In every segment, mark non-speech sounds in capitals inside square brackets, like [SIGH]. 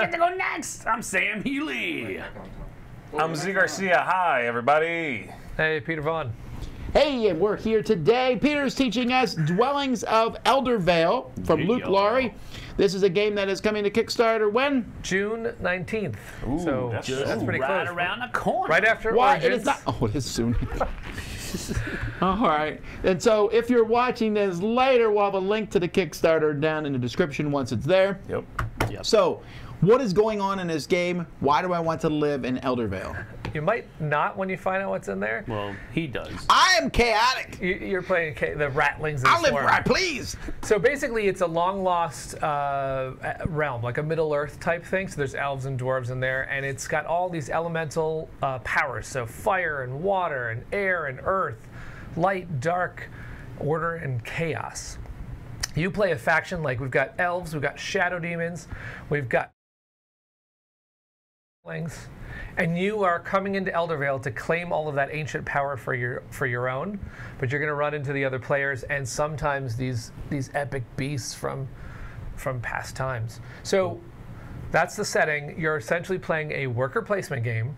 I get to go next. I'm Sam Healy. I'm Zee Garcia. Hi, everybody. Hey, Peter Vaughn. Hey, and we're here today. Peter's teaching us Dwellings of Eldervale from Luke Yeah. Laurie. This is a game that is coming to Kickstarter when? June 19th. so that's- that's ooh, pretty right close. around the corner. Right after Why? Origins. is not. Oh, it is soon. [LAUGHS] All right. And so if you're watching this later, we'll have a link to the Kickstarter down in the description once it's there. Yep. So, what is going on in this game? Why do I want to live in Eldervale? You might not when you find out what's in there. Well, he does. I am chaotic. You, you're playing K- the Ratlings. I'll live where I please. So basically, it's a long lost uh, realm, like a Middle Earth type thing. So there's elves and dwarves in there, and it's got all these elemental uh, powers. So fire and water and air and earth, light, dark, order, and chaos. You play a faction like we've got elves, we've got shadow demons, we've got Lings, and you are coming into Eldervale to claim all of that ancient power for your for your own, but you're going to run into the other players and sometimes these these epic beasts from from past times. So that's the setting. You're essentially playing a worker placement game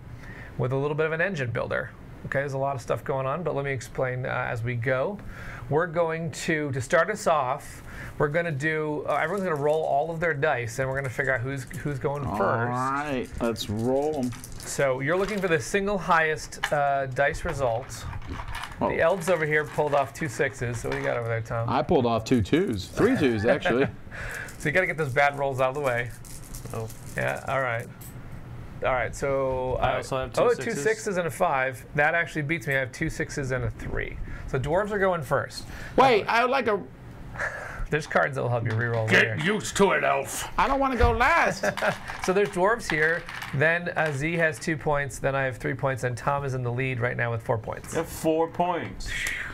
with a little bit of an engine builder. Okay, there's a lot of stuff going on, but let me explain uh, as we go. We're going to to start us off. We're going to do. Uh, everyone's going to roll all of their dice, and we're going to figure out who's who's going All first. All right, let's roll 'em. So you're looking for the single highest uh, dice results. Oh. The elves over here pulled off two sixes. So what do you got over there, Tom? I pulled off two twos, three twos actually. [LAUGHS] So you got to get those bad rolls out of the way. Oh. Yeah. All right. All right. So I uh, also have two oh, sixes. two sixes and a five. That actually beats me. I have two sixes and a three. So dwarves are going first. Wait, I would like a. There's cards that will help you reroll later. Get used to it, elf. I don't want to go last. [LAUGHS] So there's dwarves here. Then uh, Zee has two points. Then I have three points, and Tom is in the lead right now with four points. You have four points.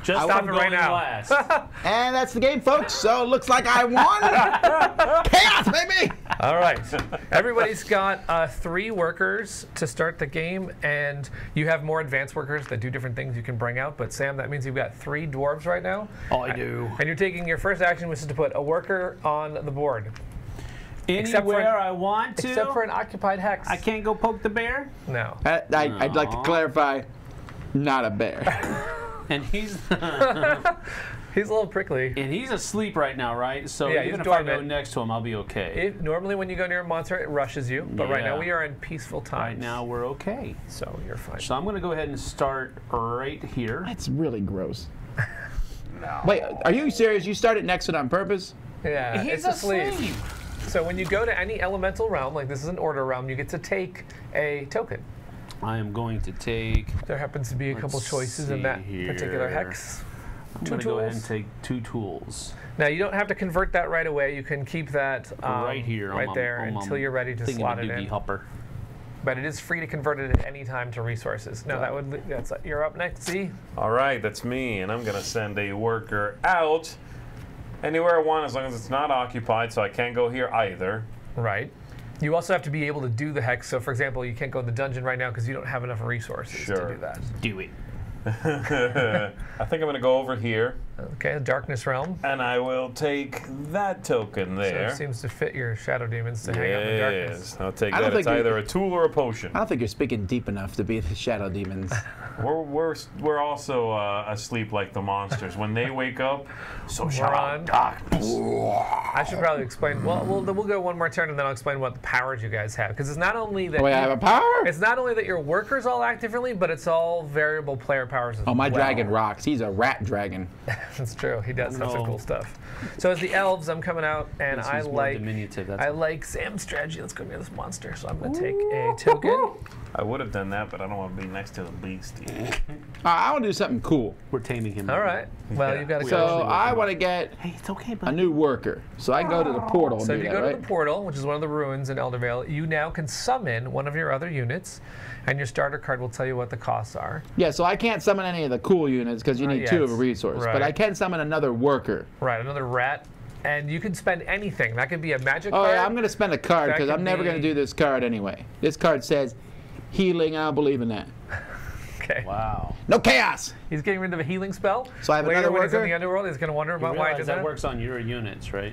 Just Stop from it right now. last. [LAUGHS] and that's the game, folks. So it looks like I won. [LAUGHS] Chaos, baby. All right. Everybody's got uh, three workers to start the game, and you have more advanced workers that do different things you can bring out. But Sam, that means you've got three dwarves right now. Oh, I do. And you're taking your first action, which is to put a worker on the board, Except for- Anywhere I want to. except for an occupied hex. I can't go poke the bear. No. I, I, I'd like to clarify, not a bear. [LAUGHS] [LAUGHS] And he's [LAUGHS] He's a little prickly. and he's asleep right now, right? So Yeah, even he's if I go next to him, I'll be okay. It, normally, when you go near a monster, it rushes you. But right now, we are in peaceful times. right now we're okay. So you're fine. So I'm going to go ahead and start right here. That's really gross. [LAUGHS] no. Wait, are you serious? You started next to it on purpose? Yeah, He's it's asleep. asleep. So when you go to any elemental realm, like this is an order realm, you get to take a token. I am going to take. There happens to be a couple choices in see that particular here. hex. I'm Two going to go ahead and take two tools. Now you don't have to convert that right away. You can keep that um, right here. right on my- there, on my until you're ready to slot it doogie in. hopper. But it is free to convert it at any time to resources. Now that would that's you're up next. See, All right, that's me, and I'm gonna send a worker out anywhere I want as long as it's not occupied. So I can't go here either. right. You also have to be able to do the hex. So, for example, you can't go in the dungeon right now because you don't have enough resources to do that. Do it. [LAUGHS] I think I'm gonna go over here, Okay, darkness realm. and I will take that token So there. it seems to fit your shadow demons to hang out in the darkness. I'll take I don't that. It's think you- either a tool or a potion. I don't think you're speaking deep enough to be the [LAUGHS] shadow demons. [LAUGHS] We're, we're, we're also uh, asleep like the monsters. When they wake up, so shall on. darkness. I should probably explain. Well, we'll we'll go one more turn and then I'll explain what the powers you guys have because it's not only that Wait, I you- have a power? it's not only that your workers all act differently, but it's all variable player powers as Oh, my well. dragon rocks. He's a rat dragon. [LAUGHS] [LAUGHS] That's true. He does have some cool stuff. So as the elves, I'm coming out and I like diminutive. That's I like Sam's strategy. Let's go near this monster. So I'm gonna take a token. I would have done that, but I don't want to be next to the beast. [LAUGHS] Uh, I want to do something cool. We're taming him. All right. Well, Yeah. you've got to We go. So I want to get Hey, it's okay, a new worker. So I can go to the portal So if you that, go right? to the portal, which is one of the ruins in Eldervale, you now can summon one of your other units, and your starter card will tell you what the costs are. Yeah, so I can't summon any of the cool units because you Not need yet. two of a resource. But I can summon another worker. Right, another rat, and you can spend anything. That could be a magic Oh, card. yeah, I'm going to spend a card because I'm never going to do this card anyway. This card says healing. I don't believe in that. [LAUGHS] Okay. Wow. No chaos. He's getting rid of a healing spell. So I have Later another when he's in the underworld, he's going to wonder about why I did that that. works on your units, right?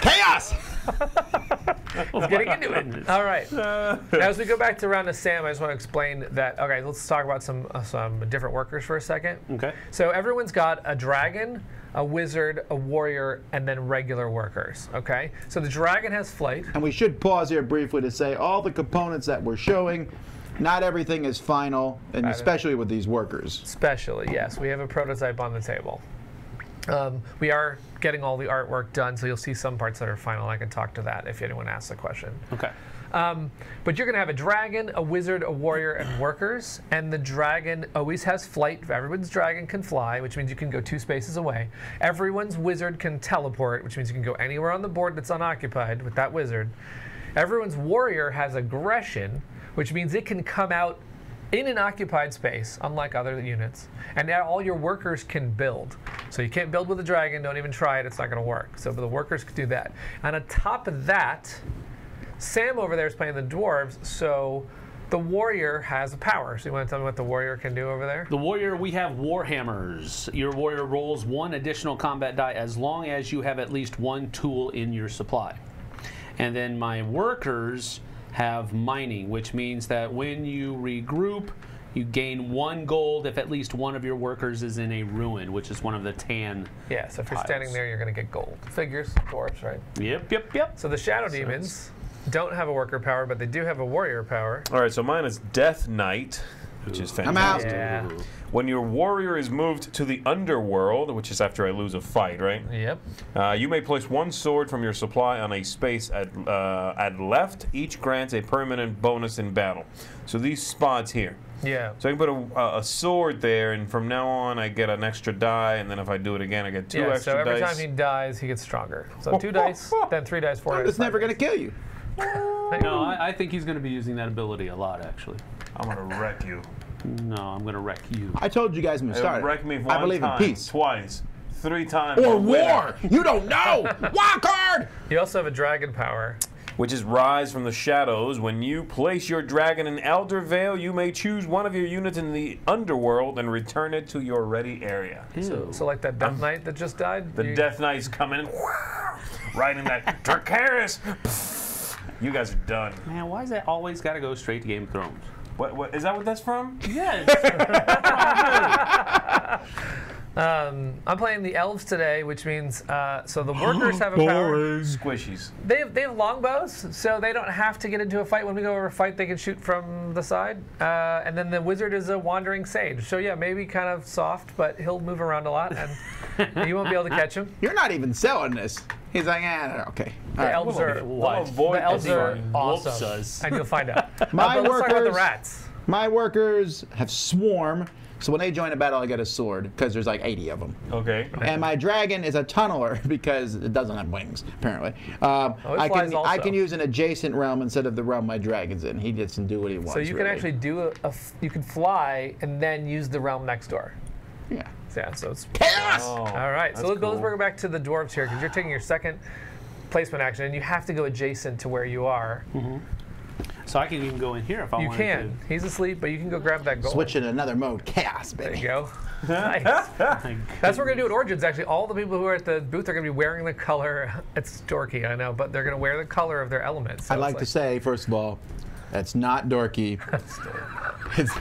Chaos. [LAUGHS] [LAUGHS] Getting into it. All right. [LAUGHS] Now, as we go back to round of Sam, I just want to explain that. Okay, let's talk about some uh, some different workers for a second. Okay. So everyone's got a dragon, a wizard, a warrior, and then regular workers. Okay. So the dragon has flight. And we should pause here briefly to say all the components that we're showing, not everything is final, and especially with these workers. Especially, yes, we have a prototype on the table. Um, we are getting all the artwork done, so you'll see some parts that are final. I can talk to that if anyone asks a question. Okay. Um, but you're going to have a dragon, a wizard, a warrior, and workers. And the dragon always has flight. Everyone's dragon can fly, which means you can go two spaces away. Everyone's wizard can teleport, which means you can go anywhere on the board that's unoccupied with that wizard. Everyone's warrior has aggression, which means it can come out in an occupied space, unlike other units. And now all your workers can build. So you can't build with a dragon, don't even try it, it's not going to work. So the workers can do that. And on top of that, Sam over there is playing the dwarves, so the warrior has a power. So you want to tell me what the warrior can do over there? The warrior, we have warhammers. Your warrior rolls one additional combat die as long as you have at least one tool in your supply. And then my workers have mining, which means that when you regroup, you gain one gold if at least one of your workers is in a ruin, which is one of the tan. Yeah, so if you're standing there, you're going to get gold. Figures, dwarves, right? Yep, yep, yep. So the shadow demons don't have a worker power, but they do have a warrior power. All right, so mine is Death Knight, which is fantastic. I'm out. fantastic. Yeah. When your warrior is moved to the underworld, which is after I lose a fight, right? Yep. Uh, you may place one sword from your supply on a space at uh, at left. Each grants a permanent bonus in battle. So these spots here. Yeah. So I can put a, a, a sword there, and from now on I get an extra die, and then if I do it again, I get two yeah, extra so every dice. time he dies, he gets stronger. So two dice, then three dice, four dice. It's never going to kill you. No, I, I think he's going to be using that ability a lot, actually. I'm gonna wreck you. No, I'm going to wreck you. I told you guys when we It'll started. wreck me one I believe time, in peace. twice, three times. Or war! You don't know! [LAUGHS] Wild card! You also have a dragon power. which is Rise from the Shadows. When you place your dragon in Eldervale, you may choose one of your units in the underworld and return it to your ready area. Ew. So like that Death Knight that just died. The you- Death Knight's coming, [LAUGHS] right in that Dracarys. [LAUGHS] You guys are done. Man, why is that always got to go straight to Game of Thrones? What, what is that? What that's from? Yes. [LAUGHS] [LAUGHS] Um, I'm playing the elves today, which means uh, so the workers [GASPS] have a power. Squishies. They have, they have longbows, so they don't have to get into a fight. When we go over a fight, they can shoot from the side. Uh, and then the wizard is a wandering sage. So yeah, maybe kind of soft, but he'll move around a lot, and [LAUGHS] you won't be able to catch him. You're not even selling this. He's like, ah, okay. The right. elves are What? avoid the elves this are awesome, and you'll find out. My [LAUGHS] Uh, but let's talk about the workers- rats. My workers have swarm, so when they join a battle, I get a sword because there's like 80 of them. Okay. And my dragon is a tunneler [LAUGHS] because it doesn't have wings, apparently. Um, Oh, it I flies can I can use an adjacent realm instead of the realm my dragon's in. He gets to do what he wants. So you can really. actually do a, a f- you can fly and then use the realm next door. yeah. Yeah, so it's chaos. Oh, all right. So let's, go- let's cool. bring it back to the dwarves here because you're taking your second placement action, and you have to go adjacent to where you are. So I can even go in here if I want to. You can. He's asleep, but you can go grab that gold. Switch in another mode, chaos, There you go. [LAUGHS] [LAUGHS] nice. That's what we're gonna do at Origins. Actually, all the people who are at the booth are gonna be wearing the color. [LAUGHS] It's dorky, I know, but they're gonna wear the color of their element. So I'd it's like to say, first of all, that's not dorky. it's,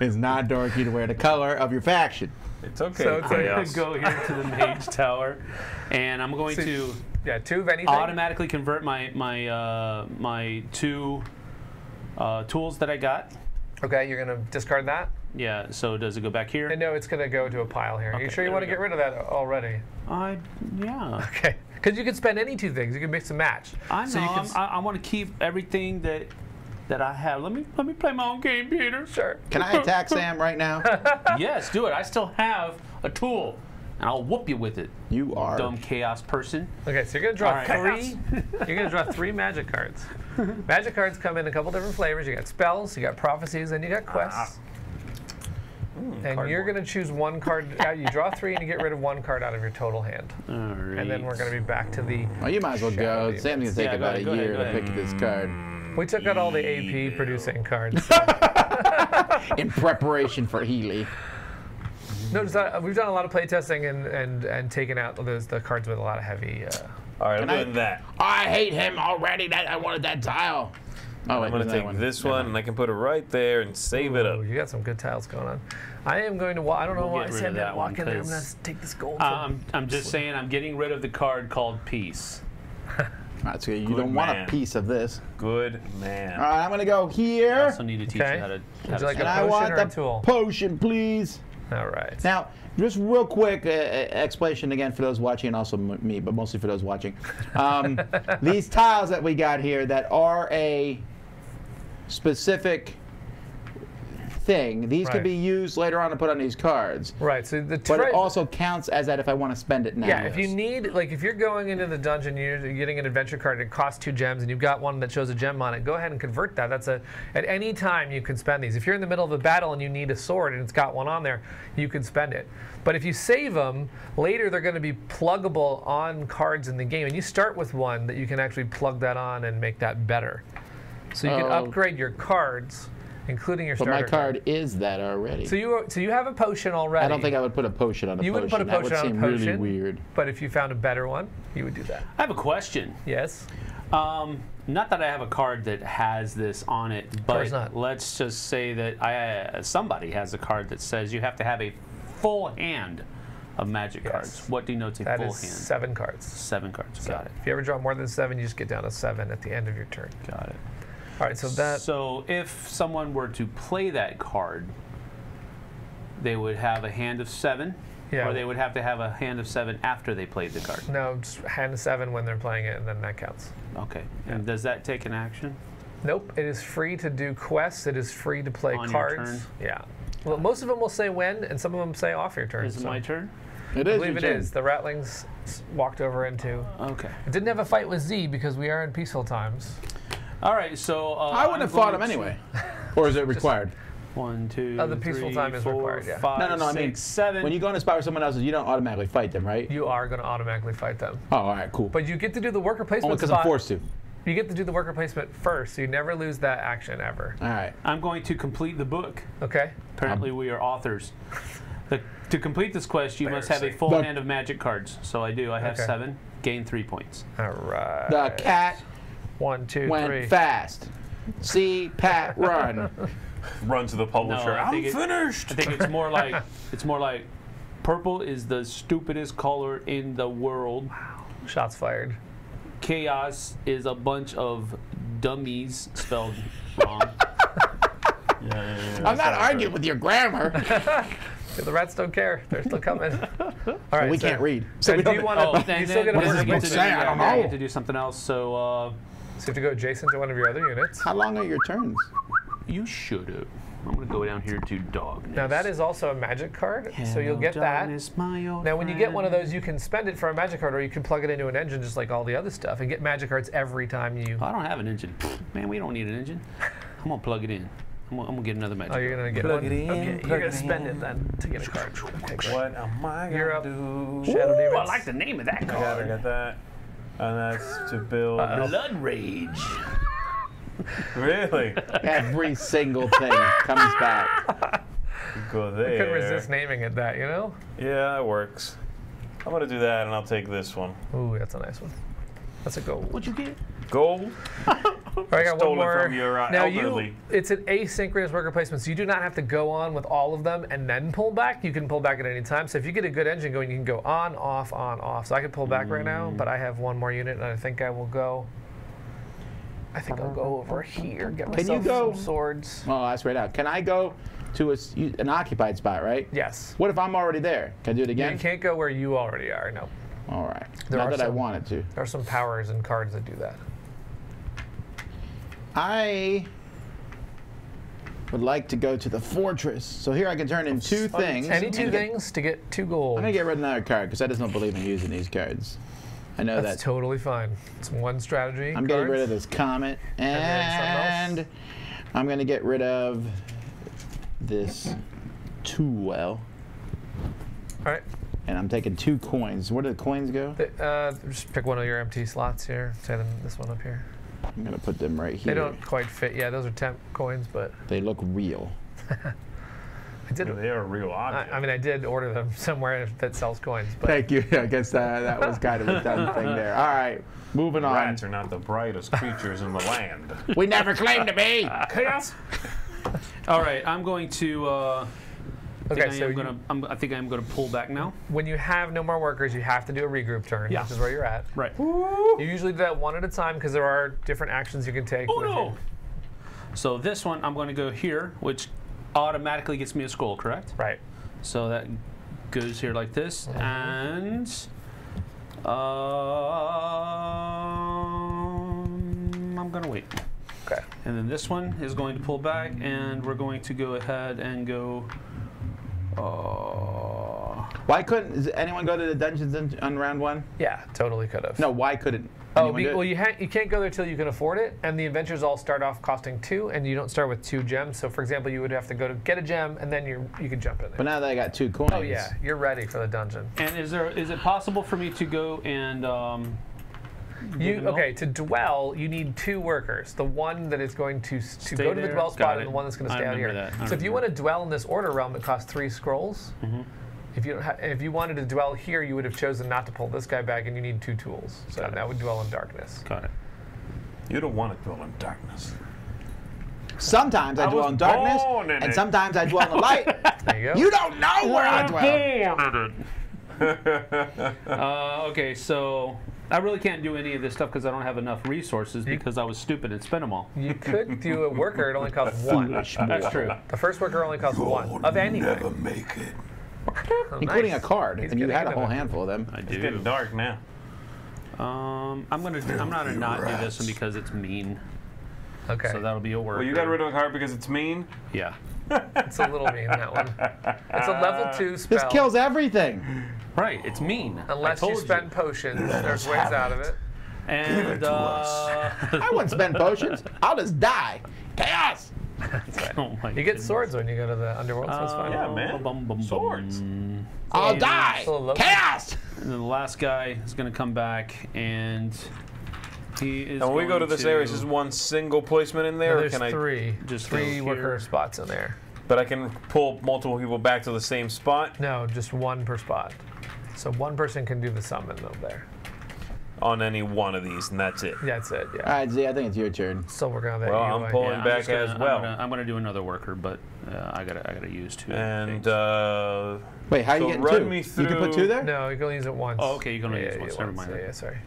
it's not dorky to wear the color of your faction. It's okay. So it's I'm going to go here to the mage tower, and I'm going So- to yeah, two of anything. automatically convert my my uh, my two uh, tools that I got. Okay, you're gonna discard that. Yeah. So does it go back here? And no, it's gonna go to a pile here. Are you sure you want to get rid of that already? I yeah. [LAUGHS] Okay, because you can spend any two things. You can mix and match. I know. So you can I'm- s- I, I want to keep everything that that I have. Let me let me play my own game, Peter. Sure. Can I attack [LAUGHS] Sam right now? [LAUGHS] yes, do it. I still have a tool, and I'll whoop you with it. You are. Dumb chaos person. Okay, so you're gonna draw All right. three. [LAUGHS] you're gonna draw three magic cards. [LAUGHS] Magic cards come in a couple different flavors. You got spells, you got prophecies, and you got quests. Ah. Hmm, and you're gonna choose one card. Out. You draw three, and you get rid of one card out of your total hand. All right. And then we're gonna be back to the. Well, you might as well go. Sam's gonna take Yeah, go about ahead, a go ahead, year go to ahead. pick this card mm. We took out all the AP producing cards. [LAUGHS] in preparation for Healy. Notice that we've done a lot of playtesting and, and and taken out those the cards with a lot of heavy uh, All right, Can other I- than that, I hate him already. That I wanted that tile. Oh, wait, I'm going to another take this Never one and I can put it right there and save it up. You got some good tiles going on. I am going to. Wa- I don't know We'll why I said that. that Walk one, in there. I'm 'cause- gonna take this gold. Uh, I'm, I'm just saying, I'm getting rid of the card called peace. [LAUGHS] That's good. You Good don't want a piece of this. Good man. All right, I'm gonna go here. I also need to teach Okay. you how to. How to you like and a I potion want or the a tool? potion, please. All right. Now, just real quick uh, uh, explanation again for those watching, and also m- me, but mostly for those watching. Um, [LAUGHS] these tiles that we got here that are a specific thing. These Right. could be used later on to put on these cards. Right. So the But it also counts as that if I want to spend it now. Yeah, if you need, like, if you're going into the dungeon, you're getting an adventure card, it costs two gems, and you've got one that shows a gem on it, go ahead and convert that. That's a, at any time you can spend these. If you're in the middle of a battle and you need a sword and it's got one on there, you can spend it. But if you save them, later they're going to be pluggable on cards in the game, and you start with one that you can actually plug that on and make that better. So you can Oh. upgrade your cards, including your but starter my card is that already. So you, so you have a potion already. I don't think I would put a potion on a You potion. You wouldn't put a that potion would on a seem potion. really weird. But if you found a better one, you would do that. I have a question. Yes. Um, not that I have a card that has this on it, but not. let's just say that I uh, somebody has a card that says you have to have a full hand of magic Yes. cards. What denotes a That full is hand? seven cards. Seven cards. Got it. If you ever draw more than seven, you just get down to seven at the end of your turn. Got it. All right, so that So if someone were to play that card, they would have a hand of seven, Yeah. or they would have to have a hand of seven after they played the card. no, just hand seven when they're playing it, and then that counts. Okay. And does that take an action? Nope, it is free to do quests. It is free to play On your cards. turn? Yeah. Well, most of them will say when, and some of them say off your turn. Is it so my turn? It I is. believe your it turn. is. The Ratlings s- walked over into. Okay. It didn't have a fight with Zee because we are in peaceful times. All right. So uh, I wouldn't I'm have fought him anyway. [LAUGHS] or is it required? One, two, Oh, the peaceful three, time is four, required, yeah. five, No, no, no. I mean, six, seven. when you go in a spot with someone else, you don't automatically fight them, right? You are going to automatically fight them, Oh, all right, cool. but you get to do the worker placement Only because. I'm forced to. You get to do the worker placement first, so you never lose that action ever. All right. I'm going to complete the book. Okay. Apparently, we are authors. The, to complete this quest, you must have a full The- hand of magic cards. So I do. I have Okay. seven. Gain three points. All right. The cat One, two, went three. fast. See Pat run. Run to the publisher. I I'm think it- finished. I think it's more [LAUGHS] like it's more like purple is the stupidest color in the world. Wow. Shots fired. Chaos is a bunch of dummies spelled [LAUGHS] wrong. Yeah, yeah, yeah, I'm not arguing with your grammar. [LAUGHS] The rats don't care. They're still coming. All right. we so- can't read. So So we do you don't- want Oh, to? then, You still then get a What does worker I to say? placement. do- I don't yeah, I know. get to do something else. So uh, So you have to go adjacent to one of your other units. How long are your turns? you should have. I'm gonna go down here to dog. Now that is also a magic card, so you'll get that. Now, when you get one of those, you can spend it for a magic card, or you can plug it into an engine, just like all the other stuff, and get magic cards every time you. Oh, I don't have an engine. [LAUGHS] Man, we don't need an engine. I'm gonna plug it in. I'm gonna, I'm gonna get another magic. Oh, you're gonna get Plug one. it in, okay, plug you're it gonna spend in. it then to get a card. Okay. What am I You're gonna up. do? Shadow Ooh, Demons. I like the name of that card. I got, I card. got that. And that's to build. Uh, Blood Rage. Really? [LAUGHS] Every single thing comes back. Go there. I Couldn't resist naming it that, you know? Yeah, that works. I'm gonna do that, and I'll take this one. Ooh, that's a nice one. That's a gold. What'd you get? Gold. [LAUGHS] All right, I got Stole it one more. from your, uh, now elderly. you, it's an asynchronous worker placement, so you do not have to go on with all of them and then pull back. You can pull back at any time. So if you get a good engine going, you can go on, off, on, off. So I could pull back right now, but I have one more unit, and I think I will go. I think I'll go over here, get Can you go- some swords. Well, that's right out. Can I go to a s an occupied spot, right? Yes. What if I'm already there? Can I do it again? You can't go where you already are. No. All right. There Not are that I wanted to. There are some powers and cards that do that. I would like to go to the fortress. So here I can turn in two things. Any two things to get two gold. I'm gonna get rid of another card because I just don't believe in using these cards. I know That's that. totally fine. It's one strategy. I'm getting rid of this comet, and I'm gonna get rid of this two well, All right. and I'm taking two coins. Where do the coins go? Th- Uh, just pick one of your empty slots here. Say them this one up here. I'm gonna put them right here. They don't quite fit. Yeah, those are temp coins, but They look real. [LAUGHS] I did. They are a real I, object. I mean, I did order them [LAUGHS] somewhere that sells coins, but Thank you. [LAUGHS] I guess uh, that was kind of a done thing there. All right, moving on. Rats are not the brightest creatures in the land. We never claimed to be. Chaos. All right, I'm going to. Uh, I think okay. I So am gonna. I'm, I think I'm gonna pull back now. when you have no more workers, you have to do a regroup turn, Yeah. which is where you're at. Right. You usually do that one at a time because there are different actions you can take. Oh no! your- So this one, I'm going to go here, which automatically gets me a scroll, correct? Right. So that goes here like this, and um, I'm gonna wait. Okay. And then this one is going to pull back, and we're going to go ahead and go. Uh, Why couldn't does anyone go to the dungeons in, on round one? Yeah, totally could have. No, why couldn't? Oh, be, well, you ha- you can't go there till you can afford it, and the adventures all start off costing two, and you don't start with two gems. So, for example, you would have to go to get a gem, and then you you can jump in But now that I got two coins. Oh yeah, you're ready for the dungeon. and is there is it possible for me to go and um, You okay? To dwell, you need two workers. The one that is going to s- to Stay go to the there? dwell spot, it. and the one that's going to I stay out here. remember that. I So, if you remember want to dwell in this order realm, it costs three scrolls. Mm-hmm. If you don't ha- if you wanted to dwell here, you would have chosen not to pull this guy back, and you need two tools. So Got it. that would dwell in darkness. got it? You don't want to dwell in darkness. Sometimes I, I dwell was in darkness, born in and it. sometimes I dwell in the [LAUGHS] light. There you go. you don't know where I dwell. [LAUGHS] Uh, okay, so I really can't do any of this stuff because I don't have enough resources because I was stupid and spent them all. [LAUGHS] You could do a worker. It only costs one. That's true. The first worker only costs one of anything. make it. Oh, Including nice. a card, He's and you had a whole it. handful of them. I It's do. getting dark now. Um, I'm gonna. Do, I'm not gonna not do this one because it's mean. Okay. So that'll be a work. Well, you got rid of a card because it's mean. Yeah. It's a little mean that one. It's a level two spell. This kills everything. Right. It's mean. Unless you told spend potions, there's ways out of it. And uh, I wouldn't spend potions. I'll just die. Chaos. oh my You get goodness. swords when you go to the underworld, so it's fine. Yeah, man. Bum, bum, bum. Swords. I'll And- die. Chaos. And then the last guy is gonna come back and he is. And when we go to going this area, is just one single placement in there, No, or there's can I? three, just three worker spots in there. But I can pull multiple people back to the same spot No, just one per spot. So one person can do the summon over there. on any one of these, and that's it. That's it. All Yeah. right, Zee. I think it's your turn. Still working on that. Well, I'm UI. pulling I'm back just gonna- as I'm well. gonna, I'm gonna do another worker, but uh, I gotta I gotta use two. And uh, Wait, how So you getting run two? me You can put through- two there. No, you can only use it once. Oh, okay, you can only Yeah, use yeah, once. yeah, Never mind Yeah, yeah, sorry.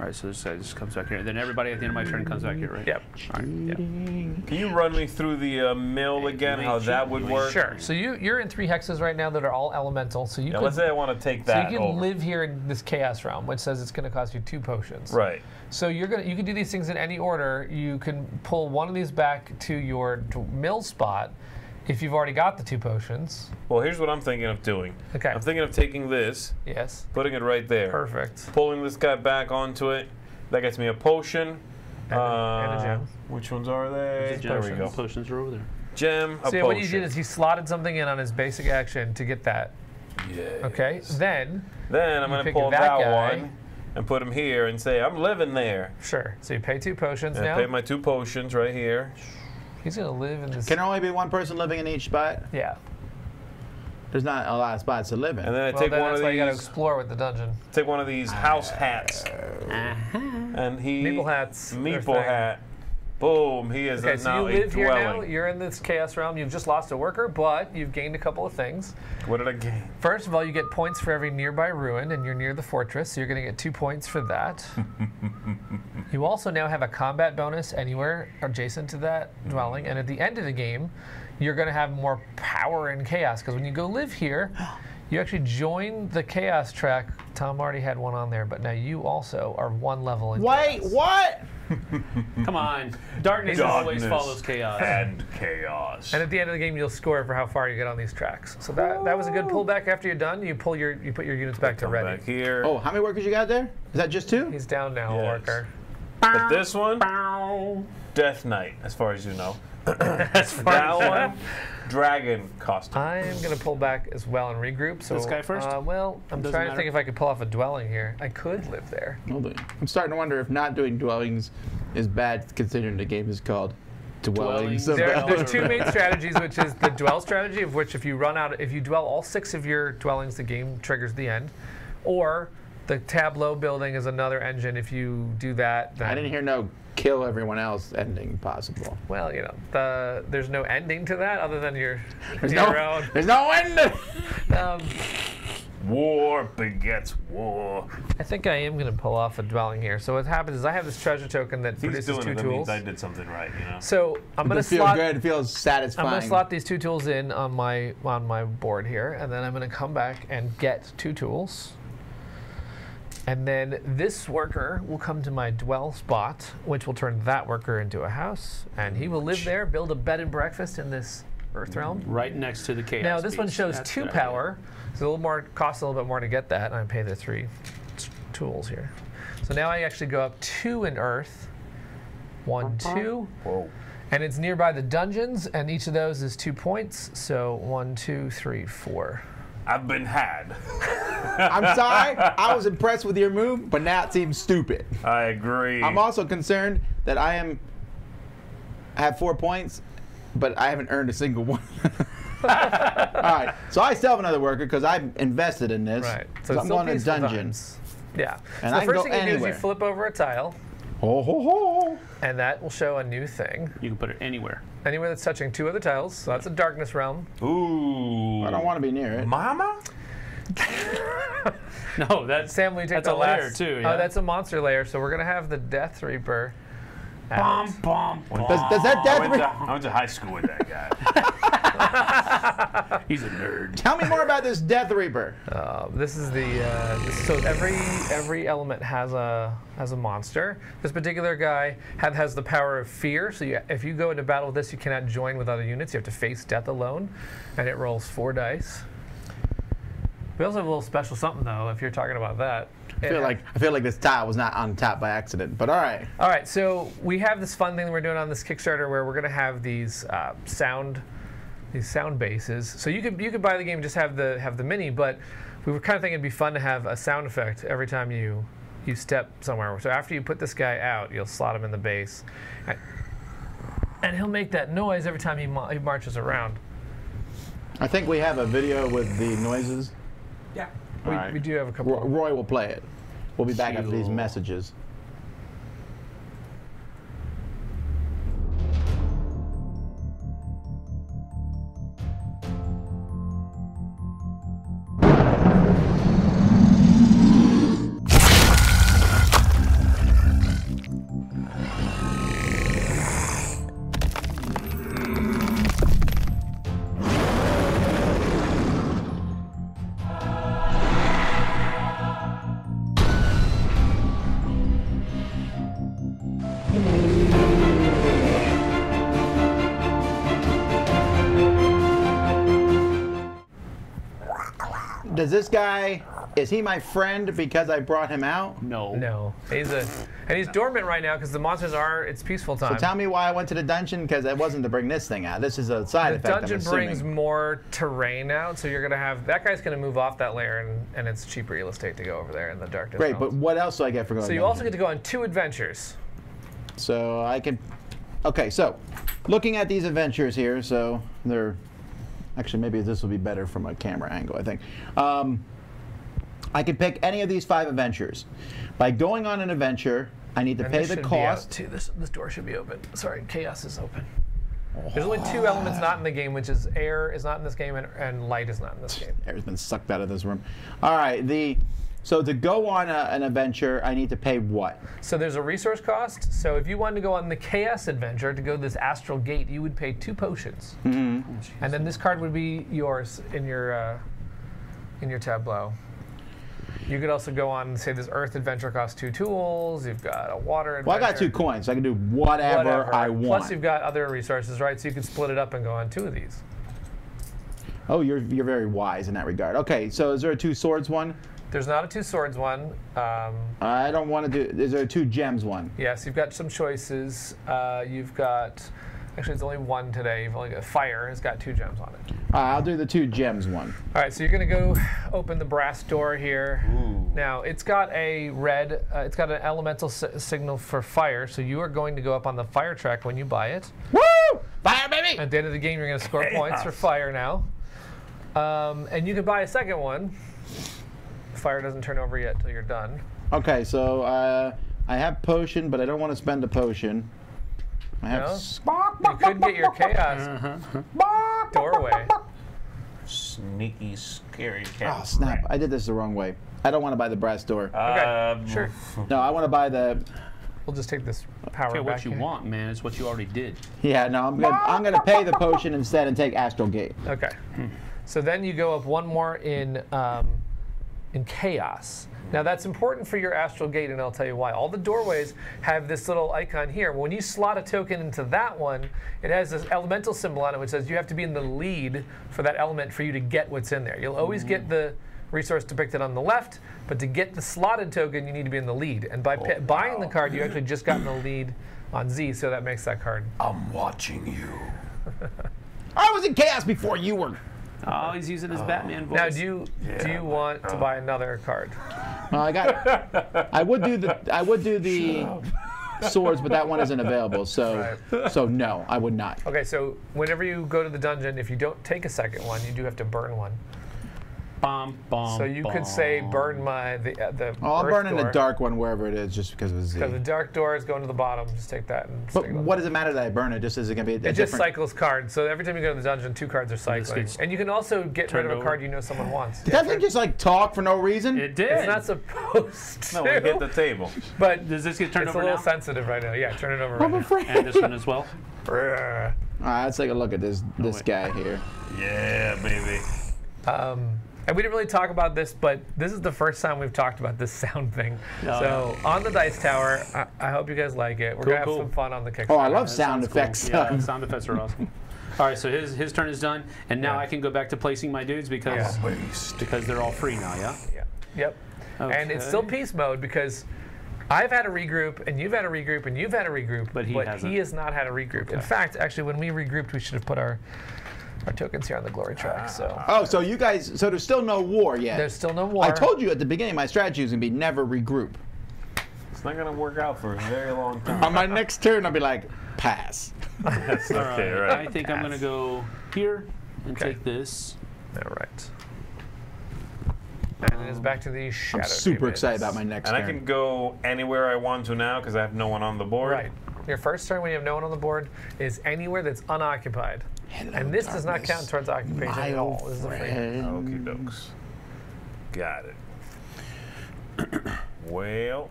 All right, so this guy just comes back here. And Then everybody at the end of my turn comes back here, right? Yep. All right. Yep. can you run me through the uh, mill again? How that would work? Sure. So you you're in three hexes right now that are all elemental. So you Yeah, could let's say I want to take that. so that you can over. live here in this chaos realm, which says it's going to cost you two potions. Right. So you're gonna you can do these things in any order. You can pull one of these back to your d- mill spot if you've already got the two potions. Well, here's what I'm thinking of doing. Okay. I'm thinking of taking this, Yes. putting it right there, Perfect. pulling this guy back onto it. That gets me a potion. And a- and a Uh, gem. Which ones are they? The There we potions. go. Potions are over there. Gem, a So yeah, what he did is he slotted something in on his basic action to get that. Yes. Okay. Then Then I'm going to pull that that, one and put him here and say, I'm living there. sure. So you pay two potions And I now. pay my two potions right here. He's gonna live in this. Can there only be one person living in each spot? yeah. There's not a lot of spots to live in. And then I Well, take then one that's of why you gotta explore with the dungeon. take one of these house hats, Uh-huh. and he Meeple hats. their Meeple thing. hat. Boom! He is Okay, a, so now you a live here now. dwelling. You're in this chaos realm. You've just lost a worker, but you've gained a couple of things. What did I gain? First of all, you get points for every nearby ruin, and you're near the fortress, so you're going to get two points for that. [LAUGHS] you also now have a combat bonus anywhere adjacent to that dwelling, and at the end of the game, you're going to have more power and chaos because when you go live here, you actually join the chaos track. Tom already had one on there, but now you also are one level in. Wait, chaos. what? [LAUGHS] Come on. Darkness, Darkness. always follows chaos. And chaos. And at the end of the game, you'll score for how far you get on these tracks. So that, that was a good pullback. After you're done, you pull your you put your units back to Come ready. back here. Oh, how many workers you got there? Is that just two? He's down now, Yes. worker. But this one, Bow. Death Knight, as far as you know. [LAUGHS] That's fine. That one, [LAUGHS] Dragon costume. I'm gonna pull back as well and regroup. So This guy first? Uh, well, I'm Doesn't trying to matter. think if I could pull off a dwelling here. I could live there. Hold on. I'm starting to wonder if not doing dwellings is bad, considering the game is called Dwellings Dwellings. of There, there's two main strategies, which is the dwell strategy, of which if you run out, if you dwell all six of your dwellings, the game triggers the end, or the tableau building is another engine. If you do that, then I didn't hear no kill everyone else ending possible. well, you know, the, there's no ending to that other than your There's your no, own. there's no end. Um, War begets war. I think I am going to pull off a dwelling here. So what happens is I have this treasure token that He's produces doing two it. That tools. means I did something right. You know. So I'm going to It feels slot. good. It feels satisfying. I'm going to slot these two tools in on my on my board here, and then I'm going to come back and get two tools. And then this worker will come to my dwell spot, which will turn that worker into a house, and he will live there, build a bed and breakfast in this Earth realm. Right next to the chaos. Now this one shows That's two idea. power, so a little more costs a little bit more to get that, and I pay the three tools here. So now I actually go up two in Earth, one, two, Whoa. and it's nearby the dungeons, and each of those is two points. So one, two, three, four. I've been had. [LAUGHS] I'm sorry. I was [LAUGHS] impressed with your move, but now it seems stupid. I agree. I'm also concerned that I am I have four points, but I haven't earned a single one. [LAUGHS] All right, so I still have another worker because I've invested in this. Right. 'cause I'm still going to peaceful dungeon. times. Yeah. And so I the can first go thing you do is you flip over a tile, Ho ho ho! and that will show a new thing. You can put it anywhere. Anywhere that's touching two other tiles, so that's a darkness realm. Ooh. I don't want to be near it. Mama. [LAUGHS] No, that's Sam, will take That's the a layer, last? too, Oh, yeah. that's a monster layer. So we're gonna have the Death Reaper. out. Bom, bom, bom. Does, does that I death? went, to, I went to high school with that guy. [LAUGHS] [LAUGHS] He's a nerd. Tell me more about this Death Reaper. Uh, this is the uh, so every every element has a has a monster. This particular guy had, has the power of fear. So you, if you go into battle with this, you cannot join with other units. You have to face death alone, and it rolls four dice. We also have a little special something though. If you're talking about that, I feel like I feel like this tile was not on top by accident, but all right. All right, so we have this fun thing that we're doing on this Kickstarter where we're going to have these uh, sound these sound bases. So you could you could buy the game and just have the have the mini, but we were kind of thinking it'd be fun to have a sound effect every time you you step somewhere. So after you put this guy out, you'll slot him in the base, and, and he'll make that noise every time he, ma- he marches around. I think we have a video with the noises. Yeah, we, right. we do have a couple. Ro- Roy will play it. We'll be back after these messages. Does this guy? Is he my friend because I brought him out? No. No, he's a and he's dormant right now because the monsters are it's peaceful time. So tell me why I went to the dungeon because it wasn't to bring this thing out. This is a side The effect. I'm dungeon assuming. brings more terrain out, so you're gonna have that guy's gonna move off that layer, and, and it's cheap real estate to go over there in the darkness. Great, but what else do I get for going? so you dungeon? also get to go on two adventures. So I can. Okay, so looking at these adventures here, so they're actually maybe this will be better from a camera angle. I think. Um, I can pick any of these five adventures. By going on an adventure, I need to And pay the should be out, cost. too. This this door should be open. Sorry, chaos is open. There's only two elements not in the game, which is air is not in this game and, and light is not in this game. Air's been sucked out of this room. All right, the so to go on a, an adventure, I need to pay what? So there's a resource cost. So if you wanted to go on the chaos adventure to go this astral gate, you would pay two potions, Mm-hmm. and then this card would be yours in your uh, in your tableau. You could also go on, say, this Earth adventure costs two tools. You've got a water adventure. Well, I got two coins. So I can do whatever, whatever. I want. Plus, you've got other resources, right? So you can split it up and go on two of these. oh, you're you're very wise in that regard. Okay, so is there a two swords one? There's not a two swords one. Um, I don't want to do. Is there a two gems one? yes, you've got some choices. Uh, you've got, actually, it's only one today. You've only got fire. It's got two gems on it. Uh, I'll do the two gems one. All right, so you're gonna go open the brass door here. Ooh. Now it's got a red, uh, it's got an elemental si- signal for fire, so you are going to go up on the fire track when you buy it. Woo! me. At the end of the game, you're going to score points for fire now. Um, and you can buy a second one. Fire doesn't turn over yet until you're done. Okay, so uh, I have potion, but I don't want to spend a potion. I have. No? s- You could get your chaos doorway. Sneaky, scary Oh cat. snap! I did this the wrong way. I don't want to buy the brass door. Okay, Um, sure. No, I want to buy the. We'll just take this power Okay, back what you here. want, man, is what you already did. Yeah, no, I'm gonna I'm gonna pay the potion instead and take Astral Gate. Okay. So then you go up one more in um, in chaos. Now that's important for your astral gate, and I'll tell you why. All the doorways have this little icon here. When you slot a token into that one, it has this elemental symbol on it, which says you have to be in the lead for that element for you to get what's in there. You'll always get mm. the resource depicted on the left, but to get the slotted token, you need to be in the lead. And by pi- oh, buying the card, you actually just got in the lead on Zee, so that makes that card. I'm watching you. [LAUGHS] I was in chaos before you were. Oh, he's using his oh. Batman voice. Now, do you do you want to oh. buy another card? Well, I got. [LAUGHS] I would do the. I would do the swords, but that one isn't available. So, so no, I would not. Okay, so whenever you go to the dungeon, if you don't take a second one, you do have to burn one. Bum, bum, So you could say, "Burn my the uh, the." Oh, I'm earth burning the dark one wherever it is, just because of Zee. Because the dark door is going to the bottom. Just take that and. But stick it on. what does it matter that I burn it? Just is it gonna be a It just different? cycles cards. So every time you go to the dungeon, two cards are cycling, and you can also get rid turned of a card you know someone wants. Did that thing just like talk for no reason? It did. It's not supposed to. No, we hit the table. [LAUGHS] but Does this get turned it's a over little now? sensitive right now. Yeah, turn it over. I'm Right afraid. and this one as well. [LAUGHS] All right, let's take a look at this this wait. guy here. Yeah, baby. Um, and we didn't really talk about this, but this is the first time we've talked about this [LAUGHS] sound thing. Oh, so on the dice tower, I, I hope you guys like it. We're Cool, gonna have cool. some fun on the Kickstarter. Oh, I love That sound sounds cool. effects. Yeah, sound effects are awesome. All right, so his his turn is done, and now Yeah. I can go back to placing my dudes because because they're all free now. Yeah. Yeah. Yep. Okay. And it's still peace mode because I've had a regroup, and you've had a regroup, and you've had a regroup, But he hasn't. has not had a regroup. In fact, actually, when we regrouped, we should have put our our tokens here on the glory track. So Oh, so you guys, so there's still no war yet. there's still no war. I told you at the beginning my strategy was gonna be never regroup. It's not gonna work out for a very long time. On my next turn, I'll be like, pass. [LAUGHS] That's okay, I right? think I'm gonna go here and Okay. take this. All right. And it is back to the shadow. I'm super demons. excited about my next And I can go anywhere I want to now because I have no one on the board. Right. Your first turn when you have no one on the board is anywhere that's unoccupied. And this does not count towards occupation at all. old This is a free. friend. Oh, Okie dokes. Got it. [CLEARS THROAT] well,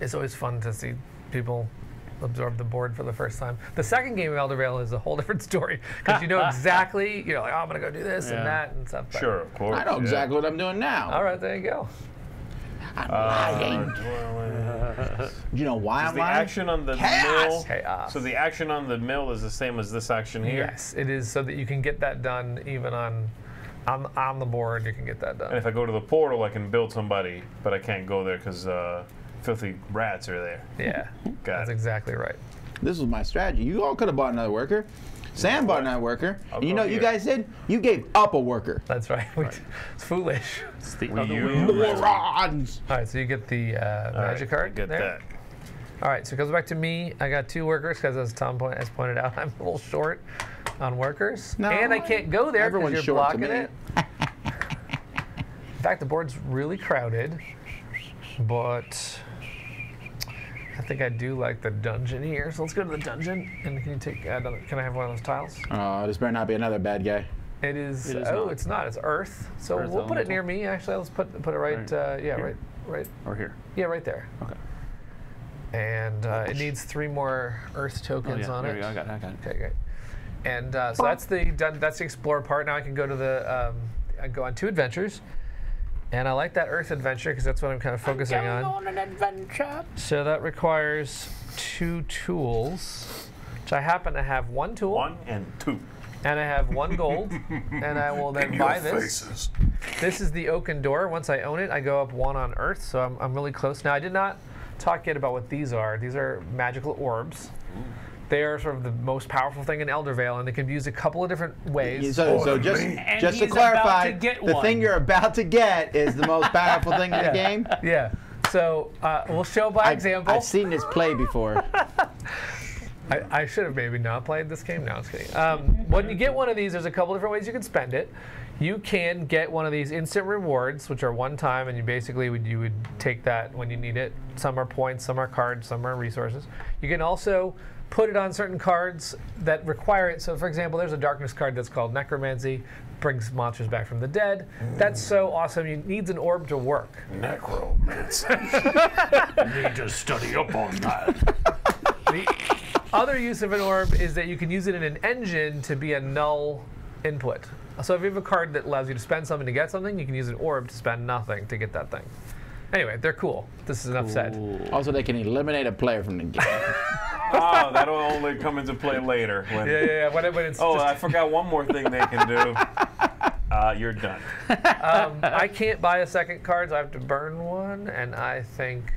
It's always fun to see people absorb the board for the first time. The second game of Eldervale is a whole [LAUGHS] different story because you know [LAUGHS] exactly, you're like, oh, I'm going to go do this Yeah. and that and stuff. sure, of course. I know yeah. exactly what I'm doing now. All right, there you go. I'm Uh, lying. dwelling- Do you know why Is I'm the lying? action on the Chaos! mill? Chaos. So the action on the mill is the same as this action here. Yes, it is so that you can get that done even on on, on the board. You can get that done. And if I go to the portal, I can build somebody, but I can't go there because uh, filthy rats are there. Yeah, Got that's it. exactly right. This was my strategy. You all could have bought another worker. Sam bought another worker. I'll And you know what you guys did? You gave up a worker. That's right. [LAUGHS] It's foolish. It's the Will other you- way. Morons! All right, so you get the uh, All right, magic card. I Get there. that. All right, so it goes back to me. I got two workers because, as Tom point, has pointed out, [LAUGHS] I'm a little short on workers, No, and I can't go there because you're short blocking it. [LAUGHS] In fact, the board's really crowded, but I think I do like the dungeon here. So let's go to the dungeon. And can you take? Uh, another- can I have one of those tiles? Oh, this better not be another bad guy. It is. It is oh, not. it's not. It's Earth. So Earth we'll put it near me. Actually, let's put put it right. Right Uh, yeah, here? right, right. Or here. Yeah, right there. Okay. And uh, it needs three more Earth Oh, tokens yeah. on there it. you go. I got it. I got it. Okay, great. And uh, so that's the done, that's the explore part. Now I can go to the um, I go on two adventures, and I like that Earth adventure because that's what I'm kind of focusing on. on an adventure. So that requires two tools, which I happen to have one tool, One and two. and I have one gold, [LAUGHS] and I will then buy this. Faces. This is the oaken door. Once I own it, I go up one on Earth, so I'm, I'm really close. Now, I did not talk yet about what these are. These are magical orbs. They are sort of the most powerful thing in Eldervale, and they can be used a couple of different ways. So, so just, And just to he's about clarify, to get the one. thing you're about to get is the most powerful thing in the [LAUGHS] game. Yeah. So uh, we'll show by I've, example. I've seen this play before. [LAUGHS] I, I should have maybe not played this game. No, I was kidding. Um, when you get one of these, there's a couple different ways you can spend it. You can get one of these instant rewards, which are one time, and you basically would you would take that when you need it. Some are points, some are cards, some are resources. You can also put it on certain cards that require it. So, for example, there's a darkness card that's called Necromancy, brings monsters back from the dead. That's so awesome. You needs an orb to work. Necromancy. [LAUGHS] Need to study up on that. The other use of an orb is that you can use it in an engine to be a null input. So if you have a card that allows you to spend something to get something, you can use an orb to spend nothing to get that thing. Anyway, they're cool. This is enough said. Also, they can eliminate a player from the game. oh, [LAUGHS] that'll only come into play later. When, Yeah, yeah, yeah. When, it- when it's Oh, just, I forgot one more thing they can do. [LAUGHS] Uh, you're done. um, I can't buy a second card, so I have to burn one, and I think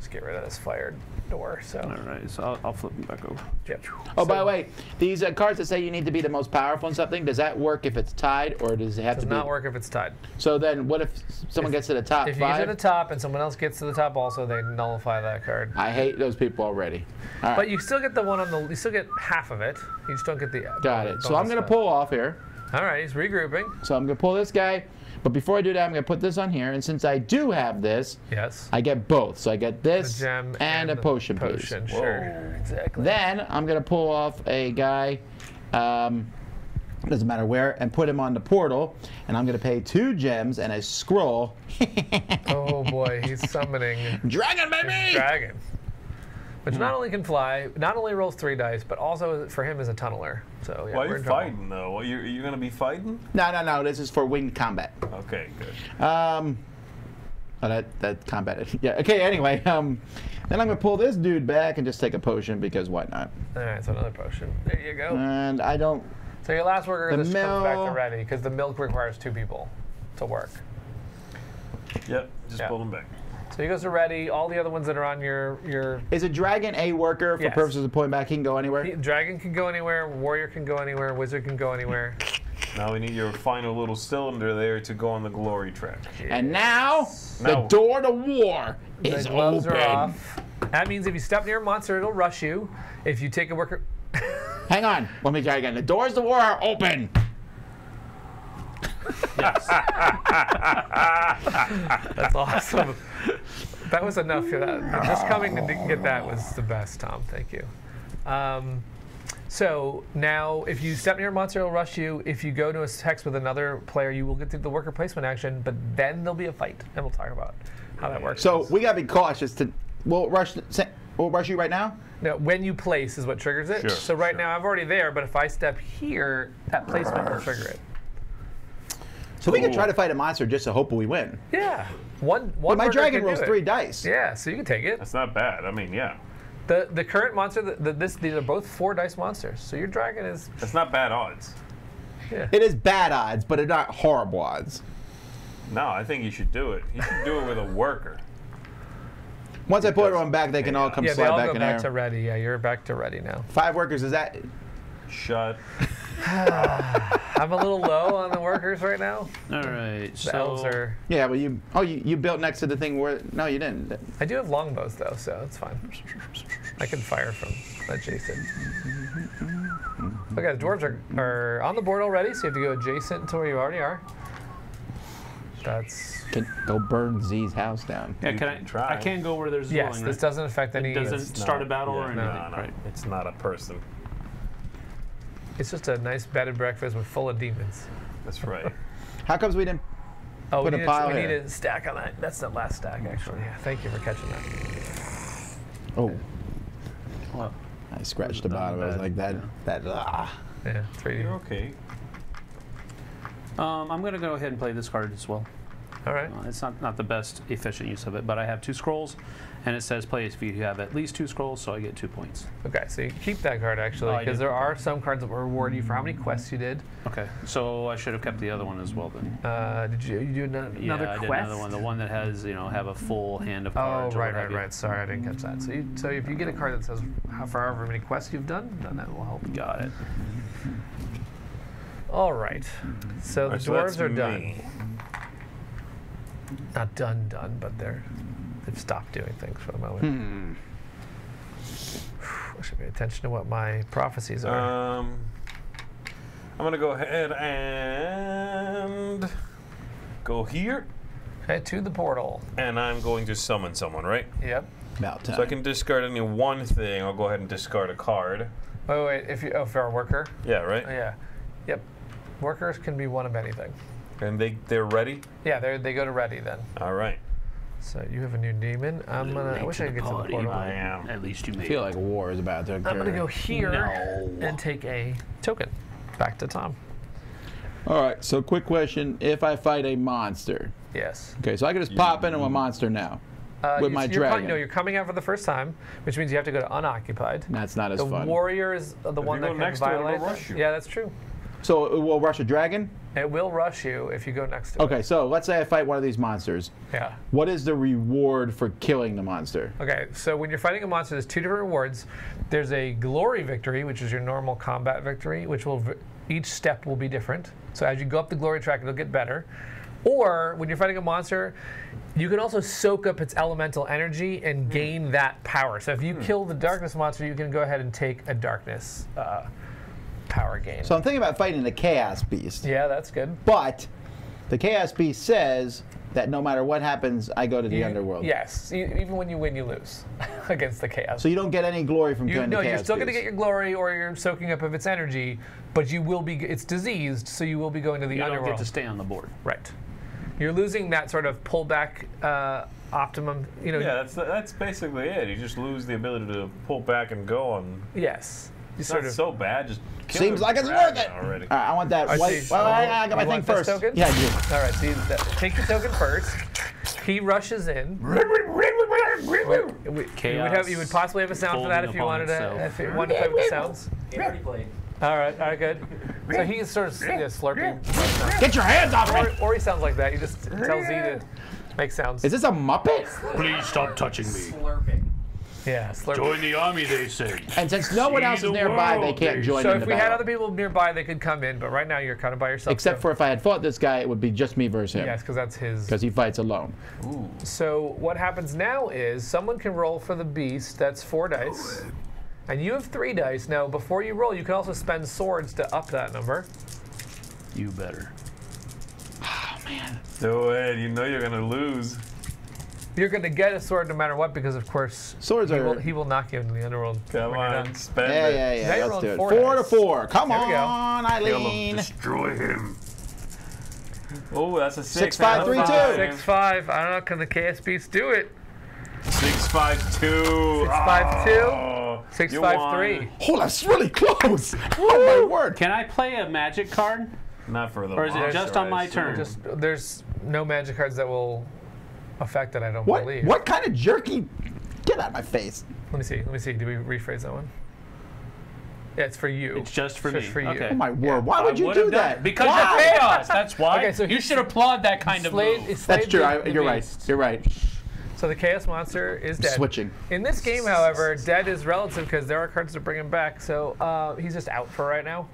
let's get rid of this fired door. So All right, so I'll, I'll flip them back over. Yep. Oh, by the way, these uh, cards that say you need to be the most powerful in something, does that work if it's tied, or does it have does to be? not work if it's tied. So then, what if someone gets to the top If you get to the top and someone else gets to the top, also they nullify that card. I hate those people already. All right, But you still get the one on the. You still get half of it. You just don't get the. got it. So I'm gonna pull off here. All right, he's regrouping. So I'm gonna pull this guy, but before I do that, I'm gonna put this on here. And since I do have this, Yes. I get both. So I get this gem and, a potion, Potion, piece. sure. Exactly. Then I'm gonna pull off a guy. Um, doesn't matter where, and put him on the portal, and I'm gonna pay two gems and a scroll. [LAUGHS] oh boy, he's summoning Dragon baby! dragon, which Hmm. not only can fly, not only rolls three dice, but also for him is a tunneler. So yeah, Why are we're you in trouble. fighting though? What, You're, you're gonna be fighting? No, no, no. This is for winged combat. Okay, good. Um, oh, that that combat. [LAUGHS] Yeah. Okay. Anyway, um, then I'm gonna pull this dude back and just take a potion because why not? All right, so another potion. There you go. And I don't. so your last worker the this comes back to mill- ready because the milk requires two people to work. Yep, just Yeah. pull them back. So he goes to ready. All the other ones that are on your your Is a dragon a worker for Yes. purposes of pulling back? He can go anywhere. he- dragon can go anywhere, warrior can go anywhere, wizard can go anywhere. Now we need your final little cylinder there to go on the glory track. And now, Now- the door to war The is gloves open. are off. That means if you step near a monster, it'll rush you. If you take a worker, [LAUGHS] Hang on. Let me try again. The doors to war are open. Yes. [LAUGHS] That's awesome. [LAUGHS] that was enough for that. Just coming to get that was the best, Tom. Thank you. Um, so now, if you step near a monster, it'll rush you. If you go to a hex with another player, you will get through the worker placement action, but then there'll be a fight, and we'll talk about how that works. So we gotta be cautious. To we'll rush. We'll rush you right now. No, when you place is what triggers it. Sure, so right sure. now I'm already there, but if I step here, that placement will trigger it. So we can try to fight a monster just to hope we win. Yeah. One one. But one my dragon rolls three dice. Yeah, so you can take it. That's not bad. I mean, yeah, The the current monster, the, the, this these are both four dice monsters. So your dragon is that's not bad odds. yeah. It is bad odds, but it's not horrible odds. No, I think you should do it. You should do it with a worker. Once I pull everyone back, they can all uh, come yeah, they slide all back go in back there. to ready. Yeah, you're back to ready now. Five workers. Is that? Shut. [SIGHS] I'm a little low on the workers right now. All right. The So elves are. Yeah. Well, you. Oh, you, you built next to the thing where? No, you didn't. I do have longbows though, so it's fine. I can fire from adjacent. Mm-hmm. Okay, the dwarves are, are on the board already, so you have to go adjacent to where you already are. That's Can go burn Z's house down. yeah, You can I? can try. I can go where there's yes. dwelling, This right? doesn't affect any. It doesn't it's, start a battle Yeah, or no, anything, no, right? It's not a person. It's just a nice bed and breakfast with full of demons. That's right. [LAUGHS] How comes we didn't? Oh, Put we, a need, pile a, we here. need a stack on that. That's the last stack, actually. Yeah, thank you for catching that. Oh, Well, I scratched the bottom. I was like that. That. Ah. Yeah, 3D. You're okay. um, I'm going to go ahead and play this card as well. All right. Uh, it's not, not the best efficient use of it, but I have two scrolls, and it says play if you have at least two scrolls, so I get two points. Okay, so you keep that card actually, Oh, because do. there are some cards that will reward you for how many quests you did. Okay, so I should have kept the other one as well then. Uh, did you you do ano- Yeah, another I did quest? another one. The one that has, you know, have a full hand of Oh, cards. or right, right, right. Sorry, I didn't catch that. So, you, so if you get a card that says how, for however many quests you've done, then that will help. Got it. All right. So the Alright, so that's dwarves are done. Not done, done, but they're they've stopped doing things for the moment. Hmm. I should pay attention to what my prophecies are. Um, I'm gonna go ahead and go here, okay, to the portal. and I'm going to summon someone, right? Yep. About time. So I can discard any one thing. I'll go ahead and discard a card. Wait, wait. If you, oh, for a worker. Yeah, right. Oh, yeah. Yep. Workers can be one of anything. And they they're ready. Yeah, they they go to ready then. All right. So you have a new demon. I'm gonna. I wish I could get to the party, portal. but am. At least you made I feel like war is about to occur. I'm gonna go here No. and take a token. Back to Tom. All right. So, quick question: If I fight a monster, Yes. okay, so I can just pop into a monster now. Uh, With you- my you're com- dragon. no, you're coming out for the first time, which means you have to go to unoccupied. That's not as The fun. warrior is the one you that can next to it, it'll violate. rush you. Yeah, that's true. So it will rush a dragon. It will rush you if you go next to Okay, it. so let's say I fight one of these monsters. Yeah. What is the reward for killing the monster? Okay, so when you're fighting a monster, there's two different rewards. There's a glory victory, which is your normal combat victory, which will each step will be different. So as you go up the glory track, it'll get better. Or when you're fighting a monster, you can also soak up its elemental energy and gain that power. So if you kill the darkness monster, you can go ahead and take a darkness uh, power gain. So I'm thinking about fighting the chaos beast. yeah, that's good. But the chaos beast says that no matter what happens, I go to the You- underworld. Yes, e- even when you win, you lose [LAUGHS] against the chaos. So you don't get any glory from You, killing no, the chaos you're still going to get your glory, or you're soaking up of its energy, but you will be. It's diseased, so you will be going to the You don't underworld. get to stay on the board. right. You're losing that sort of pullback uh, optimum. You know. Yeah, that's that's basically it. You just lose the ability to pull back and go on. Yes. You sort of. so bad. Just kill Seems like it's worth it. already. All right, I want that I white. see. Well, I, I got my You thing want this first. token? Yeah, I do. All right. See, that, take the token first. He rushes in. We, we, you, would have, you would possibly have a sound for that if you wanted upon to. itself. If you wanted to play with the sounds. Already played. All right. All right. Good. So he's sort of you know, slurping. Get your hands off Or, me! or he sounds like that. He just tells Z to make sounds. Is this a Muppet? Please stop touching me. Slurping. Yeah, slurping. Join the army, they say. And since no one See else is the nearby, they can't they- join So in if the we had other people nearby, they could come in. But right now, you're kind of by yourself. Except so- for if I had fought this guy, it would be just me versus him. yes, because that's his. Because he fights alone. Ooh. So what happens now is someone can roll for the beast. That's four dice, and you have three dice. Now, before you roll, you can also spend swords to up that number. You better. Oh man. Do it. You know you're gonna lose. You're going to get a sword no matter what, because of course Swords he are. will, he will knock you into the underworld. Come on, spend yeah, it. yeah, Now yeah. you're Let's do it. four Four to four. Come There on, Eileen. Destroy him. Oh, that's a six. Six, five, three, two. Six five. I don't know. Can the chaos beast do it? Six five two. Six, five, two. Oh, Six you five won. three. Oh, that's really close. Oh, my word. Can I play a magic card? Not for the. Or is it just on my turn? Just there's no magic cards that will affect it. I don't What, believe. what kind of jerky? Get out of my face. Let me see. Let me see. Do we rephrase that one? Yeah, it's for you. It's just for Just me. for you. Okay. Oh, my word. Why would I you do done that? Because Why? you're chaos. That's why. Okay, so you should applaud that kind of Slade, move. That's true. the- I, you're right. You're right. So the chaos monster is dead. Switching. In this game, however, dead is relative because there are cards to bring him back. So uh, he's just out for right now.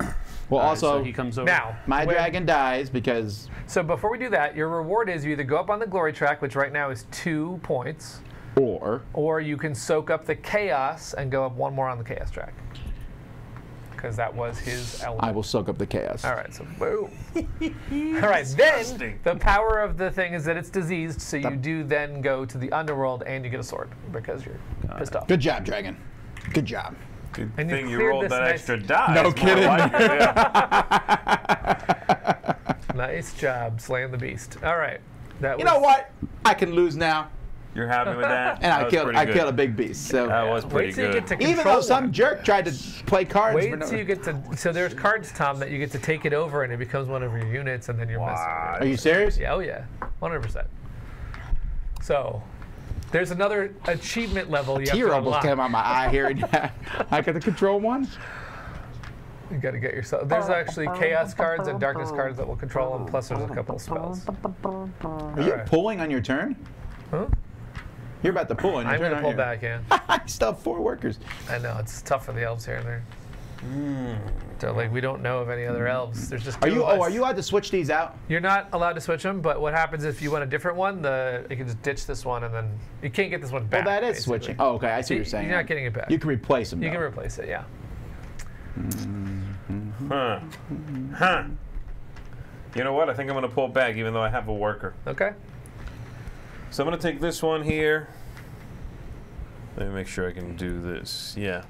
Well, Alright, also, so he comes over. Now, my when- dragon dies because So before we do that, your reward is you either go up on the glory track, which right now is two points, or or you can soak up the chaos and go up one more on the chaos track. Because that was his element. I will soak up the chaos. All right, so boom. [LAUGHS] All right, then the power of the thing is that it's diseased, so you do then go to the underworld and you get a sword because you're pissed off. Good job, dragon. Good job. Good And you thing you cleared rolled that nice- extra die. No kidding. likely, yeah. [LAUGHS] Nice job slaying the beast. All right, that You was, know what? I can lose now, You're happy with that? [LAUGHS] and That I was killed. pretty I good. killed a big beast. So That was pretty Wait till you good. get to even though some jerk tried to play cards, Wait for no, till you get to. So there's cards, Tom, that you get to take it over and it becomes one of your units, and then you're messing. Wow. Are you serious? Yeah, oh yeah, 100%. So, there's another achievement level you have Tear to almost came out my eye here. and [LAUGHS] I got the control one. You got to get yourself. There's actually chaos cards and darkness cards that will control them. Plus, there's a couple of spells. Are you Alright. pulling on your turn? Huh? You're about to pull on your I'm turn. gonna pull aren't back in. you? I still have four workers. I know it's tough for the elves here. They're hmm. So like we don't know of any other elves. There's just Are you? Oh, are you allowed to switch these out? You're not allowed to switch them, but what happens if you want a different one? The you can just ditch this one and then you can't get this one back. Well, that is basically. switching. Oh, okay. I see what You- you're saying. you're not getting it back. You can replace them. You can replace it, yeah. Hmm. Huh. Huh. You know what? I think I'm going to pull back even though I have a worker. Okay. So I'm going to take this one here. Let me make sure I can do this. Yeah.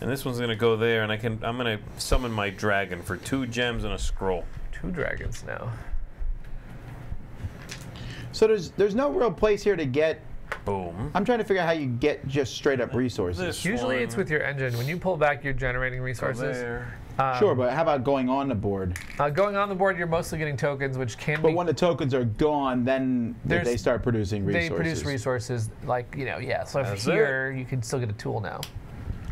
And this one's going to go there and I can I'm going to summon my dragon for 2 gems and a scroll. Two dragons now. So there's there's no real place here to get. Boom. I'm trying to figure out how you get just straight up resources. This Usually one it's with your engine. When you pull back, you're generating resources. there. Um, Sure, but how about going on the board? uh, going on the board, you're mostly getting tokens, which can be But be. when the tokens are gone, then they start producing resources. they produce resources, like you know, yeah. So That's here you can still get a tool now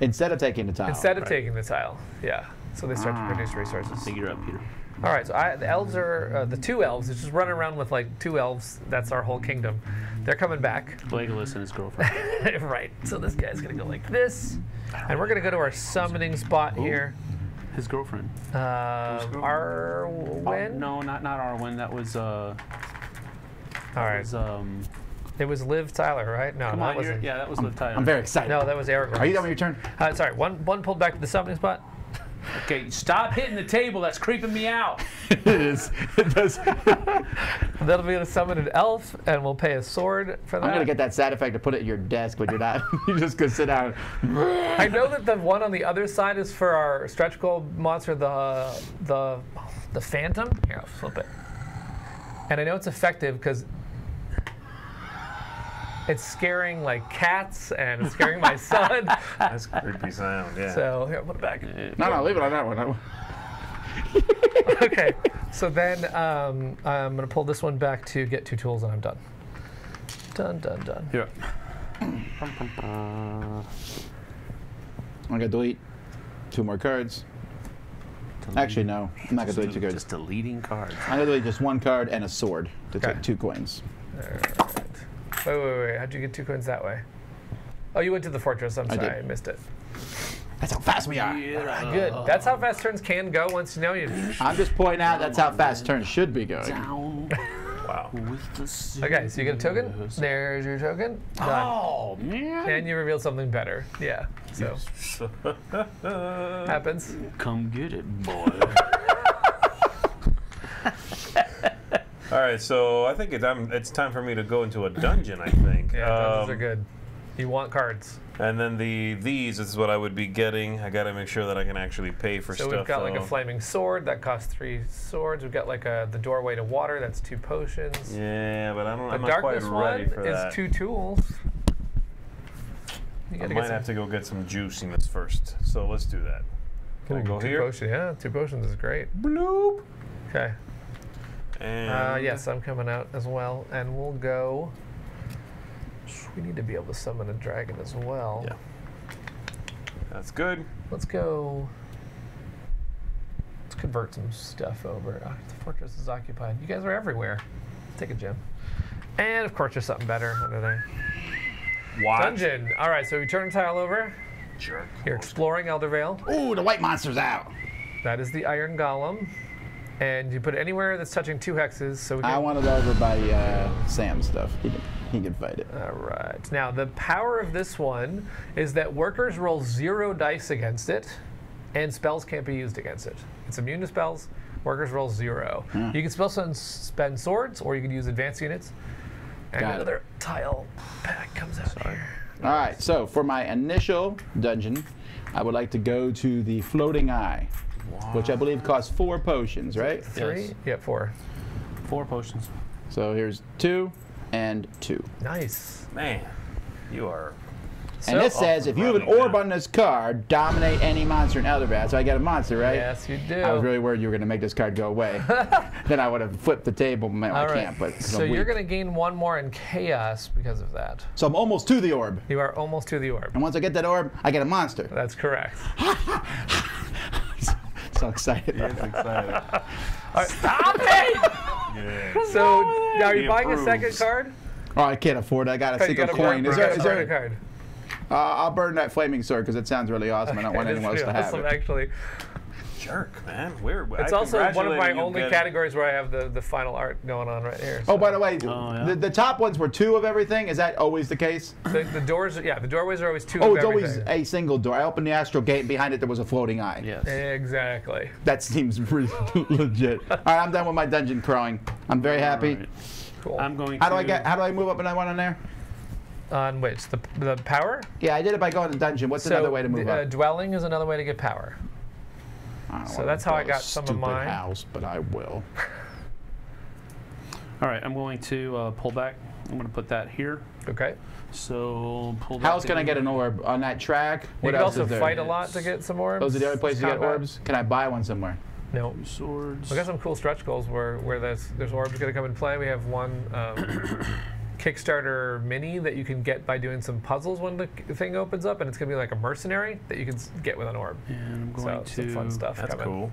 Instead of taking the tile. instead of right. taking the tile. Yeah. So they start to produce Ah. resources. I think you're up, Peter. All right, so I, the elves are uh, the two elves. It's just running around with like two elves. That's our whole kingdom. They're coming back. [LAUGHS] Legolas and his girlfriend. [LAUGHS] right. So this guy's gonna go like this, and we're gonna go to our summoning spot here. His girlfriend. Uh, Oh, Arwen. no, not not Arwen. That was uh. All right. Was, um. It was Liv Tyler, right? No, Come that on, wasn't. yeah, that was Liv Tyler. I'm very excited. No, that was Eric. Aragorn. Are you done with your turn? Uh, sorry, one one pulled back to the summoning spot. Okay, stop hitting the table. That's creeping me out. [LAUGHS] it is. It does. [LAUGHS] That'll be to summon an elf, and we'll pay a sword for that. I'm gonna get that sad effect to put it in your desk, but you're not. [LAUGHS] you're just gonna sit down. I know that the one on the other side is for our stretch goal monster, the the the phantom. Here, I'll flip it. And I know it's effective because it's scaring like cats and it's scaring my son. [LAUGHS] That's a creepy sound, yeah. So here, put it back. No, no, leave it on that one. [LAUGHS] okay. So then um, I'm gonna pull this one back to get two tools, and I'm done. Done, done, done. Yeah. I'm gonna delete two more cards. Actually, no. I'm not gonna delete two cards. Just deleting cards. I'm gonna delete just one card and a sword to Okay. take two coins. All right. Wait, wait, wait. How'd you get two coins that way? Oh, you went to the fortress. I'm I sorry, did. I missed it. That's how fast we are. Good. That's how fast turns can go. Once you know you. I'm just pointing out that's how fast turns should be going. Down wow. Okay, so you get a token. There's your token. Done. Oh man! And you reveal something better. Yeah. So [LAUGHS] happens. Come get it, boy. [LAUGHS] All right, so I think it's, I'm, it's time for me to go into a dungeon, I think. Yeah, dungeons Um, are good. You want cards. And then the these is what I would be getting. I got to make sure that I can actually pay for So stuff. we've got like a flaming sword that costs three swords. We've got like a the doorway to water. That's two potions. Yeah, but I don't. The I'm not quite darkness ready one for is two tools. You I might have to go get some juiciness first. So let's do that. Can I go two here? Potion, yeah, two potions is great. Bloop. Okay. And Uh, yes, I'm coming out as well, and we'll go. We need to be able to summon a dragon as well. Yeah. That's good. Let's go. Let's convert some stuff over. Ah, the fortress is occupied. You guys are everywhere. Take a gem. And of course, there's something better under there. Watch. Dungeon. All right, so we turn tile over. Jerk. You're exploring Eldervale. Ooh, the white monster's out. That is the Iron Golem. And you put it anywhere that's touching two hexes. So we can I want it over by uh, Sam's stuff. He can, he can fight it. All right. Now, the power of this one is that workers roll zero dice against it, and spells can't be used against it. It's immune to spells. Workers roll zero. You can spell spend, spend swords, or you can use advanced units. And Got it. another tile pack comes out here. All right, so for my initial dungeon, I would like to go to the Floating Eye, which I believe costs four potions, right? Three? Yes. Yeah, four. Four potions. So here's two and two. Nice. Man, you are. And So- this says if you have an orb now. on this card, dominate any monster in Eldervale. So I get a monster, right? Yes, you do. I was really worried you were going to make this card go away. [LAUGHS] then I would have flipped the table. Man, I All right. can't, but so I'm you're weak. going to gain one more in chaos because of that. So I'm almost to the orb. You are almost to the orb. And once I get that orb, I get a monster. That's correct. [LAUGHS] so excited. It's exciting. Stop it! yeah. So now are He you buying a second card? Oh, I can't afford it. I got a single coin. burn- Is burn there, a is burn card. Uh, I'll burn that flaming sword because it sounds really awesome. I don't want [LAUGHS] anyone else to pretty have awesome, it. actually. Jerk, man. Where? It's also one of my only categories where I have the, the final art going on right here. Oh, by the way, Oh, yeah. the, the top ones were two of everything. Is that always the case? the, the doors, yeah, the doorways are always two. Oh, of it's always a single door. I opened the astral gate, and behind it there was a floating eye. Yes. Exactly. That seems pretty [LAUGHS] legit. All right, I'm done with my dungeon crawling. I'm very happy. Alright. Cool. I'm going How to. do I get? How do I move up and I want on there? on which the the power. Yeah, I did it by going to dungeon. What's another way to move the, uh, up? dwelling is another way to get power. I don't so that's how I got some of stupid mine. House, but I will. [LAUGHS] All right, I'm going to uh, pull back. I'm going to put that here. Okay. So pull. How else can I get an orb on that track? You What can else also is there? fight a lot to get some orbs. Those are the only places you get orbs. Can I buy one somewhere? No. Swords. We got some cool stretch goals where where there's there's orbs going to come in play. We have one um, Kickstarter mini that you can get by doing some puzzles when the thing opens up, and it's going to be like a mercenary that you can get with an orb. And I'm So going to. some fun stuff That's coming. cool.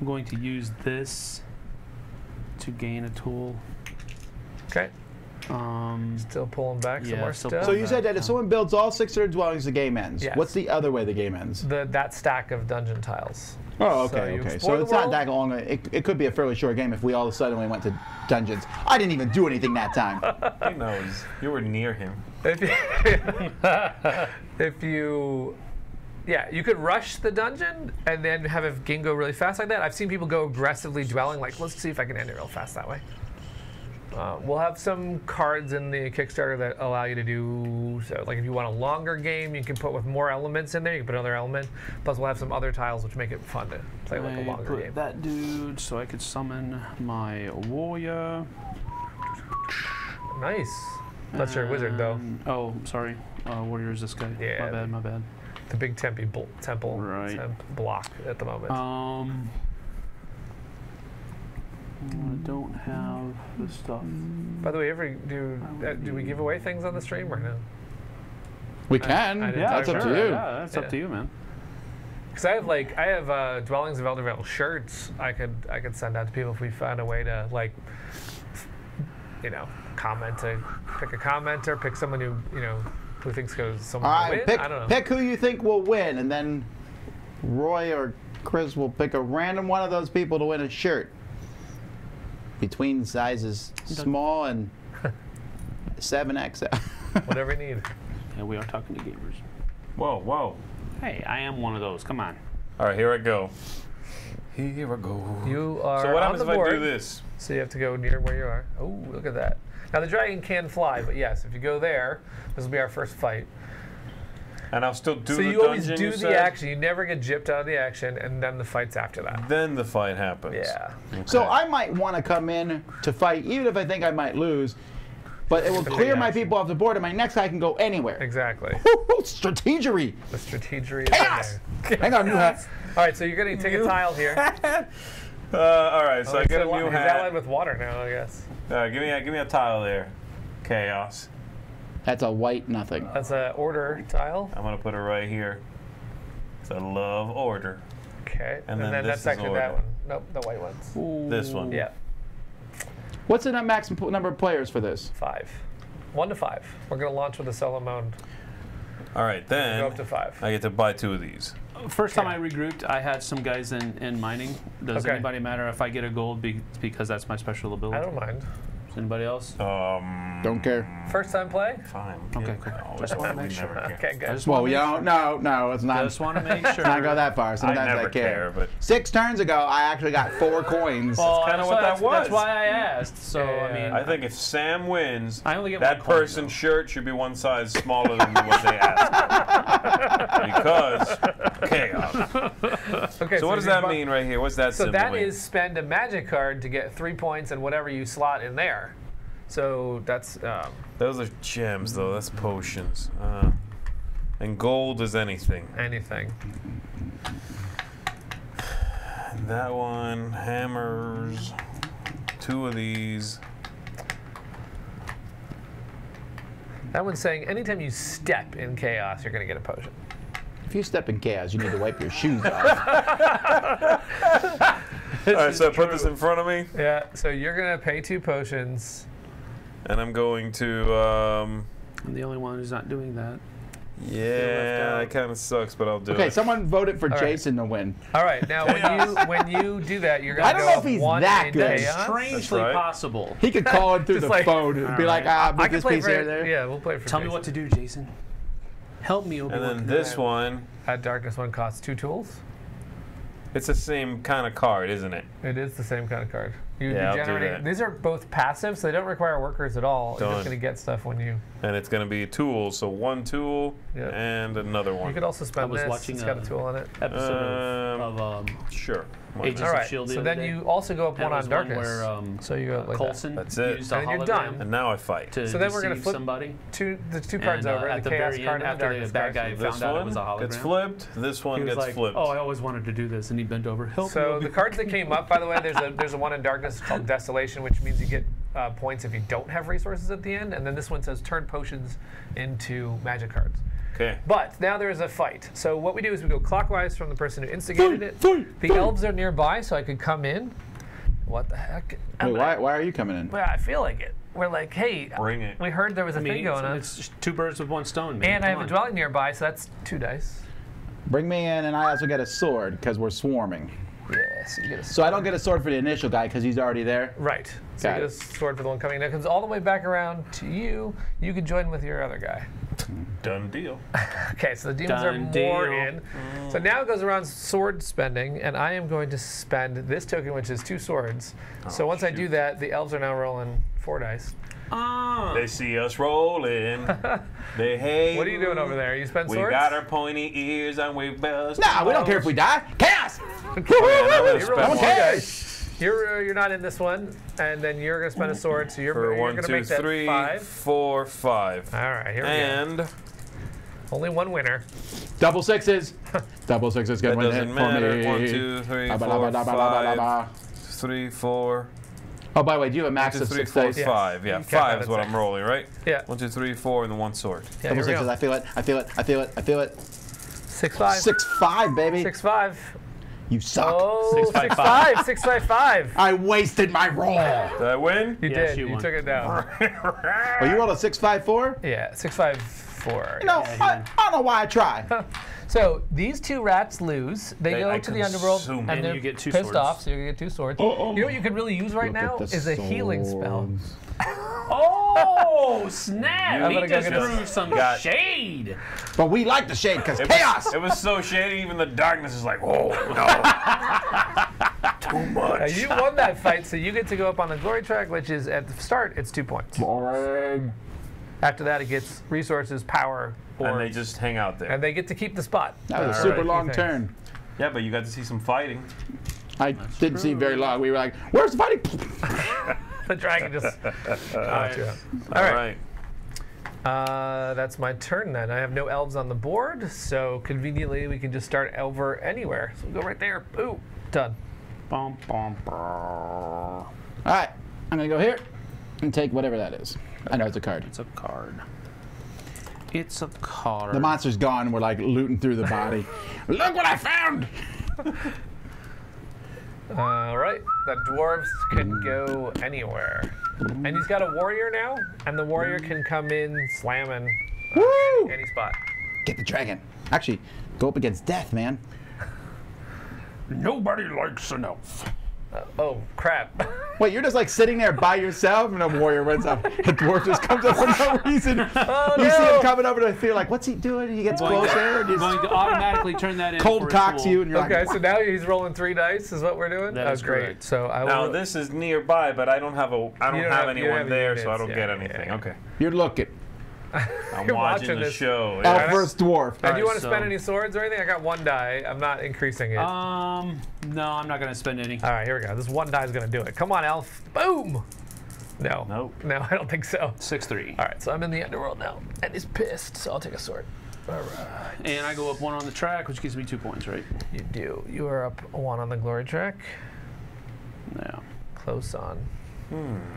I'm going to use this to gain a tool. Okay. Um, Still pulling back some Yeah, more still stuff. So you said that if someone builds all 600 dwellings, the game ends. Yes. What's the other way the game ends? the that stack of dungeon tiles. Oh, okay, you okay. So the it's not that long. Uh, it, it could be a fairly short game if we all of a sudden went to dungeons. I didn't even do anything that time. [LAUGHS] He knows. You were near him. If you, [LAUGHS] if you, yeah, you could rush the dungeon and then have a game go really fast like that. I've seen people go aggressively dwelling, like, let's see if I can end it real fast that way. Uh, we'll have some cards in the Kickstarter that allow you to do so. Like if you want a longer game, you can put with more elements in there. You can put another element. Plus, we'll have some other tiles which make it fun to play like a longer put game. that dude so I could summon my warrior. Nice. That's your wizard though. Oh, sorry. Uh, warrior is this guy. Yeah. My bad. My bad. The big tempe bl- temple Right. temp block at the moment. Um. I don't have the stuff. By the way, ever do uh, do we give away things on the stream right now? We can. I didn't Yeah, that's up sure, to you. Yeah, that's Yeah. up to you, man. Because I have like I have uh, dwellings of Eldervale shirts. I could I could send out to people if we find a way to like, you know, comment to pick a commenter, pick someone who you know who thinks goes someone All will win. pick, I don't know. pick who you think will win, and then Roy or Chris will pick a random one of those people to win a shirt. Between sizes small and [LAUGHS] 7XL. [LAUGHS] Whatever you need. Yeah, we are talking to gamers. Whoa, whoa. Hey, I am one of those. Come on. All right, here I go. Here I go. You are so what on happens the if board. I do this? So you have to go near where you are. Oh, look at that. Now the dragon can fly, but yes, if you go there, this will be our first fight. And I'll still do so the you always dungeon, do you the said? action. You never get gypped out of the action, and then the fights after that. Then the fight happens. Yeah. So I might want to come in to fight, even if I think I might lose. But it will clear my action. people off the board, and my next guy can go anywhere. Exactly. Woo-hoo, Strategery. The strategery Chaos. Hang on, new hat. All right, so you're going to take a tile here. Uh, all right, so I get a al- new he's hat. allied with water now, I guess. Uh, give me a give me a tile there. Chaos. That's a white nothing. That's a order tile. I'm gonna put it right here. So I love order. Okay. And then this that's is actually that one. Nope, the white ones. This one. Yeah, What's the max p- number of players for this? five. One to five. We're going to launch with a solo mode. All right, then Go up to five. I get to buy two of these. First time Yeah. I regrouped, I had some guys in, in mining. Does Okay. anybody matter if I get a gold be, because that's my special ability? I don't mind. Does anybody else? Um, Don't care. First time play? Fine. Okay, Yeah. cool. No, Just wanna we make sure. never care. Okay, good. I just Well, wanna you make don't. No, no, it's not. Just want to make sure. [LAUGHS] not go that far. Sometimes I, never care. care, but- Six turns ago, I actually got four coins. Well, kinda that's what that that's- That's was. why I asked. So Yeah, I mean, I think if Sam wins, I only get that one coin, person's though. shirt should be one size smaller than what they asked. [LAUGHS] because chaos. Okay, So what does you that bu- mean right here? What's that So symbol that mean? is spend a magic card to get three points and whatever you slot in there. So that's um, Those are gems, though. That's potions. Uh, and gold is anything. anything. And that one, hammers. Two of these. That one's saying anytime you step in chaos, you're going to get a potion. If you step in chaos, you need to wipe your shoes off. [LAUGHS] All right, so I put this in front of me, Yeah. So you're going to pay two potions. And I'm going to. Um, I'm the only one who's not doing that. Yeah, out. it kind of sucks, but I'll do Okay, it. Okay, someone voted for right. Jason to win. All right, now when you when you do that, you're gonna I don't go know if up he's one that in good. chaos. Strangely right. possible. He could call it through Just the like- phone and be like, Alright. ah, I put can this play piece for here, there. Yeah, we'll play for. Tell me Jason. what to do, Jason. Help me, Obi and then this one, That darkness one costs two tools. it's the same kind of card, isn't it? It is the same kind of card. You Yeah, I'll do that. These are both passive, so they don't require workers at all. You're just gonna get stuff when you. And it's going to be tools. So one tool Yeah. and another one. You could also spend I was this. watching it's got a a- tool on it. Episode Um, of, of um, Sure. why Agents not? All of. S.H.I.E.L.D. the So other then day. you also go up one on was darkness. where um, so you go up like Coulson That's it. used And then you're done. And now I fight. to So then we're gonna flip- somebody. Two the two cards and, uh, over. at the the chaos very card end, and the after the darkness bad guy this found out it was a hologram. gets flipped. This one was gets like, flipped. "Oh, I always wanted to do this," and he bent over. Help So Obi." the cards that came up, by the way, there's a there's a one in darkness called [LAUGHS] Desolation, which means you get uh, points if you don't have resources at the end, and then this one says turn potions into magic cards. okay. But now there is a fight. So what we do is we go clockwise from the person who instigated it. fight, The fight. elves are nearby, so I could come in. What the heck? Wait, why, why are you coming in? Well, I feel like it. We're like, hey, Bring it. we heard there was a I mean, thing going on, it's two birds with one stone, man. and I Come have a dwelling nearby, so that's two dice. Bring me in, and I also get a sword because we're swarming. Yeah, so you get a So I don't get a sword for the initial guy because he's already there. Right. So Got you get a sword for the one coming. Now it comes all the way back around to you. You can join with your other guy. Done deal. [LAUGHS] Okay, so the demons Done are more deal. in. So mm. now it goes around sword spending, and I am going to spend this token, which is two swords. Oh, so once I do that, the elves are now rolling four dice. Ah. They see us rolling. [LAUGHS] they hate. What are you doing over there? You spend We got our pointy ears and we bust. Nah, we don't care if we die. Chaos! I'm gonna You're spend rolling one two You're uh, you're not in this one, and then you're gonna spend a sword, so you're, for you're one, gonna two, make that three, five. four, five. All right, here we go. And Only one winner. Double sixes. [LAUGHS] Double sixes that can win doesn't for matter. me. One, two, three, Ba, ba, four, five, ba. three, four, Oh, by the way, do you have a one, max two, of three, six four, dice? Yes. five. Yeah, You count five is what as I'm rolling, right? Yeah. One, two, three, four, and then one sword. Yeah, Double here we sixes. go. I feel it. I feel it. I feel it. I feel it. Six five. Six five, baby. Six five. You suck. Oh, Six, six five, five. five. Six five five. I wasted my roll. Did I win? You Yes, did. you You, won. took it down. Oh, you rolled a six five four? yeah, six five four. No, Yeah, I. I don't know why I tried. [LAUGHS] So these two rats lose. They, They- go I to the underworld consume and it. And they're you get two pissed swords. off. So you're get two swords. You know what you could really use right now is a healing spell. Oh [LAUGHS] snap! I'm he gonna go just get a- threw some Got- shade. But we like the shade because It chaos. Was, it was so shady, even the darkness is like, oh no. [LAUGHS] Too Now, much. you won that fight, so you get to go up on the glory track, which is at the start. It's two points. Boring. After that, it gets resources, power, or and they just hang out there. and they get to keep the spot. That was a super right, long turn. yeah, but you got to see some fighting. I didn't see very long. We were like, "Where's the fighting?" [LAUGHS] [LAUGHS] The dragon just. [LAUGHS] Alright. you. All right. right. Uh, that's my turn then. I have no elves on the board, so conveniently we can just start over anywhere. So we'll go right there. Ooh, done. Bum, bum, bum. All right, I'm gonna go here and take whatever that is. I know it's a card. It's a card. It's a car. The monster's gone. We're like looting through the body. [LAUGHS] Look what I found! All right, the dwarves can go anywhere, and he's got a warrior now, and the warrior can come in slamming uh, Woo! any spot. Get the dragon. Actually, go up against death, man. Nobody likes an elf. Uh, oh crap! [LAUGHS] Wait, you're just like sitting there by yourself, and a warrior runs up. A dwarf just comes up for no [LAUGHS] reason. Oh, you see him coming over to the field, like, what's he doing? He gets Going to, closer, and going to automatically turn that in. cold a cocks you, and you're okay, like, so now he's rolling three dice. Is what we're doing? That oh, great. correct. So I will. Now this is nearby, but I don't have a I don't don't have have- anyone have there, units, so I don't yeah, get yeah, anything. yeah. Okay. you're looking. [LAUGHS] I'm watching, watching the this. show. Elf yeah. versus dwarf. And do you want to so- spend any swords or anything? I got one die. I'm not increasing it. Um, no, I'm not going to spend any. All right, here we go. This one die is going to do it. Come on, elf. Boom. No. Nope. No, I don't think so. Six three. All right, so I'm in the underworld now, and he's pissed. So I'll take a sword. All right. And I go up one on the track, which gives me two points, right? You do. You are up one on the glory track. Yeah. Close on.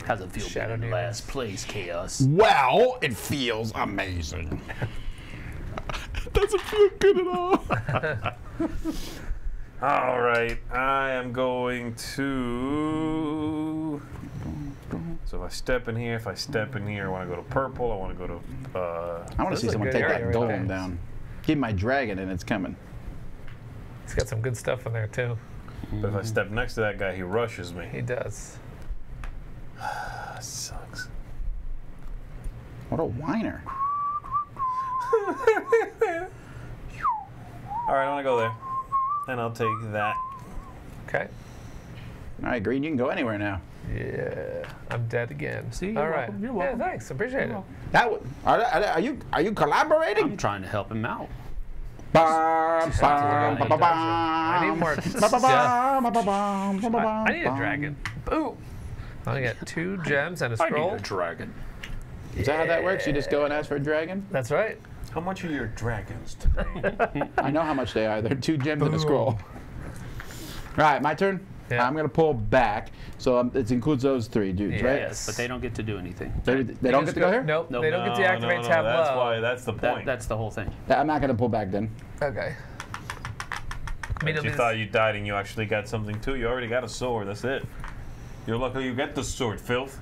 How's it feel Shadow being in demons. last place, Chaos? Well, it feels amazing. [LAUGHS] Doesn't feel good at all. [LAUGHS] All right, I am going to So if I step in here, if I step in here, I want to go to purple. I want to go to. Uh, I want to see someone take that right golem there. down. Keep my dragon and it's coming. He's got some good stuff in there too. but if I step next to that guy, he rushes me. He does. That sucks. What a whiner. [LAUGHS] All right, I want to go there, and I'll take that. Okay. All right, Green, you can go anywhere now. Yeah. I'm dead again. See, All you're right. welcome, you're Yeah, welcome. thanks. Appreciate it. That w- are, are, are you are you collaborating? I'm trying to help him out. Bum, Just bum, have to bum, go bum, I need more. bum, bum, Yeah. bum, bum, bum, bum, bum, I need a bum. dragon. Ooh. I get two gems and a I need scroll. a dragon. Is that how that works? You just go and ask for a dragon? That's right. How much are your dragons today? [LAUGHS] I know how much they are. They're two gems and a scroll. All right, my turn. Yeah. I'm gonna pull back. So um, it includes those three dudes, Yeah. right? Yes, but they don't get to do anything. They, they don't get to go here. Nope. Nope. They don't get to activate no, no, tableau. That's why. That's the That, point. that's the whole thing. I'm not gonna pull back then. Okay. I mean, you thought you died and you actually got something too. You already got a sword. That's it. You're lucky you get the sword, filth.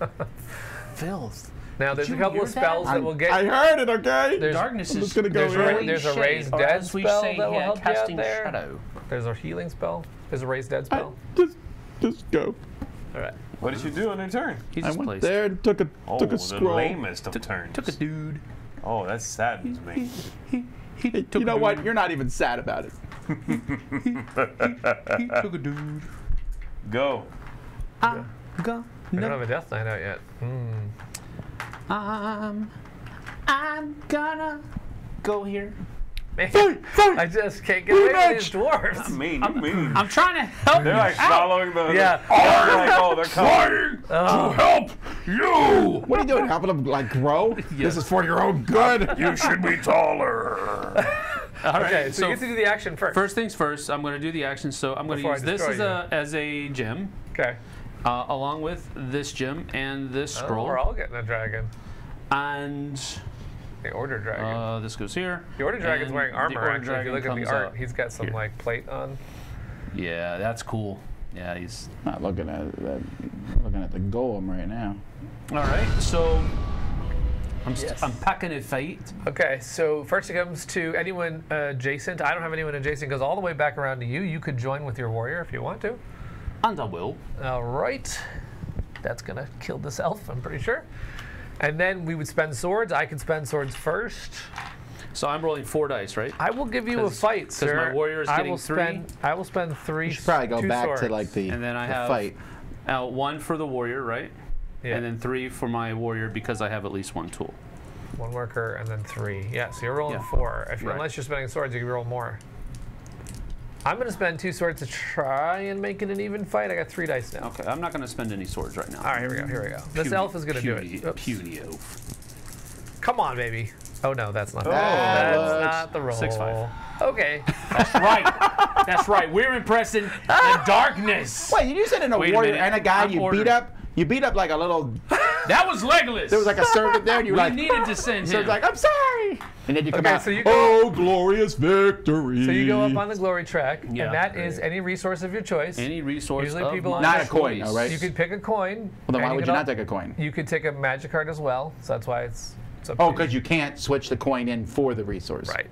[LAUGHS] Filth. now there's a you couple hear of spells that I'm- will get. I heard it. Okay. There's- Darkness I'm is just gonna go there's here. ra- there's a shade, raised or dead as we spell say that will here, help you out casting there. shadow. There's a healing spell. There's a raised dead I- spell. just, just go. All right. What did you do on your turn? He's I just went placed. there and took a Oh, took a oh, the scroll. lamest of turns. Took a dude. Oh, that saddens me. He Hey, took you know a what? dude. You're not even sad about it. [LAUGHS] He took a dude. Go. I'm gonna. I don't gonna. have a death knight out yet. Hmm. I'm. I'm gonna go here. Man, Fight, fight. I just can't get away with these dwarves. I mean, you mean. I'm trying to help They're you like out. following the. Yeah. They're like, oh, they're coming. Oh. help you. What are you doing? Helping them like grow? This is for your own good. You should be taller. All right, [LAUGHS] Okay, so, you get to do the action first. First things first, I'm going to do the action. So I'm going to use this destroy as a as a gem, Okay. Uh, along with this gem and this Oh, scroll, we're all getting a dragon. and The order dragon. uh, this goes here. the order dragon's and wearing the armor. order Actually, if you dragon look at comes the art, he's got some here. like plate on. Yeah, that's cool. Yeah, he's Not looking at that. Looking at the golem right now. all right. So I'm st- Yes. I'm packing a fight. Okay, so first it comes to anyone adjacent. I don't have anyone adjacent. It goes all the way back around to you. You could join with your warrior if you want to. And I will. All right. That's going to kill this elf, I'm pretty sure. And then we would spend swords. I can spend swords first. So I'm rolling four dice, right? I will give you a 'Cause- fight, 'cause sir. my warrior is I getting will three. spend. I will spend three. You should probably go back swords. to like the, And then I the have fight. uh, one for the warrior, right? Yeah. And then three for my warrior because I have at least one tool. one worker and then three. Yeah, so you're rolling Yeah. four. If you, Right. unless you're spending swords, you can roll more. I'm going to spend two swords to try and make it an even fight. I got three dice now. Okay, I'm not going to spend any swords right now. All right, here we go. Here we go. This elf is going to do it. Oops. Puny elf. Come on, baby. Oh no, that's not. Oh. that's Looks- not the roll. Six, five. Okay. That's right. That's right. We're impressing the [LAUGHS] darkness. Wait, you said in a Wait a warrior minute. and a guy I'm you ordered. beat up. You beat up like a little. That was legless. There was like a servant there, and you were we like, needed to send [LAUGHS] so him. it's like, I'm sorry. And then you come Okay, out. so you go- oh, glorious victory. So you go up on the glory track, Yeah. and that is any resource of your choice. any resource Usually people my Not a coin, choice. right? You could pick a coin. Well, then why would you not take a coin? You could take a magic card as well, so that's why it's. it's Oh, to you. because you can't switch the coin in for the resource. Right.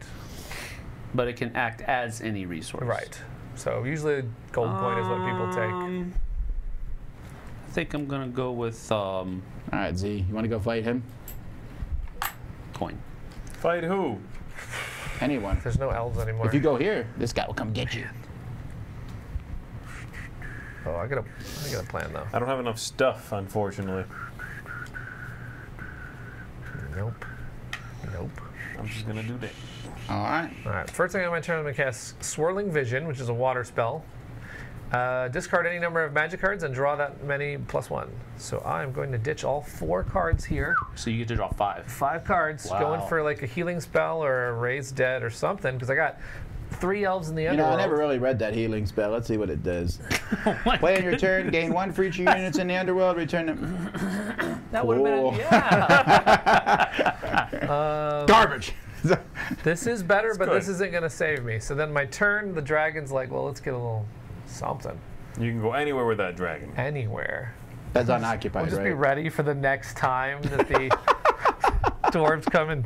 But it can act as any resource. Right. So usually gold coin is what people take. Um, I think I'm gonna go with um, All right, Z, you want to go fight him? coin. Fight who? Anyone. There's no elves anymore. If you go here, this guy will come get you. oh, I got a, I got a plan though. I don't have enough stuff, unfortunately. Nope. Nope. I'm just gonna do that. All right. All right. First thing on my turn, I'm going to cast Swirling Vision, which is a water spell. Uh, discard any number of magic cards and draw that many plus one. So I'm going to ditch all four cards here. So you get to draw five. Five cards, Wow. going for like a healing spell or a raised dead or something, because I got three elves in the underworld. You know, I never really read that healing spell. Let's see what it does. [LAUGHS] Oh Play on your turn, gain one for each units in the underworld, return them. That would have Cool. been yeah. [LAUGHS] Garbage! [LAUGHS] This is better, but good. this isn't going to save me. So then my turn, the dragon's like, well, let's get a little something You can go anywhere with that dragon. anywhere. That's unoccupied, We'll just right? be ready for the next time that the [LAUGHS] dwarves come in.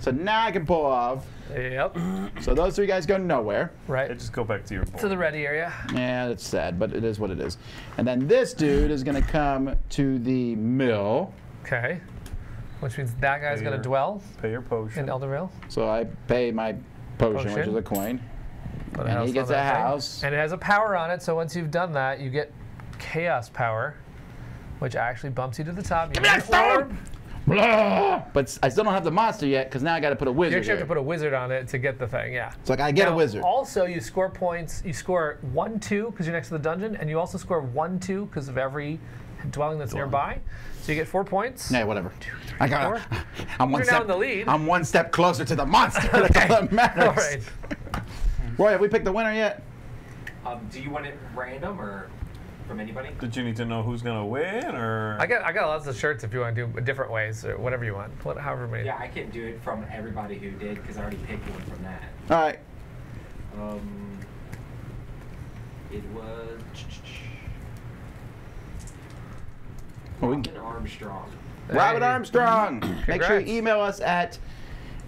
So now I can pull off. Yep. So those three guys go nowhere. Right. Yeah, just go back to your board. to the ready area. Yeah, that's sad, but it is what it is. And then this dude is going to come to the mill. Okay. Which means that guy's going to dwell Pay your potion. in Eldervale. So I pay my potion, which is a coin. Put And he gets a that thing. And it has a power on it, so once you've done that, you get chaos power, which actually bumps you to the top. You get an orb. Blah! But I still don't have the monster yet because now I got to put a wizard. You wizard. actually have to put a wizard on it to get the thing, yeah. So like I get a wizard. Also, you score points. You score one, two because you're next to the dungeon, and you also score one, two because of every dwelling that's nearby. So you get four points. Yeah, whatever. I got. four. [LAUGHS] I'm one You're now step. in the lead. I'm one step closer to the monster. [LAUGHS] That's all that matters. All right. [LAUGHS] Roy, have we picked the winner yet? Um, do you want it random or from anybody? Did you need to know who's gonna win, or I got I got lots of shirts if you want to do different ways or whatever you want. What, however many. Yeah, I can do it from everybody who did because I already picked one from that. All right. Um, it was Well, we can Robin Armstrong. Robert Hey. Armstrong. Make sure you email us at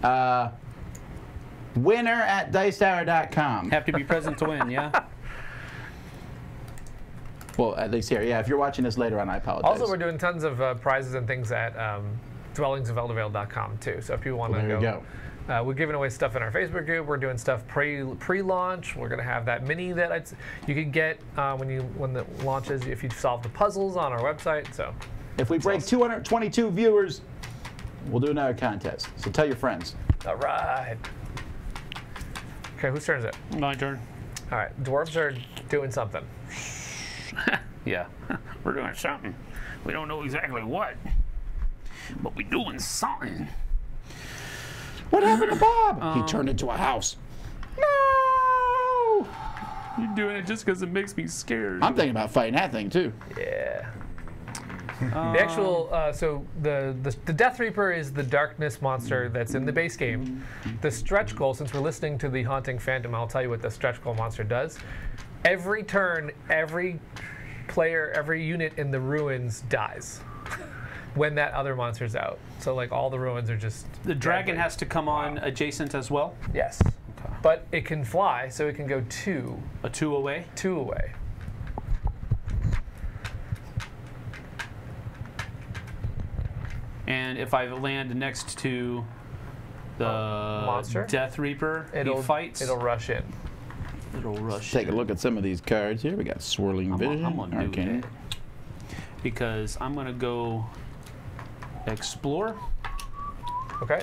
uh, winner at dicetower.com. Have to be present to win, yeah? [LAUGHS] Well, at least here. Yeah, if you're watching this later on, I apologize. Also, we're doing tons of uh, prizes and things at um, dwellingsofeldervale.com too. So if you want to Well, there go, you Uh, we're giving away stuff in our Facebook group. We're doing stuff pre pre launch. We're gonna have that mini that I'd, you can get uh, when you when it launches if you solve the puzzles on our website. So If we break 222 viewers, we'll do another contest. So tell your friends. all right. Okay, whose turn is it? My turn. All right, dwarves are doing something. [LAUGHS] Yeah, we're doing something. We don't know exactly what, but we're doing something. What happened to Bob? Um, he turned into a house. No! You're doing it just because it makes me scared. I'm thinking about fighting that thing too. Yeah. The [LAUGHS] actual, uh, so the, the the Death Reaper is the darkness monster that's in the base game. The stretch goal, since we're listening to the Haunting Phantom, I'll tell you what the stretch goal monster does. Every turn, every player, every unit in the ruins dies when that other monster's out. So like all the ruins are just the dragon deadly. has to come on adjacent as well, yes, but it can fly, so it can go two a two away. two away. And if I land next to the monster? Death Reaper, It'll he fights. It'll rush in. it'll rush. Take a look at some of these cards here. We got Swirling I'm, Vision, gonna- I'm gonna do Arcane. because I'm gonna go explore Okay.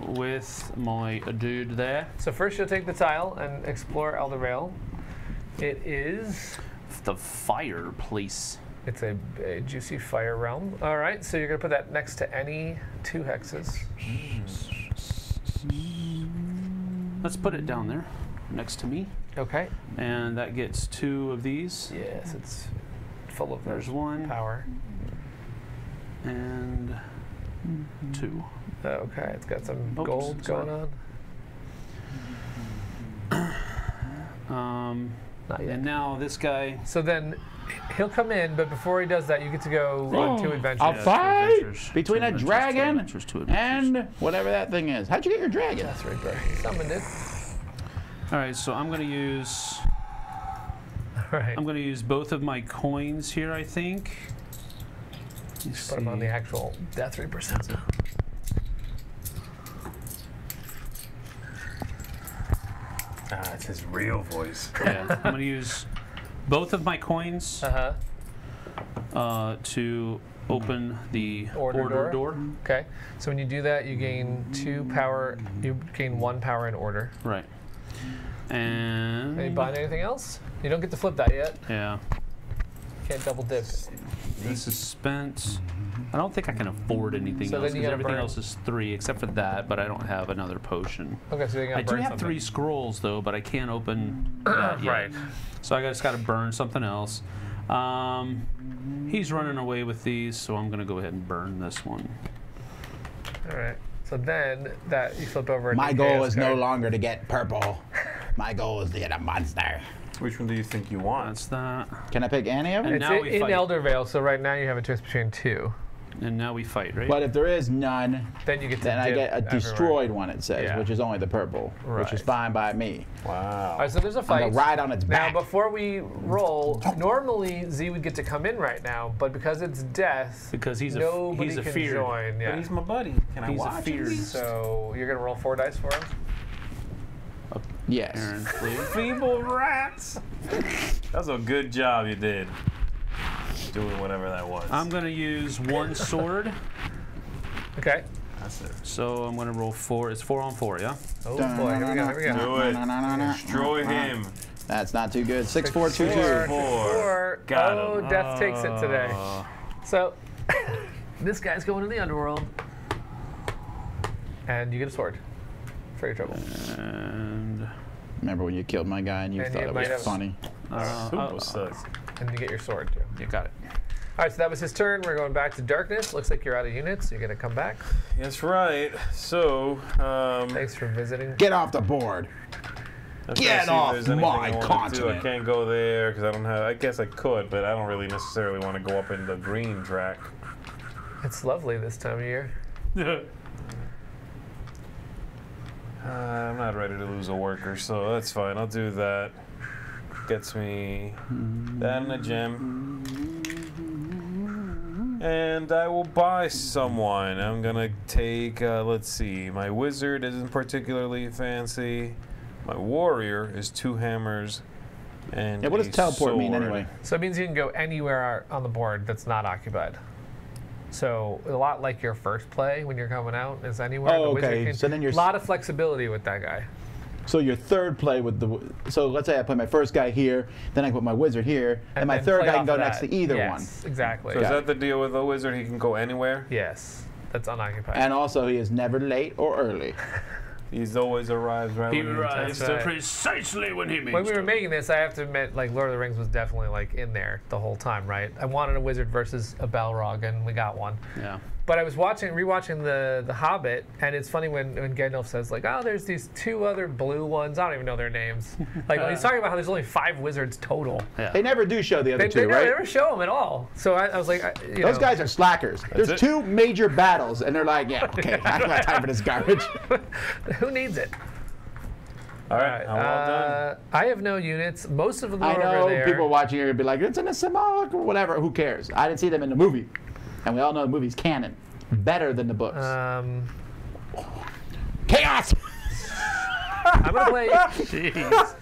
with my dude there. So first you'll take the tile and explore Eldervale. It is The fireplace. It's a, a juicy fire realm. All right, so you're gonna put that next to any two hexes. Let's put it down there next to me, Okay. and that gets two of these. Yes, it's full of There's one power. and two. Okay, it's got some Oops, gold sorry. going on. Um, Not yet. and now this guy. So then he'll come in, but before he does that, you get to go on two adventures. A two fight adventures, between two a adventures, two dragon adventures, two adventures. and whatever that thing is. How'd you get your dragon? That's right there. Summoned it. All right, so I'm gonna use. All right. I'm gonna use both of my coins here. I think. Let's Put him on the actual Death Reaper sensor. Ah, it's his real voice. Yeah, I'm gonna use both of my coins Uh huh. uh, to open the Order order, door? door. Okay. So when you do that, you gain two power. You gain one power in order. Right. And. Are you buying anything else? You don't get to flip that yet. yeah, Can't double dip. this is spent. I don't think I can afford anything So else because everything burn- else is three except for that. But I don't have another potion. Okay, so you got I do have three scrolls though, but I can't open [CLEARS THROAT] that yet. Right. So I just got to burn something else. Um, he's running away with these, so I'm gonna go ahead and burn this one. All right. So then that you flip over. My goal chaos is no longer to get purple. My goal is to get a monster. Which one do you think you want? That's that. Can I pick any of them? And It's now in, we in fight. Eldervale, so right now you have a choice between two. And now we fight, right? But if there is none, Then you get to then I dip get a everywhere. destroyed one. It says, Yeah. which is only the purple, which is Right. fine by me. Wow. All right, so there's a I'm gonna fight. ride on its back. Now, back. before we roll, normally Zee would get to come in right now, but because it's death, because he's a nobody he's a can feared. join. But Yeah. he's my buddy. Can I He's a watch feared. him? So you're gonna roll four dice for him. Yes. Apparently. [LAUGHS] Feeble rats. That was a good job you did. Doing whatever that was. I'm gonna use one sword, Okay. That's it. so I'm gonna roll four. It's four on four, yeah. Oh boy, here we go. Here we go. Do it. Destroy him. That's not too good. Six, four, two, Four, two. Four. four. Got oh, him. death takes it today. Uh, So [LAUGHS] this guy's going to the underworld, and you get a sword for your trouble. and Remember when you killed my guy and you And thought you it was have- funny? uh, Super uh, sucks. And you get your sword too. you got it. All right, so that was his turn. We're going back to darkness. Looks like you're out of units. So You're gonna come back. That's right. So, um, Thanks for visiting. Get off the board. I'm Get to see if off there's anything my I wanna I can't go there because I don't have. I guess I could, but I don't really necessarily want to go up in the green track. It's lovely this time of year. [LAUGHS] Uh, I'm not ready to lose a worker, so that's fine. I'll do that. Gets me that and a gem. And I will buy someone. I'm gonna take, uh, let's see, my wizard isn't particularly fancy. My warrior is two hammers and Yeah, what does a teleport mean anyway? So it means you can go anywhere on the board that's not occupied. So a lot like your first play when you're coming out is anywhere. Oh, okay. Can, So then you're a s- lot of flexibility with that guy. So your third play with the so let's say I play my first guy here, then I put my wizard here, and, my third guy can go next to either yes, Exactly. So is that the deal with the wizard? He can go anywhere. yes, that's unoccupied. one. And also he is never late or early. [LAUGHS] He's always arrives right He when he arrives That's right. precisely when he means when we were to. making this, I have to admit, like Lord of the Rings was definitely like in there the whole time, right? I wanted a wizard versus a Balrog, and we got one. Yeah. But I was watching, rewatching the the Hobbit, and it's funny when when Gandalf says like, "Oh, there's these two other blue ones. I don't even know their names." [LAUGHS] Like when he's talking about how there's only five wizards total. Yeah. They never do show the other They, two, they, never, right? they never show them at all. So I, I was like, I, you Those know, guys are slackers. There's it. two major battles, and they're like, yeah, [LAUGHS] okay, I don't have time for this garbage. [LAUGHS] who needs it? All right, I'm all done. Uh, I have no units. Most of them I are know there. people watching are gonna be like, it's in a symbolic or whatever. Who cares? I didn't see them in the movie, and we all know the movie's canon, better than the books. um, Chaos. [LAUGHS] I'm gonna play. Jeez.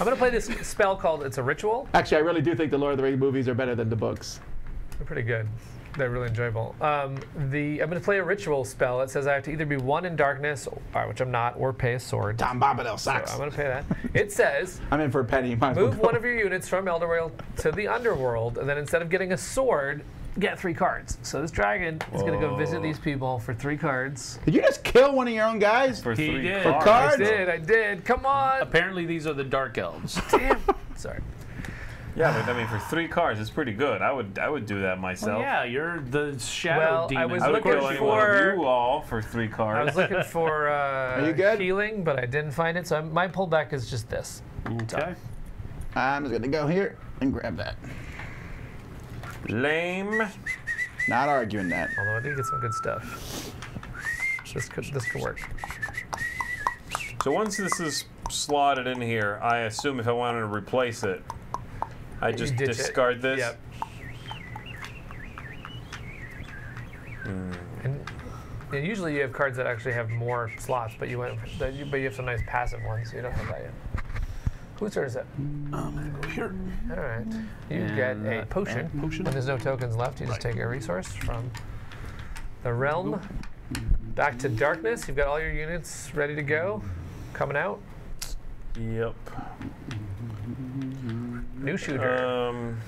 I'm gonna play this spell called. It's a ritual. Actually, I really do think the Lord of the Rings movies are better than the books. They're pretty good. They're really enjoyable. Um, the I'm going to play a ritual spell. It says I have to either be one in darkness, or, which I'm not, or pay a sword. Tom Bombadil So sucks. I'm going to pay that. It says [LAUGHS] I'm in for a penny. As well move one of your units from Elderworld to the Underworld, and then instead of getting a sword, get three cards. So this dragon is going to go visit these people for three cards. Did you just kill one of your own guys? For He three did. cards. For I did. I did. Come on. Apparently, these are the dark elves. [LAUGHS] Damn. Sorry. Yeah, but I mean, for three cards, it's pretty good. I would, I would do that myself. yeah, you're the shadow Well, I was I would looking kill any of for- you all for three I was looking [LAUGHS] for uh, you good? healing, but I didn't find it. So I'm, my pullback is just this. okay. I'm just gonna go here and grab that. Lame. Not arguing that. Although I did get some good stuff. This could this could work. So once this is slotted in here, I assume if I wanted to replace it, I just ditch it. discard this. Yep. Hmm. And, and usually you have cards that actually have more slots, but you went, but you have some nice passive ones, so you don't have that yet. Whose turn is it? I'm gonna go here. All right. You And get a that- potion. and potion. When there's no tokens left, you just take a resource from the realm. Back to darkness. You've got all your units ready to go. Coming out. Yep. New shooter. Um.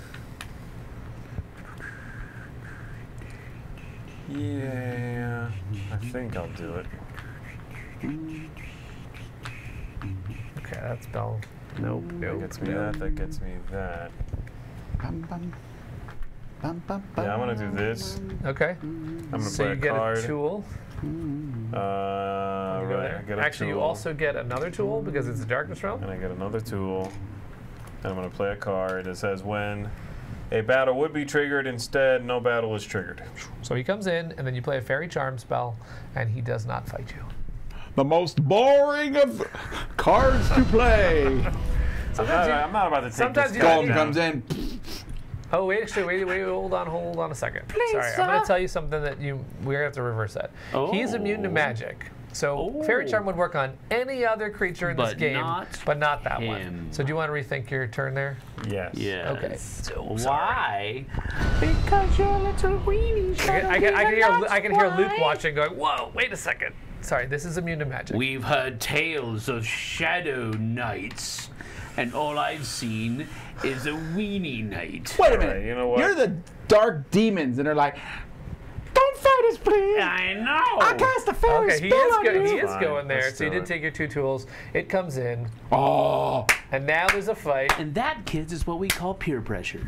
Yeah, I think I'll do it. okay, that's Bell. Nope. That gets me nope. that. That gets me that. Bum, bum. Bum, bum, bum. Yeah, I'm gonna do this. Okay. I'm gonna So play you a get card. a tool. Uh, You go right. there. I get a Actually, tool. you also get another tool because it's a darkness realm. And I get another tool. And I'm going to play a card. It says when a battle would be triggered, instead, no battle is triggered. So he comes in, and then you play a fairy charm spell, and he does not fight you. The most boring of cards to play. I'm not, I'm not about to take sometimes this you- guy Golem comes in. Oh wait, actually, wait, wait, hold on, hold on a second. Sorry, I'm going to tell you something that you we're gonna have to reverse that. He's immune to Oh. magic. So fairy Oh. charm would work on any other creature in this game, not but not that him. one. So do you want to rethink your turn there? Yes. Yeah. Okay. So why? Because you're a little weenie. I can, I can, I can hear I can hear Luke watching, going, "Whoa, wait a second. Sorry, this is immune to magic." We've heard tales of shadow knights, and all I've seen is a weenie knight. Wait a All minute. right, you know what? You're the dark demons, and they're like, "Don't fight us, please. I know. I cast a fairy Okay, spell is on go- you." he is going there. let's So you did it. take your two tools. It comes in, Oh, and now there's a fight. And that, kids, is what we call peer pressure.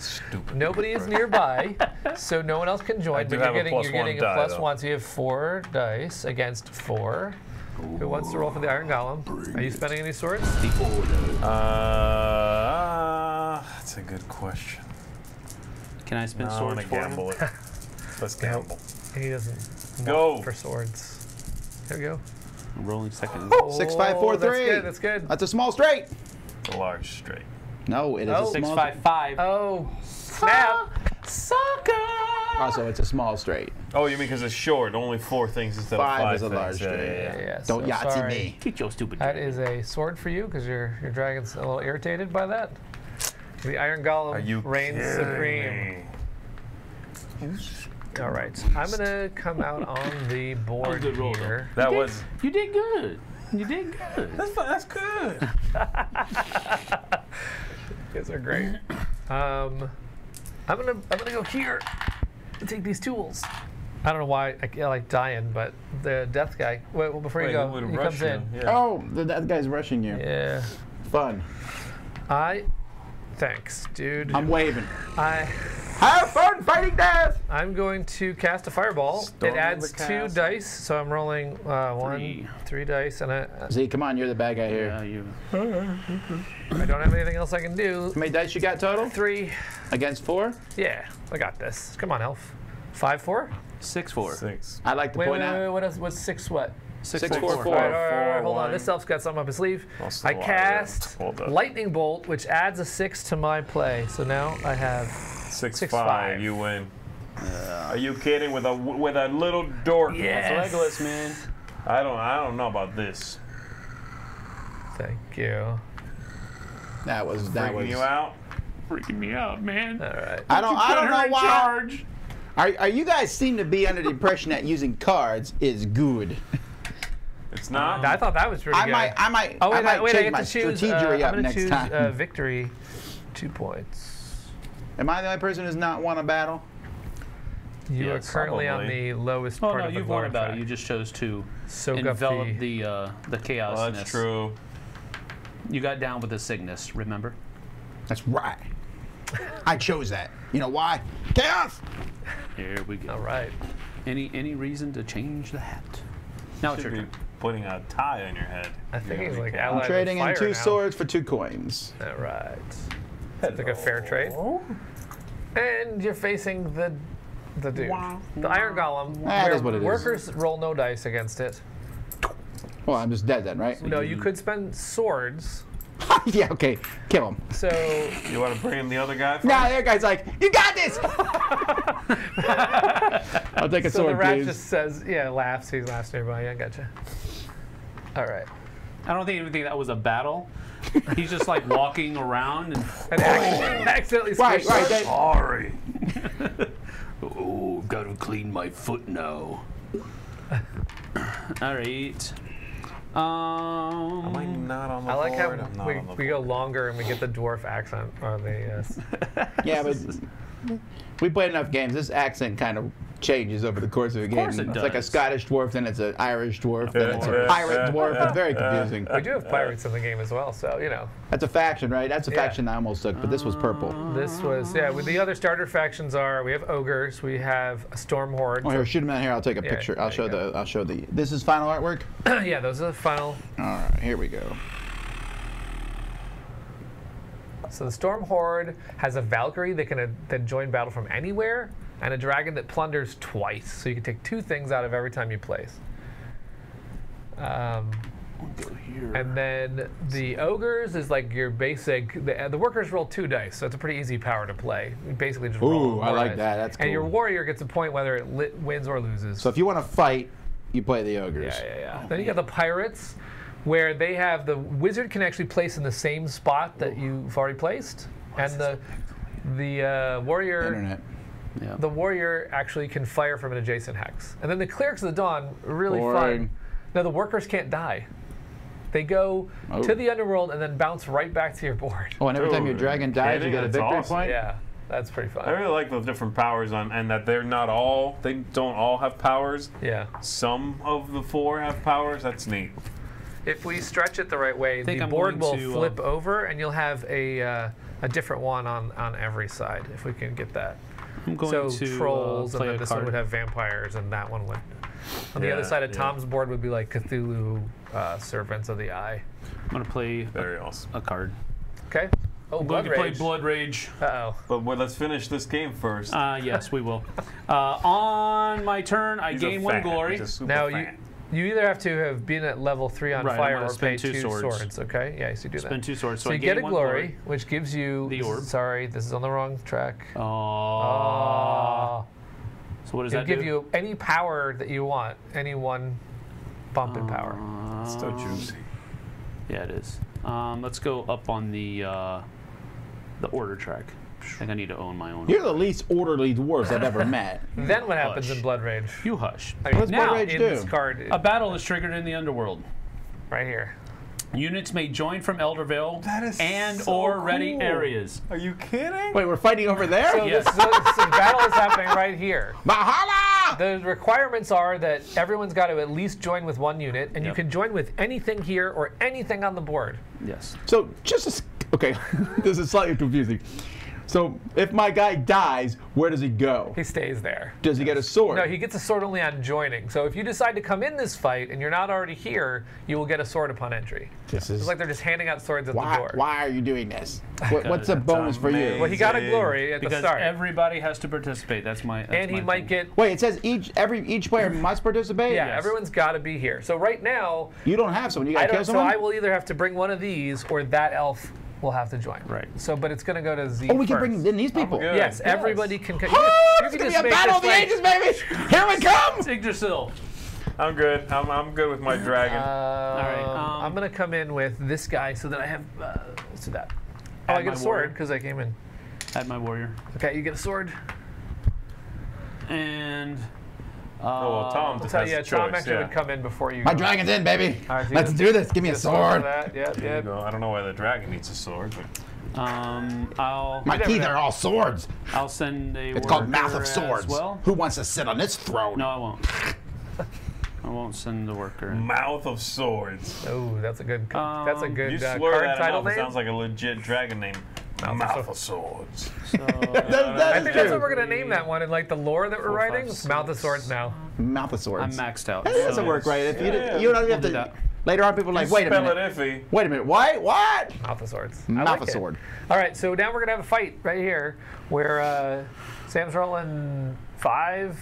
Stupid. Nobody is nearby, [LAUGHS] so no one else can join. But you're getting you're getting a plus though. one, so you have four dice against four. Who wants to roll for the Iron Golem? Are you spending any swords? The order. Uh, that's a good question. Can I spin No, I swords want to for him? gamble it. [LAUGHS] Let's gamble. He doesn't Go. for swords. There we go. I'm rolling second. Six, five, four, Oh, that's good. That's good. that's a small straight. It's a large straight. No, it is Oh. a Six, small. five, five. Oh, snap! Sucker! Ah, also, it's a small straight. Oh, you mean because it's short? Only four things instead Five of five is a things. large yeah, straight. Yeah, Yeah, yeah. yeah. Don't so Yahtzee sorry. me. Get your stupid. That dragon. is a sword for you because your your dragon's a little irritated by that. The Iron Golem Are you reigns supreme. me? All right, I'm gonna come out on the board good roll, though. here. That was. You did good. You did good. That's fine. That's good. [LAUGHS] [LAUGHS] You guys are great. [CLEARS THROAT] Um, I'm gonna I'm gonna go here and take these tools. I don't know why I, I like dying, but the death guy. Wait, well, before Wait, you go, would he comes you? in. Yeah. Oh, the that guy's rushing you. Yeah. Fun. I. Thanks, dude. I'm waving. I. Have fun fighting death. I'm going to cast a fireball. Storm it adds two dice, so I'm rolling uh, one, Three. three dice, and I, Zee, come on, you're the bad guy here. Yeah, you. I don't have anything else I can do. How many dice you got total? Three. Against four? Yeah, I got this. Come on, Elf. Five, four. Six, four. Six. I'd like to Wait, point wait, out. wait, what else? What's six? What? Six, Six, four, four, four. All right, all right, all right, four, hold on. This elf's got something up his sleeve. Also I a cast them. Hold up. lightning bolt, which adds a six to my play. So now I have Six, Six, five, five. You win. Are you kidding? With a with a little dork. Yes. Legolas, man. I don't I don't know about this. thank you. That was that Freaking was. you out. Freaking me out, man. All right. I don't. I don't know in why. charge. Are, are you guys seem to be under the impression that using cards is good? [LAUGHS] It's not. I thought that was pretty I good. might. I might. oh wait, I might wait, I get my to choose. Uh, I'm gonna next choose time. Uh, victory, two points. Am I the only person who's not won a battle? You Yes, are currently on the lowest Oh part no, of the you've won glory about it. You just chose to Soak up envelop the- the uh, the chaos. Well, that's true. You got down with the Cygnus, remember? That's right. I chose that. You know why? Chaos. Here we go. All right. Any any reason to change that? Now it's your be turn. Putting a tie on your head. I think You're he's like be allied I'm with trading in fire two now. swords for two coins. All right. Sounds like a fair trade. And you're facing the the dude, the Iron Golem. Ah, it where is what it is. Workers roll no dice against it. Well, I'm just dead then, right? No, you could spend swords. [LAUGHS] yeah. Okay. Kill him. So You want to bring in the other guy? Nah, that guy's like, you got this. [LAUGHS] I'll take a So the rat please. just says, yeah, laughs. He laughs everybody. I gotcha. All right. I don't think even think that was a battle. He's just like [LAUGHS] walking around and And accidentally, accidentally Right, squished right. That, sorry. oh, gotta clean my foot now. All right. Um, Am I not on the I like how board? I'm not we, on the we go board. longer and we get the dwarf accent on the. Uh, [LAUGHS] yeah, but we played enough games. This accent kind of changes over the course of a game. course it it's like a. Scottish dwarf, then it's an Irish dwarf, then it's a pirate dwarf. It's very confusing. we do have pirates in the game as well, so you know. That's a faction, right? That's a Yeah. faction I almost took, but this was purple. This was yeah. With the other starter factions are we have ogres, we have a storm horde. Oh, here, shoot him down here. I'll take a Yeah, picture. I'll show the. I'll show the. This is final artwork. [CLEARS THROAT] yeah, those are the final. All right, here we go. So the Storm Horde has a Valkyrie that can uh, that join battle from anywhere, and a dragon that plunders twice. So you can take two things out of every time you place. Um, here. and then the ogres is like your basic. The, uh, the workers roll two dice, so it's a pretty easy power to play. You basically just roll. Ooh, I like dice. that. That's cool. And your warrior gets a point whether it lit, wins or loses. So if you want to fight, you play the ogres. Yeah, yeah, yeah. then you got the pirates, where they have the wizard can actually place in the same spot that you've already placed, and the the uh, warrior Internet. Yeah. the warrior actually can fire from an adjacent hex. And then the clerics of the dawn really Boring. fun. No, the workers can't die. They go Oh. to the underworld and then bounce right back to your board. Oh, and every time your dragon dies, you kidding? get a That's victory awesome. point. Yeah, that's pretty fun. I really like the different powers on, and that they're not all. They don't all have powers. yeah. Some of the four have powers. That's neat. If we stretch it the right way, think the I'm board will to, flip uh, over, and you'll have a uh, a different one on on every side. If we can get that. I'm going so to trolls, uh, and play then a this card. one would have vampires, and that one would. On the other side of yeah. Tom's board would be like Cthulhu, uh, Servants of the Eye. I'm going to play Very awesome. a card. Okay. Oh, I'm Blood going to play Blood Rage. Uh-oh. But well, let's finish this game first. Uh, yes, we will. Uh, on my turn, I He's a gain one glory. He's a super Now you fan. You either have to have been at level three on Right, fire gonna or pay two two swords. swords. Okay. Yeah, so you do that. Spend two swords. So, So you get a one glory, which gives you The orb. Sorry, this is on the wrong track. Oh. Uh, so what does it'll that give do? you any power that you want, any one bump in power. It's so juicy. Yeah, it is. Um, let's go up on the uh, the order track. I think I need to own my own. You're the least orderly dwarves I've ever met. [LAUGHS] Then what happens Hush. in Blood Rage? You hush. I mean, What's Blood Rage in do? this card, A battle is triggered in the underworld. right here. Units may join from Eldervale and so or ready cool. areas. Are you kidding? Wait, we're fighting over there? So Yes. this, so this battle is happening right here. Mahala! The requirements are that everyone's got to at least join with one unit, and you can join with anything here or anything on the board. Yes. So just a s okay, [LAUGHS] this is slightly confusing. So if my guy dies, where does he go? He stays there. Does he get a sword? No, he gets a sword only on joining. So if you decide to come in this fight and you're not already here, you will get a sword upon entry. This is It's like they're just handing out swords at the door. why are you doing this? What, what's the That's bonus for you? Well, he got a glory at the start, everybody has to participate. That's my. That's and he my might thing. get. Wait, it says each every each player [CLEARS THROAT] must participate. Yeah, Yes. everyone's got to be here. So right now, You don't have someone. You I gotta kill don't. So. I will either have to bring one of these, or that elf will have to join. Right. So, but it's going to go to Zee. oh, we can bring in these people. good. Yes, Yes. everybody can. co- You, Oh, can- you it's gonna be a battle of the like- ages, baby! Here we come! Yggdrasil. I'm good. I'm, I'm good with my dragon. All right, um, I'm gonna come in with this guy so that I have. Uh, let's do that. Oh, I get a sword because I came in. Add my warrior. Okay, you get a sword. And. Uh, oh, well, Tom just has you, a Tom actually yeah. would come in before you. My go. dragon's in, baby. All right, so Let's do this. Give me a Just roll for sword. That. Yep, yep. go. I don't know why the dragon needs a sword, but Um, I'll. My teeth are all swords. I'll send a. It's called Mouth of Swords. Well. Who wants to sit on this throne? No, I won't. [LAUGHS] I won't send the worker. in. mouth of swords. Oh, that's a good. that's a Um, good You uh, slur card that title enough, it name. sounds like a legit dragon name. Mouth of Mouth of swords. So, [LAUGHS] That- that I is think that's what we're gonna name that one in like the lore that we're Four, writing. It's Mouth of. Swords now. Mouth of Swords. I'm maxed out. That doesn't work right. If you, Yeah, you don't even have to. that. Later on, people are like, wait a Spell minute. it iffy. Wait a minute. What? What? Mouth of Swords. Mouth like of it. sword. All right, so now we're gonna have a fight right here, where uh, Sam's rolling five,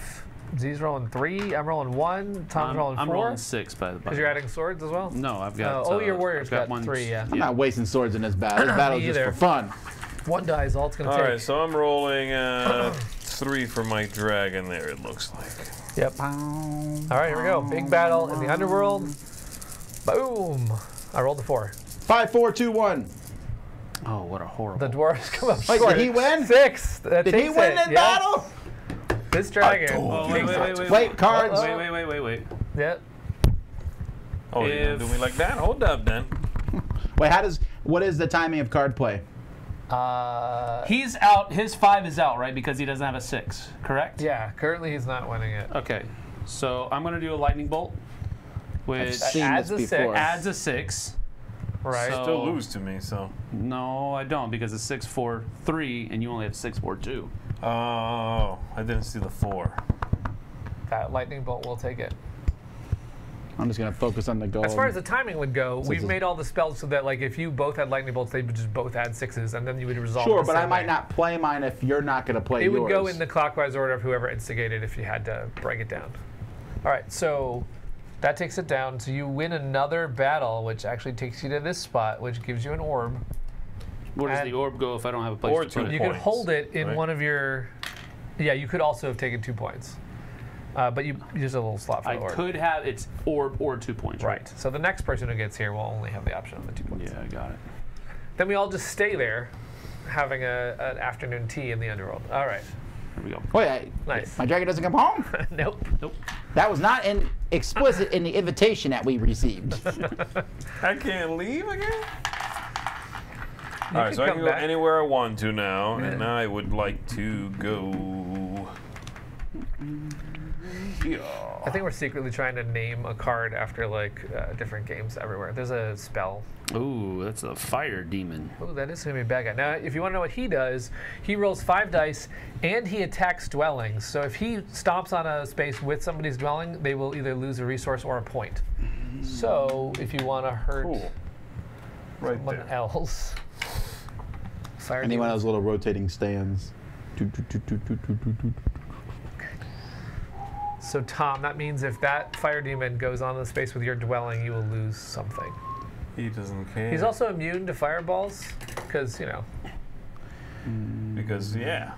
Zee's rolling three, I'm rolling one, Tom's I'm, rolling I'm rolling six by the by. Because you're adding swords as well. No, I've got. Oh, oh, uh, your warrior's I've got, got one. three, yeah. I'm not wasting swords in this [CLEARS THROAT] battle. This battle is just for fun. One die is all it's gonna take. All right, so I'm rolling uh, [CLEARS THROAT] three for my dragon there, it looks like. Yep. All right, here we go. Big battle in the underworld. Boom! I rolled a four. Five, four, two, one. Oh, what a horrible. The dwarves come up Wait, short. did he win? Six. That Did he takes win it. that Yes. battle? This dragon. Oh, wait, wait, wait, wait. Wait, cards. Wait, wait, wait, wait, wait. Yep. Oh, you If- gonna do me like that? Hold up, then. [LAUGHS] Wait, how does? What is the timing of card play? Uh, He's out. His five is out, right? Because he doesn't have a six, correct? yeah. Currently, he's not winning it. Okay. So I'm gonna do a lightning bolt, which adds this a six. adds a six. Right. So- Still lose to me, so. No, I don't because it's six, four, three, and you only have six, four, two. Oh, I didn't see the four. that lightning bolt will take it. I'm just gonna focus on the gold. As far as the timing would go, we've made all the spells so that like if you both had lightning bolts, they would just both add sixes, and then you would resolve. sure, the but I might way. not play mine if you're not gonna play It yours. would go in the clockwise order of whoever instigated if you had to break it down. All right, so that takes it down. So you win another battle, which actually takes you to this spot, which gives you an orb. Where does the orb go if I don't have a place Or to two put it? You could hold it in right? one of your. Yeah, you could also have taken two points, uh, but you use a little slot for it. I the orb. could have it's orb or two points. Right. So the next person who gets here will only have the option of the two points. Yeah, I got it. Then we all just stay there, having a, an afternoon tea in the underworld. All right. Here we go. Wait, I, Nice. my dragon doesn't come home. [LAUGHS] nope. Nope. that was not in explicit in the invitation that we received. [LAUGHS] I can't leave again? All right, so I can go back. anywhere I want to now, and I would like to go. here. I think we're secretly trying to name a card after like uh, different games everywhere. There's a spell. Ooh, that's a fire demon. Oh, that is going to be a bad guy. Now, if you want to know what he does, he rolls five dice and he attacks dwellings. So if he stomps on a space with somebody's dwelling, they will either lose a resource or a point. So if you want to hurt Cool. Right someone there. else, fire Any one of demons. those little rotating stands. So Tom, that means if that fire demon goes on the space with your dwelling, you will lose something. He doesn't care. He's also immune to fireballs, because you know. because yeah.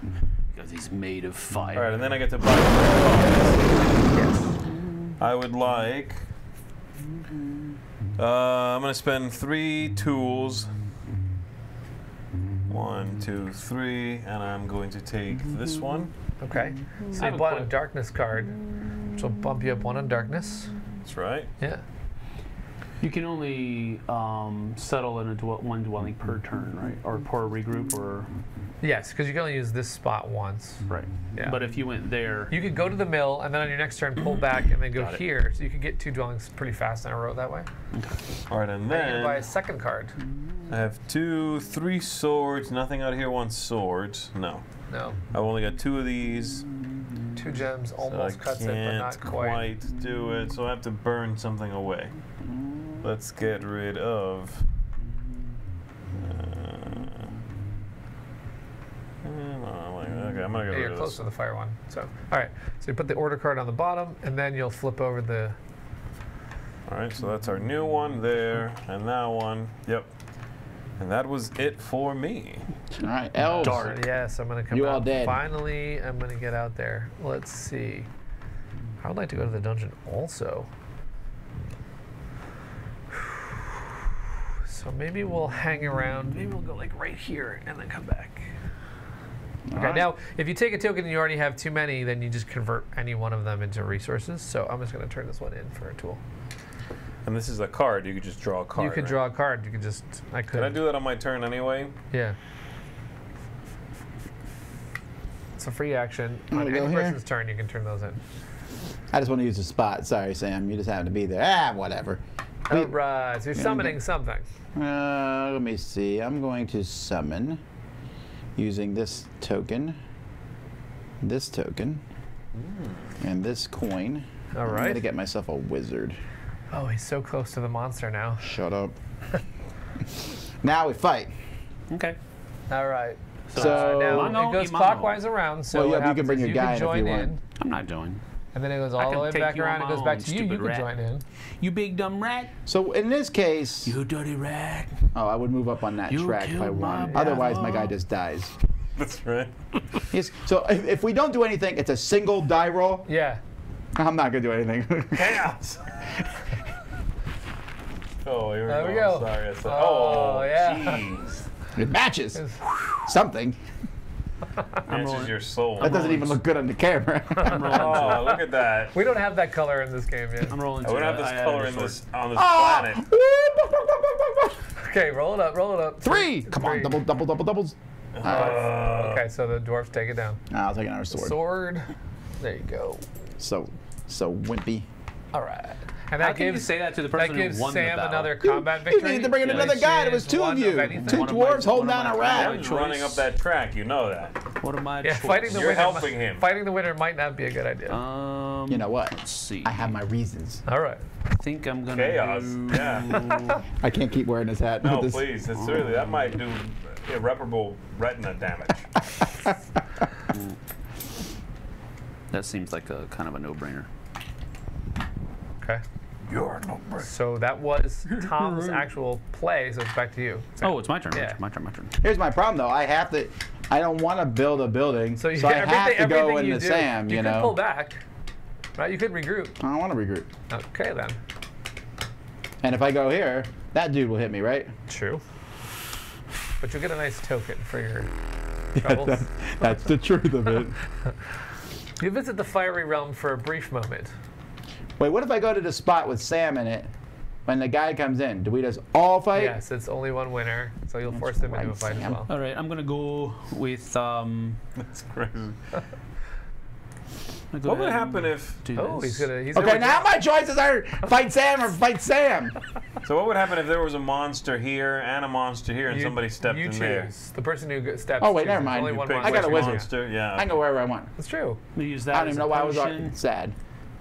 Because he's made of fire. All right, and then I get to buy. Yes. I would like. Uh, I'm gonna spend three tools. One, two, three, and I'm going to take this one. Okay. So I you have a bought a darkness card, which will bump you up one on darkness. That's right. Yeah. You can only um, settle in a dwell- one dwelling per turn, right? Or per regroup, or Yes, because you can only use this spot once. right. Yeah. But if you went there, You could go to the mill and then on your next turn pull back and then go Got it. here. So you could get two dwellings pretty fast in a row that way. All right, and Then you're gonna buy a then second card. I have two, three swords. Nothing out here wants swords. No, No. I've only got two of these. Two gems So almost I cuts it, can't but not quite. do it. So I have to burn something away. Let's get rid of. Uh, uh, okay, I'm gonna get Yeah, you're close this. to the fire one. So, all right. So you put the order card on the bottom, and then you'll flip over the. All right, so that's our new one there, and that one. Yep. And that was it for me. All right, elves. Dark. Yes, I'm gonna come You out. all dead. Finally, I'm gonna get out there. Let's see. I would like to go to the dungeon also. [SIGHS] So maybe we'll hang around. Maybe we'll go like right here and then come back. Okay, Alright. now if you take a token and you already have too many, then you just convert any one of them into resources. So I'm just going to turn this one in for a tool. And this is a card. You could just draw a card. you could right? draw a card. You could just. I could. Can I do that on my turn anyway? Yeah. It's a free action. You On any go here? person's turn, you can turn those in. I just want to use a spot. Sorry, Sam. You just happen to be there. Ah, whatever. All right, so you're summoning something. Uh, let me see. I'm going to summon using this token, this token, hmm. and this coin. All I'm gonna get myself a wizard. Oh, he's so close to the monster now. Shut up. [LAUGHS] now we fight. okay. All right. So, now Mano it goes Imano. clockwise around. So Well, yeah, you can bring your you guy can in if you join want. in, I'm not joining. And then it goes all the way back you on around. It goes back to you. You can rat. join in. You big dumb rat. so in this case, You dirty rat. oh, I would move up on that You track if I killed my wanted. Otherwise, my guy just dies. That's right. [LAUGHS] Yes. So if, if we don't do anything, it's a single die roll. Yeah. I'm not gonna do anything. [LAUGHS] Chaos. [LAUGHS] Oh, here we There go. we go. Sorry, I said. Oh, Oh, yeah. jeez. it matches something. Matches rolling. your soul. That doesn't even look good on the camera. [LAUGHS] I'm rolling. Oh, look at that. We don't have that color in this game yet. I'm rolling. I wouldn't have this I color in this on this Ah! planet. [LAUGHS] Okay, roll it up. Roll it up. Three. Come on, double, double, double, doubles. Uh, Okay, so the dwarfs take it down. I'll take another sword. Sword. There you go. So, so wimpy. All right. And How that can you gives say that to the that person gives who won the Sam battle? another combat victory? you victory. needed to bring in which another guy. It was two of you. anything. Two One of my- dwarves holding down a rat. I'm running up that track. You know that. What am I? Yeah, fighting the You're winner. helping him. Fighting the winner might not be a good idea. Um. You know what? Let's see. I have my reasons. All right. think I'm gonna Chaos. do- Yeah. [LAUGHS] I can't keep wearing this hat. No, this- please. It's really that might do irreparable retina damage. [LAUGHS] That seems like a kind of a no-brainer. Okay. You're no break. So that was [LAUGHS] Tom's actual play. So it's back to you. Oh, it's my turn. Yeah. My turn. My turn. Here's my problem though. I have to. I don't want to build a building, So, so, I have to go you into do, Sam. You, You, could know. pull back. Right? You could regroup. I don't want to regroup. Okay then. And if I go here, that dude will hit me, right? True. But you'll get a nice token for your [LAUGHS] troubles. That's the truth of it. [LAUGHS] you visit the fiery realm for a brief moment. Wait, what if I go to the spot with Sam in it? When the guy comes in, do we just all fight? Yes, it's only one winner, so you'll force them into a right, fight as Sam. well. All right, I'm gonna go with. Um, That's crazy. Go What would happen if? Oh, this. he's gonna. He's Okay, gonna now my choices are fight Sam or fight Sam. [LAUGHS] So what would happen if there was a monster here and a monster here and You- somebody stepped you in choose. there? The person who go- steps. Oh, wait, never mind. Only one I got a wizard. monster, Yeah. I can go wherever I want. That's true. We use that I don't as even a know why I was sad.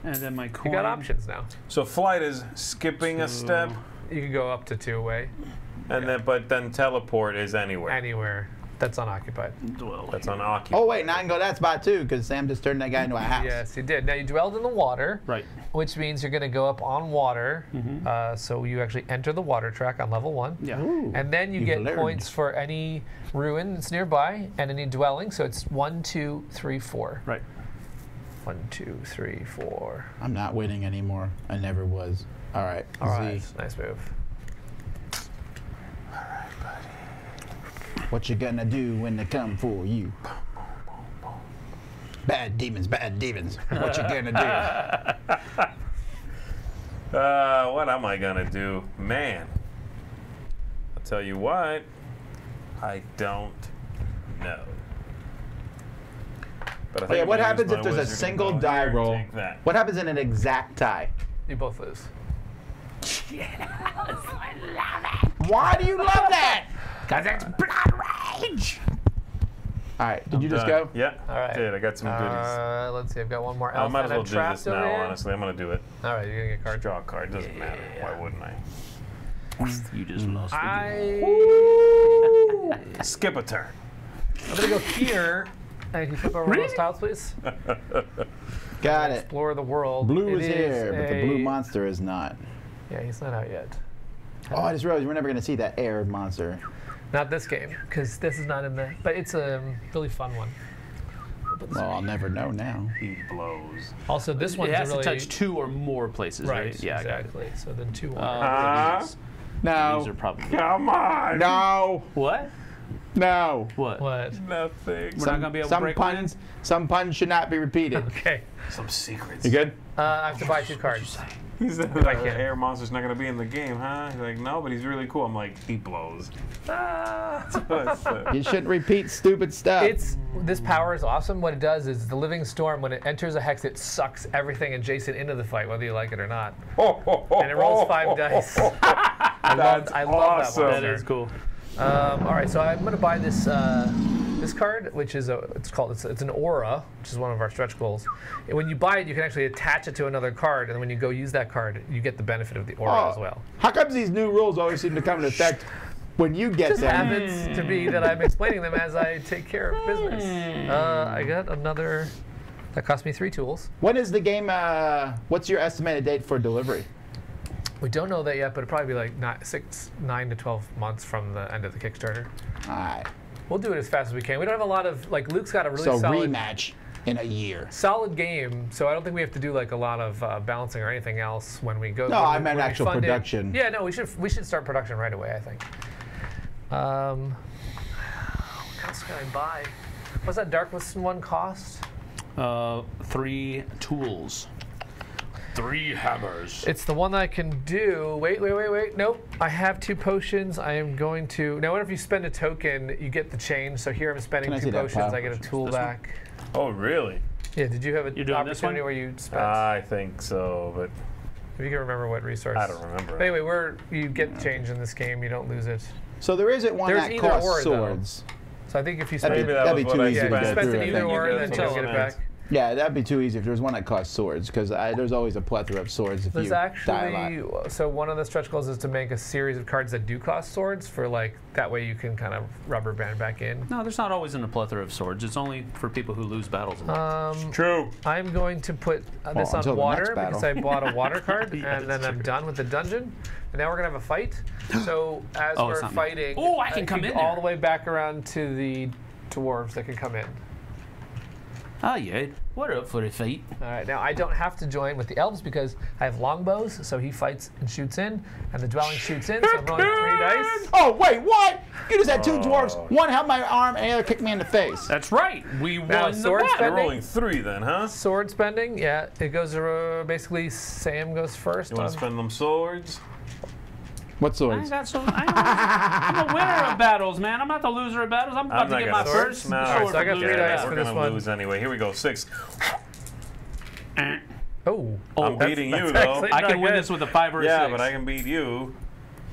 And then my coin. You got options now. So flight is skipping a step, You can go up to two away, and then but then teleport is anywhere. anywhere that's unoccupied. Dwell That's unoccupied. Oh wait, now I can go that spot too because Sam just turned that guy into a house. Yes, he did. Now you dwelled in the water, Right. which means you're going to go up on water. Mm-hmm. Uh, so you actually enter the water track on level one. Yeah. And then you get learned. points for any ruin that's nearby and any dwelling. So it's one, two, three, four. Right. One, two, three, four. I'm not winning anymore. I never was. All right. All right. Zee. right, nice move. What you gonna do when they come for you? Bad demons, bad demons. What you gonna do? [LAUGHS] Uh, what am I gonna do, man? I'll tell you what. I don't know. But I do? Okay, what happens if there's a single go die roll? take that. What happens in an exact tie? You both lose. Yes, I love it. Why do you love that? Because it's blood rage. All right, did you just Done. go? Yeah. All right. Did I got some goodies? Uh, let's see. I've got one more I elf might as and well I'm do trapped this over now. here. Honestly, I'm gonna do it. All right, you're gonna get a card. Draw a card. Doesn't matter. Why wouldn't I? You just lost. I [LAUGHS] Skip a turn. I'm gonna go here. And can you flip over one of those tiles, please? [LAUGHS] Got it. Explore the world. Blue It is here, but the blue monster is not. Yeah, he's not out yet. Oh, I just realized we're never gonna see that air monster. Not this game, because this is not in the. But it's a really fun one. Well, I'll never know now. He blows. Also, this one has really to touch two or more places, right? right. Yeah, I got it. exactly. So then two. Uh, these, No. these are probably. Come on. No. What? No. What? what? Nothing. We're not gonna be able to some break puns. Some puns should not be repeated. Okay. Some secrets. You good? Uh, I have to buy two cards. [LAUGHS] He's like, I the can. air monster's not gonna be in the game, huh? He's like, no, but he's really cool. I'm like, he blows. Ah. Uh, [LAUGHS] You shouldn't repeat stupid stuff. It's this power is awesome. What it does is the living storm. When it enters a hex, it sucks everything adjacent into the fight, whether you like it or not. Oh. [LAUGHS] And it rolls five dice. I love, That's I love awesome. that That monster. is cool. Um, all right, so I'm going to buy this uh, this card, which is a it's called it's, it's an aura, which is one of our stretch goals. And when you buy it, you can actually attach it to another card, and when you go use that card, you get the benefit of the aura Oh, as well. How come these new rules always seem to come into effect when you get Just them? happens to be that I'm explaining them as I take care of business. Uh, I got another. That cost me three tools. When is the game? Uh, what's your estimated date for delivery? We don't know that yet, but it'll probably be like nine, six, nine to twelve months from the end of the Kickstarter. All right. We'll do it as fast as we can. We don't have a lot of like Luke's got a really So solid rematch in a year. solid game, so I don't think we have to do like a lot of uh, balancing or anything else when we go. No, when I meant actual fund it. production. Yeah, no, we should we should start production right away. I think. Um, what else can I buy? What's that Darkless one cost? Uh, three tools. Three hammers. It's the one that I can do. Wait, wait, wait, wait. Nope. I have two potions. I am going to. Now, whenever you spend a token, you get the change. So here I'm spending Can two see potions. I get a tool This one? back. oh, really? Yeah. Did you have an You're doing opportunity one? where you spent? I think so, but if you can remember what resource. I don't remember. But anyway, we're you get change in this game. You don't lose it. So there isn't one There's that either costs or, though. swords. So I think if you That'd spend be- Maybe that that'd be too I easy yeah, to if you go spent through, it either think. or, Yeah, then that's you'll get it meant. back. Yeah, that'd be too easy if there was one that cost swords, because there's always a plethora of swords if There's you die a lot. actually so one of the stretch goals is to make a series of cards that do cost swords for like that way you can kind of rubber band back in. No, there's not always in a plethora of swords. It's only for people who lose battles. Um, True. I'm going to put uh, this Well, on until the next water because I bought a water [LAUGHS] card Yeah, and then that's I'm done with the dungeon. And now we're gonna have a fight. [GASPS] So as Oh, we're fighting, Oh, I can come in all there. the way back around to the dwarves that can come in. Ah, yeah. What up for a fight? All right, now I don't have to join with the elves because I have longbows, so he fights and shoots in, and the dwelling shoots in. So I'm rolling three dice. Oh wait, what? You just had two Oh. dwarves. One held my arm, and the other kicked me in the face. That's right. We Now, won the sword battle. You're spending? rolling three then, huh? Sword spending, yeah, it goes uh, basically. Sam goes first. You want on- to spend them swords? What I swords? got some. I, I'm a winner of battles, man. I'm not the loser of battles. I'm about I'm to get my first No, Alright, sword so I got loser. three dice we're gonna lose anyway. Here we go. Six. Oh, I'm that's- beating that's you though. I can win this with a five or a Yeah, six. but I can beat you.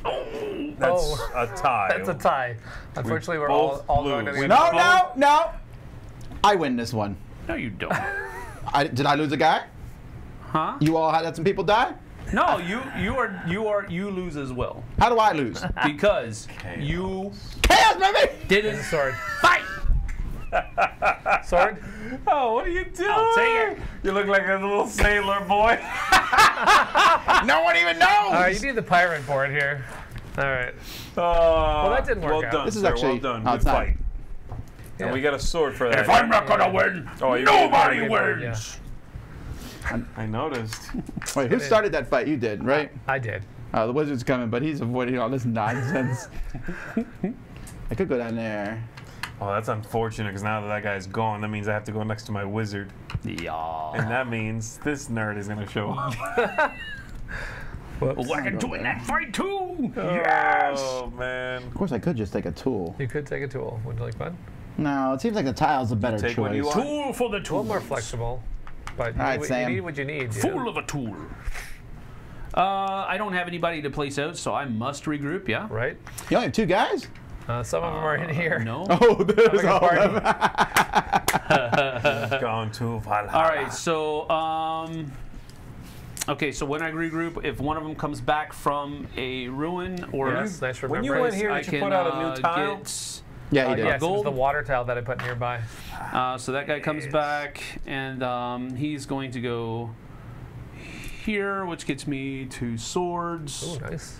Oh. That's a tie. that's a tie. Unfortunately, we're both all, all going to lose. the No, no, no. I win this one. No, you don't. [LAUGHS] I, did I lose a guy? Huh? You all had some people die? No, [LAUGHS] you you are you are you lose as well How do I lose? [LAUGHS] because you Chaos, baby! didn't sword. [LAUGHS] fight. Sword. Oh, what are you doing? I'll take it. You look like a little sailor boy. No one even knows! All right, you need the pirate board here. All right. Oh, well, that didn't work well out. Done, This is sir. actually- well done. Good it's fight. Yeah. And we got a sword for that. If I'm not gonna win, Oh, nobody did. wins. I noticed. [LAUGHS] Wait, who started that fight? You did, right? I did. Oh, the wizard's coming, but he's avoiding all this nonsense. [LAUGHS] I could go down there. Oh, that's unfortunate because now that that guy's gone, that means I have to go next to my wizard, Yeah. and that means this nerd is gonna show up. [LAUGHS] Well, I can join that fight too. Yes. Oh man. Of course, I could just take a tool. You could take a tool. Would you like one? No, it seems like the tile's a better Take choice. what you want. Tool for the tool. little more flexible. But you, All right, need, what- Sam. you need what you need. you Fool of a tool. Uh, I don't have anybody to place out, so I must regroup. Yeah. Right? You only have two guys? Uh, some of them are in here. No. [LAUGHS] Oh, there's a all party. of them. [LAUGHS] Gone to Valhalla. All right. So, um, okay. So when I regroup, if one of them comes back from a ruin or Yes, nice When you went here, I did can you put out a uh, new tile? get- Yeah, he Uh, did. yes, it was Gold. the water towel that I put nearby. Uh, so that guy comes back, and um, he's going to go here, which gets me to swords. Ooh, nice.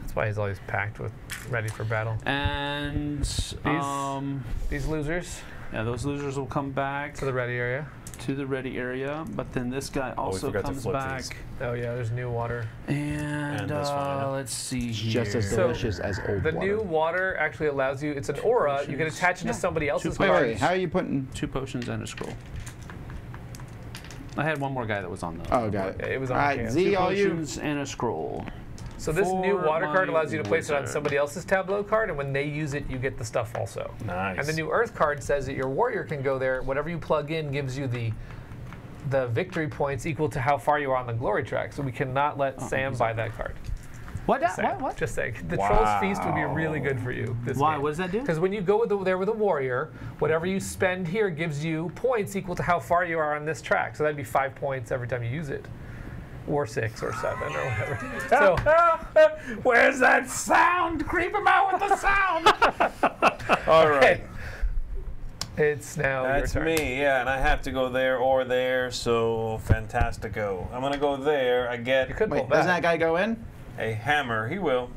That's why he's always packed with, ready for battle. And um, These losers yeah, those losers will come back to the ready area. To the ready area. But then this guy also forgot to comes back. these. Oh yeah, there's new water. And, And this uh, yeah. let's see here. Just as So, delicious as old The water. new water actually allows you. It's an aura. You can attach it Yeah. to somebody else's Wait, card. wait, how are you putting? two potions and a scroll. I had one more guy that was on the. Oh, got it. It was on All the right. Zee, Two all you. potions and a scroll. So this new water card allows you to place it on somebody else's tableau card, and when they use it, you get the stuff also. Nice. And the new Earth card says that your warrior can go there. Whatever you plug in gives you the the victory points equal to how far you are on the glory track. So we cannot let oh, Sam buy that card. What? Sam, What? What? Just saying. The Troll's Feast would be really good for you. This Why? What does that do? Because when you go with the, there with a warrior, whatever you spend here gives you points equal to how far you are on this track. So that'd be five points every time you use it, or six, or seven, or whatever. [LAUGHS] So Where's that sound? Creep him out with the sound. [LAUGHS] All right. it's now That's your turn. me, yeah, and I have to go there or there, so fantastico. I'm gonna go there. I get You could pull Wait, doesn't that guy go in? a hammer. He will.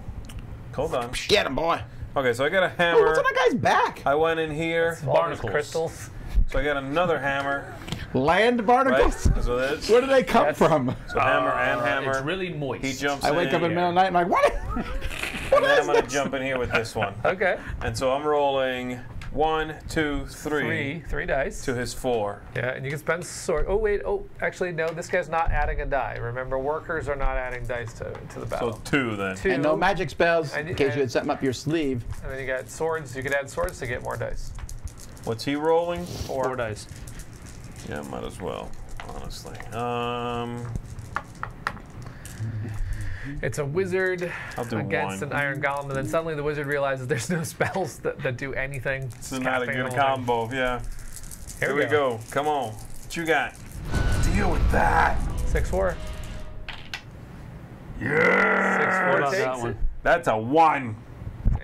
Hold on. Get him, boy. Okay, so I got a hammer. what's on that guy's back? I went in here, All Barnacles. crystals. so I got another hammer. Land barnacles? That's what. Where do they come Yes. from? So hammer and Uh, hammer. It's really moist. he jumps I wake up in the middle of the night and I'm like, what? And what then I'm gonna jump in here with this one. [LAUGHS] Okay. And so I'm rolling one, two, three Three, three dice. to his four. Yeah, and you can spend sword. Oh wait, oh actually no, this guy's not adding a die. Remember, workers are not adding dice to, to the battle. So two then. Two, And no magic spells, And- in case and- you had something up your sleeve. and then you got swords. You could add swords to get more dice. What's he rolling? Four dice. Yeah, might as well, honestly. Um, It's a wizard against one. an iron golem, and then suddenly the wizard realizes there's no [LAUGHS] spells that, that do anything. It's is not a good the thing. combo, yeah. Here Here we we go. Come on. What you got? Deal with that. Six four. Yeah. Six four takes that one? That's a one.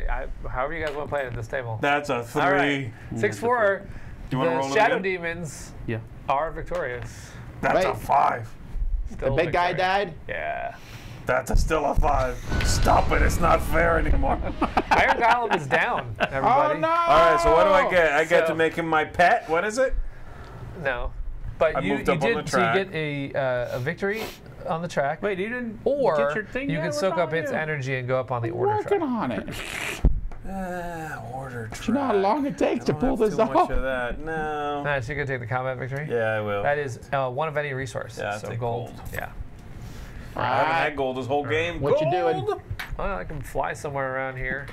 I, however you guys want to play it at this table. That's a three. All right. Six four. You want to the roll shadow again? demons Yeah. Are victorious. That's a Wait. five. The Still big guy victorious. died. Yeah. That's a still a five. Stop it. It's not fair anymore. [LAUGHS] Iron Golem is down, [LAUGHS] everybody. Oh no! All right. So what do I get? I get So- to make him my pet. What is it? No. But I you, moved you up on did the so you track. get a uh, a victory on the track. Wait, you didn't or get your thing you yet? can What's soak up with its you? energy and go up on the order Working track. on it. [LAUGHS] Uh, order track. You know how long it takes to pull have this too off? much of that. No. Nice, you can take the combat victory. Yeah, I will. That is uh, one of any resource. Yeah, so gold. gold. Yeah. I haven't had gold this whole game. What you doing? Well, I can fly somewhere around here.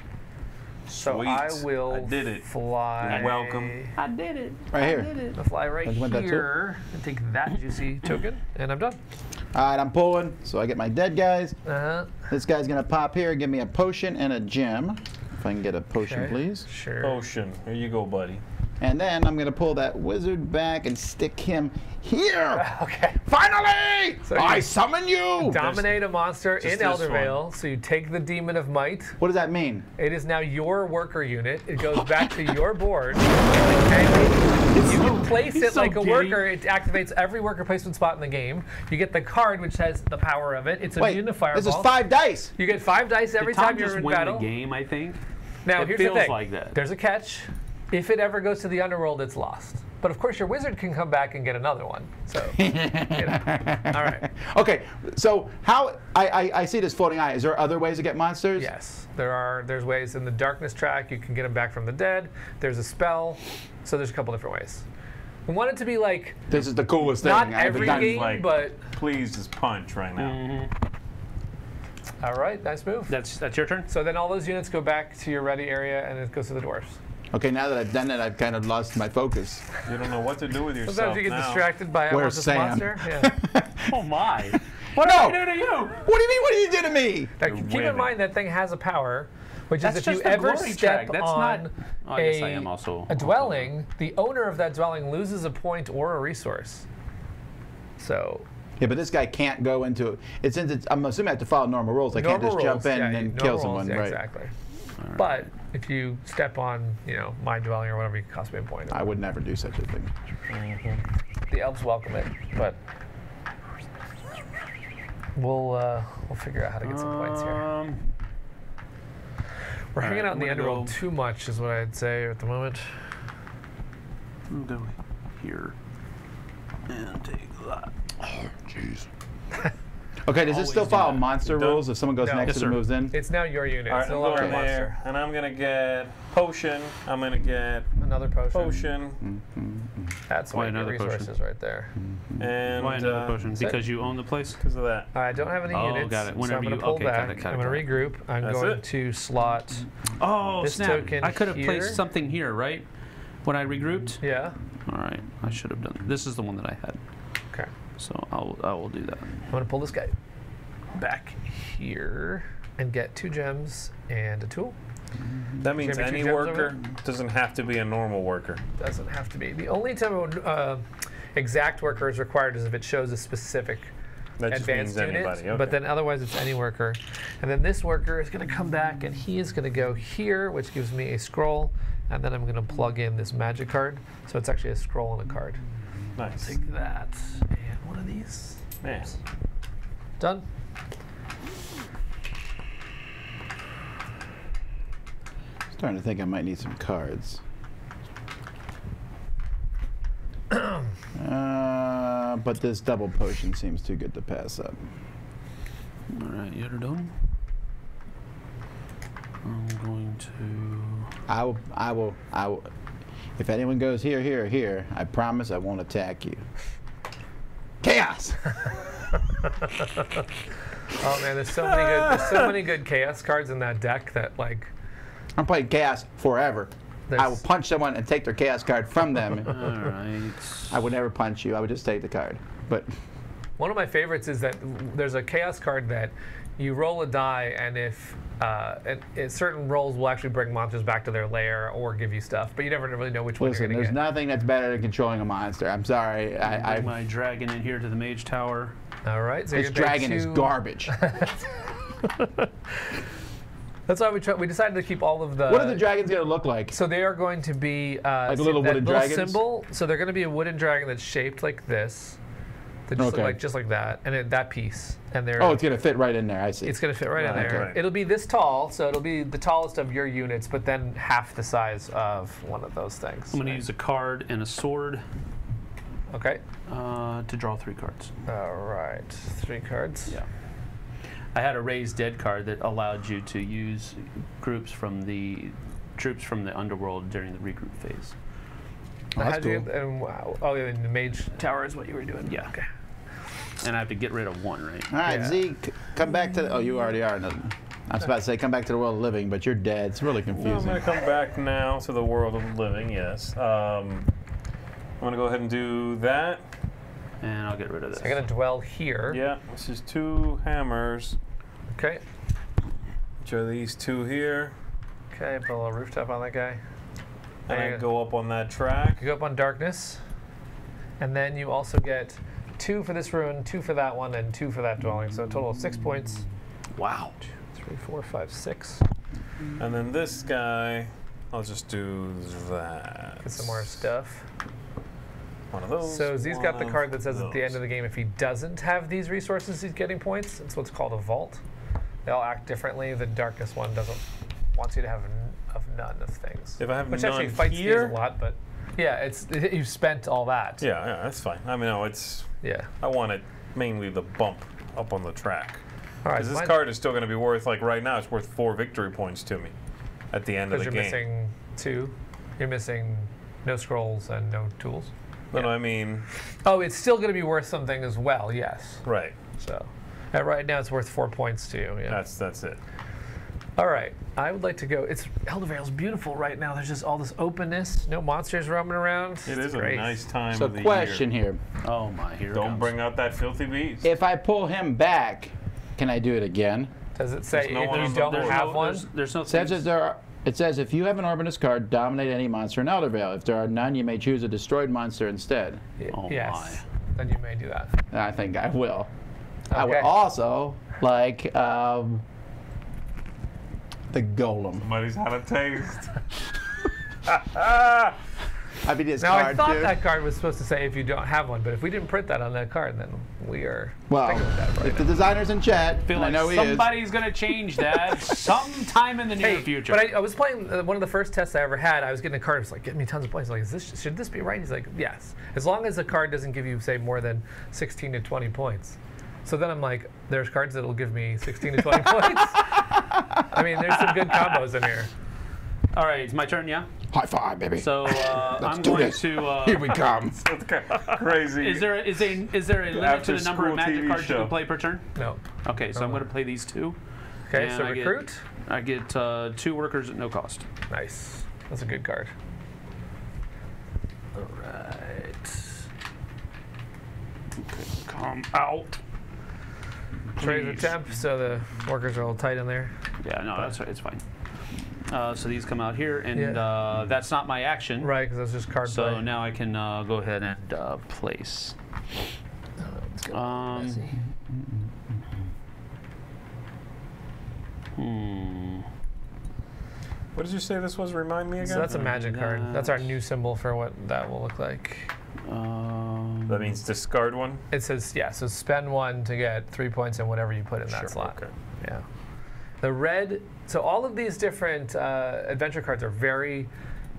So I will I did it. fly. You're welcome. I did it. Right here. I did it. I'll fly right Let's that here and take that juicy [LAUGHS] token, and I'm done. All right, I'm pulling, so I get my dead guys. Uh-huh. This guy's gonna pop here, give me a potion and a gem. If I can get a potion, Okay. please. Sure. Potion. Here you go, buddy. And then I'm gonna pull that wizard back and stick him here. [LAUGHS] Okay. Finally! So I summon you! Dominate a monster in just this Eldervale, so you take the Demon of Might. What does that mean? It is now your worker unit. It goes [LAUGHS] back to your board. Okay? You can place it so like a giddy. worker. It activates every worker placement spot in the game. You get the card, which has the power of it. It's Wait, immune to fireball. this is five dice. You get five dice every Did Tom time you're just in win battle. the game, I think. Now, It here's feels the thing. like that. There's a catch. If it ever goes to the underworld, it's lost. But of course, your wizard can come back and get another one. So, [LAUGHS] you know. all right. Okay, so how I, I I see this floating eye. Is there other ways to get monsters? Yes, there are. There's ways in the darkness track you can get them back from the dead. There's a spell, so there's a couple different ways. We want it to be like This is the coolest thing. not every done. game, like- but Please just punch right now. Mm-hmm. All right, nice move. That's that's your turn. So then all those units go back to your ready area, and it goes to the dwarves. Okay, now that I've done it, I've kind of lost my focus. You don't know what to do with yourself Sometimes you get now. distracted by I Where's this Sam? monster. [LAUGHS] Yeah. Oh my! What What no! did I do to you? What do you mean? What did you do to me? Now, You're keep winning. in mind that thing has a power, which That's is if you ever step track. That's on not- Oh, I a, guess I am also- a dwelling, the owner of that dwelling loses a point or a resource. So Yeah, but this guy can't go into it. Since it's, I'm assuming I have to follow normal rules. I can't normal just jump rules, in yeah, and normal kill rules, someone, yeah, right? Exactly. But if you step on, you know, my dwelling or whatever, you can cost me a point. I would never do such a thing. the elves welcome it, but we'll uh, we'll figure out how to get some points here. Um, We're hanging alright, out in the underworld go- too much, is what I'd say at the moment. I'm gonna go here and take that. Jeez. [LAUGHS] okay, does this still follow monster rules? If someone goes No. next Yes, to sir. moves in? It's now your unit. All right, it's I'm no longer going a monster. there, and I'm gonna get potion. I'm gonna get Another potion. potion, That's Why one of your another potion? resources right there. and Why another uh, potion? Because you own the place. Because of that. I don't have any Oh, units, got it. so Whenever I'm going you- pull okay, got back. it, got it, I'm going got to regroup. I'm That's going it? to slot. Oh This snap! token I could have here. placed something here, right? When I regrouped. Yeah. All right, I should have done. This is the one that I had, Okay. So I'll I will do that. I'm going to pull this guy back here and get two gems and a tool. That means Give any worker doesn't have to be a normal worker. Doesn't have to be. The only time uh, exact worker is required is if it shows a specific That just advanced means unit. anybody. Okay. But then otherwise it's any worker. And then this worker is going to come back and he is going to go here, which gives me a scroll. And then I'm going to plug in this magic card. So it's actually a scroll and a card. nice. Take that and one of these. Man. Done. Starting to think I might need some cards. [CLEARS THROAT] uh, but this double potion seems too good to pass up. All right, you're done. I'm going to. I will. I will. I will. If anyone goes here, here, here, I promise I won't attack you. Chaos. [LAUGHS] Oh man, there's so many good there's so many good chaos cards in that deck that like I'm playing chaos forever. I will punch someone and take their chaos card from them. [LAUGHS] All right. I would never punch you. I would just take the card. But One of my favorites is that there's a chaos card that you roll a die, and if uh, and, and certain rolls will actually bring monsters back to their lair or give you stuff, but you never really know which one Listen, you're there's going to get. nothing that's better than controlling a monster. I'm sorry. I, Bring I, my dragon in here to the mage tower. All right, so this you're dragon is garbage. [LAUGHS] That's why we try, we decided to keep all of the. what are the dragons going to look like? So they are going to be uh, Like see little wooden little dragons? symbol. So they're going to be a wooden dragon that's shaped like this. They just Okay. like just like that, and then that piece, and they're Oh, it's going to fit right in there. I see. It's going to fit right in there. okay. It'll be this tall, so it'll be the tallest of your units, but then half the size of one of those things. I'm going to use a card and a sword Okay. uh, to draw three cards. All right. Three cards. Yeah. I had a raised dead card that allowed you to use groups from the troops from the underworld during the regroup phase. Oh, that's do you- and wow. Oh, yeah, and the mage tower is what you were doing. Yeah. Okay. And I have to get rid of one, right? All right, Yeah. Zee, c- come back to. The, oh, you already are. in the- I was about to say, come back to the world of living, but you're dead. It's really Well, I'm going to come back now to the world of living, yes. Um, I'm going to go ahead and do that. And I'll get rid of this. So I'm going to dwell here. Yeah, this is two hammers, Okay. which are these two here. Okay. Put a little rooftop on that guy. And I go up on that track. You go up on darkness, and then you also get two for this ruin, two for that one, and two for that dwelling. So a total of six points. Wow. Three, four, five, six. And then this guy, I'll just do that. Get some more stuff. One of those. So Zee's got the card that says at the end of the game if he doesn't have these resources, he's getting points. It's what's called a vault. They all act differently. The darkest one doesn't wants you to have n- of none of things. If I have which actually fights here- a lot, but yeah, it's you've spent all that. Yeah, yeah, that's fine. I mean, no, it's. Yeah. I want it mainly the bump up on the track. All right. Because this mine- card is still going to be worth, like right now, it's worth four victory points to me at the end of the day. because the you're missing two. You're missing no scrolls and no tools. No, no, I mean, Oh, it's still going to be worth something as well. Yes. right. So, right now it's worth four points to you. Yeah. That's that's it. All right. I would like to go. It's Eldervale's beautiful right now. There's just all this openness. No monsters roaming around. It It's is great. a nice time So, of the question year. here: Oh my, here Don't comes. bring out that filthy beast. If I pull him back, can I do it again? Does it say There's no if one you don't board. have no, one? There's, there's no It says things- that there are, it says if you have an Orbanus card, dominate any monster in Eldervale. If there are none, you may choose a destroyed monster instead. Y- Oh yes. Then you may do that. I think I will. I would also like um, the golem. Somebody's had a taste. I mean, this Now I thought dude. that card was supposed to say if you don't have one, but if we didn't print that on that card, then we are well, thinking that right if the designer's in chat, feel and I like know somebody's going to change that [LAUGHS] sometime in the near Hey, future. but I, I was playing uh, one of the first tests I ever had. I was getting a card. It was like, getting me tons of points. Like, is this should this be right? He's like, yes, as long as the card doesn't give you say more than 16 to 20 points. So then I'm like, there's cards that'll give me 16 to 20 [LAUGHS] points. [LAUGHS] I mean, there's some good combos in here. All right, it's my turn, yeah? High five, baby. So uh, [LAUGHS] Let's I'm do going this. to. Uh, [LAUGHS] Here we come. Crazy. Is there is a is there a limit to the number of After-school magic TV cards you show. can play per turn? No. Okay, so I'm going to play these two. Okay, And so I get- recruit. I get uh, two workers at no cost. Nice. That's a good card. All right. Okay, come out. Trades are Please. temp, so the workers are all tight in there. Yeah, no, that's it's fine. Uh, so these come out here, and Yeah. uh, that's not my action. Right, because that's just card So play. now I can uh, go ahead and uh, place. Um, hmm. What did you say this was? Remind me again. So that's a magic card. That's our new symbol for what that will look like. Um, that means discard one. It says yeah. So spend one to get three points in whatever you put in that Sure, slot. okay. Yeah. The red. So all of these different uh, adventure cards are very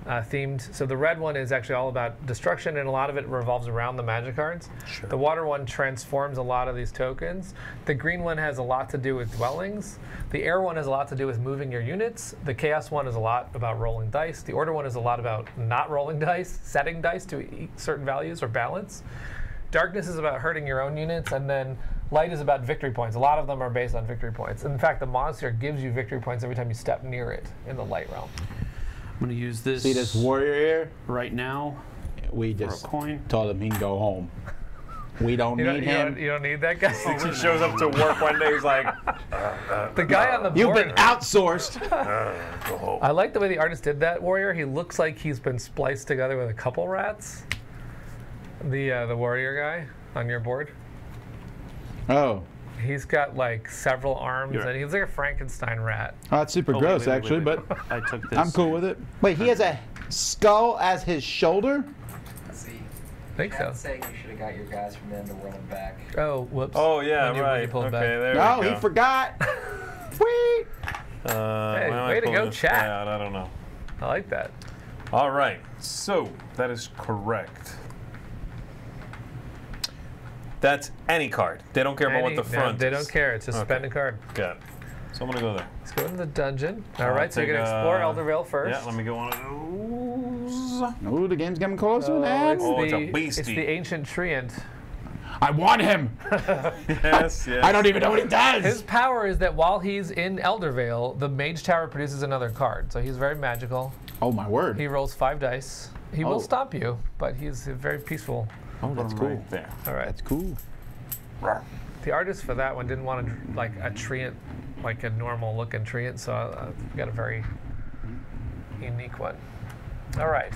uh, themed. So the red one is actually all about destruction, and a lot of it revolves around the magic cards. Sure. The water one transforms a lot of these tokens. The green one has a lot to do with dwellings. The air one has a lot to do with moving your units. The chaos one is a lot about rolling dice. The order one is a lot about not rolling [LAUGHS] dice, setting dice to certain values or balance. Darkness is about hurting your own units, and then light is about victory points. A lot of them are based on victory points. In fact, the monster gives you victory points every time you step near it in the light realm. I'm going to use this, See this warrior here? right now We for a just coin. told him he can go home. We [LAUGHS] don't You don't, need you, him. don't, you don't need that guy. [LAUGHS] He shows up to work one day. He's like, [LAUGHS] the guy on the board. You've been outsourced. I like the way the artist did that warrior. He looks like he's been spliced together with a couple rats. The uh, the warrior guy on your board. Oh. He's got like several arms You're- and he's like a Frankenstein rat. Oh, that's super Oh, gross, wait, wait, actually, wait, but wait. [LAUGHS] I took this. I'm cool with it. Wait, he has a skull as his shoulder? See, I think so. I'd say you should have got your guys from the end to run them back. Oh, whoops. Oh yeah, When you- when right. you pull Okay, back. there No, we go. he forgot. [LAUGHS] Sweet. Uh, Hey, why am I way to go, this chat. out? I don't know. I like that. All right, so that is correct. That's any card. They don't care about what the no, front they is. don't care. It's just Okay. spend a card. Got it. So I'm gonna go there. Let's go into the dungeon. All I'll right, so you're gonna explore uh, Eldervale first. Yeah, let me go on of those. Ooh, the game's getting closer, Oh, man. it's, Oh, the, it's a it's the ancient treant. I want him. [LAUGHS] Yes, yes. I don't even know what he does. His power is that while he's in Eldervale, the Mage Tower produces another card. So he's very magical. oh, my word. He rolls five dice. He Oh. will stop you, but he's very peaceful. Oh, that's Right cool. there. All right. That's cool. The artist for that one didn't want to like a treant, like a normal looking treant, so I, I got a very unique one. All right.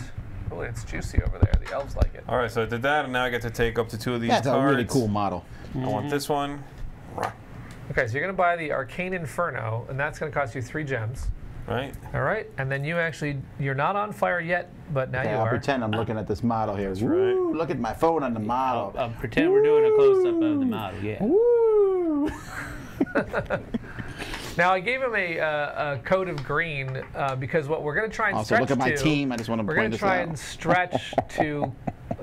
Oh, it's juicy over there. The elves like it. All right, so I did that, and now I get to take up to two of these That's a really cool model. I want mm-hmm. this one. Okay, so you're gonna buy the Arcane Inferno, and that's gonna cost you three gems. Right? All right, and then you actually you're not on fire yet, but now Okay, you I'll are. pretend I'm looking at this model here. right. Woo, Look at my phone on the model. I'll, I'll pretend we're doing a close up of the model. Yeah. Woo. [LAUGHS] Now I gave him a, uh, a coat of green uh, because what we're going to try and Also, stretch look at my to, team. I just want to We're going to try and stretch to,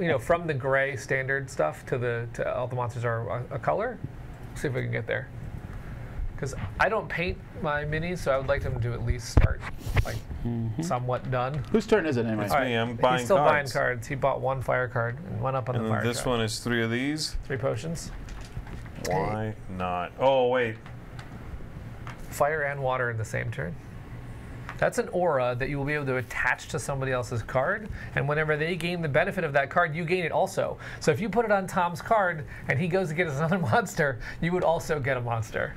you know, from the gray standard stuff to the to all the monsters are a, a color. See if we can get there. Because I don't paint my minis, so I would like them to at least start like mm-hmm. somewhat done. Whose turn is it anyway? All me, I'm buying He's still cards. buying cards. He bought one fire card and one up on And the then fire this card. one is three of these. Three potions. Why not? Oh, wait. fire and water in the same turn. That's an aura that you will be able to attach to somebody else's card, and whenever they gain the benefit of that card, you gain it also. So if you put it on Tom's card and he goes to get another [LAUGHS] monster, you would also get a monster.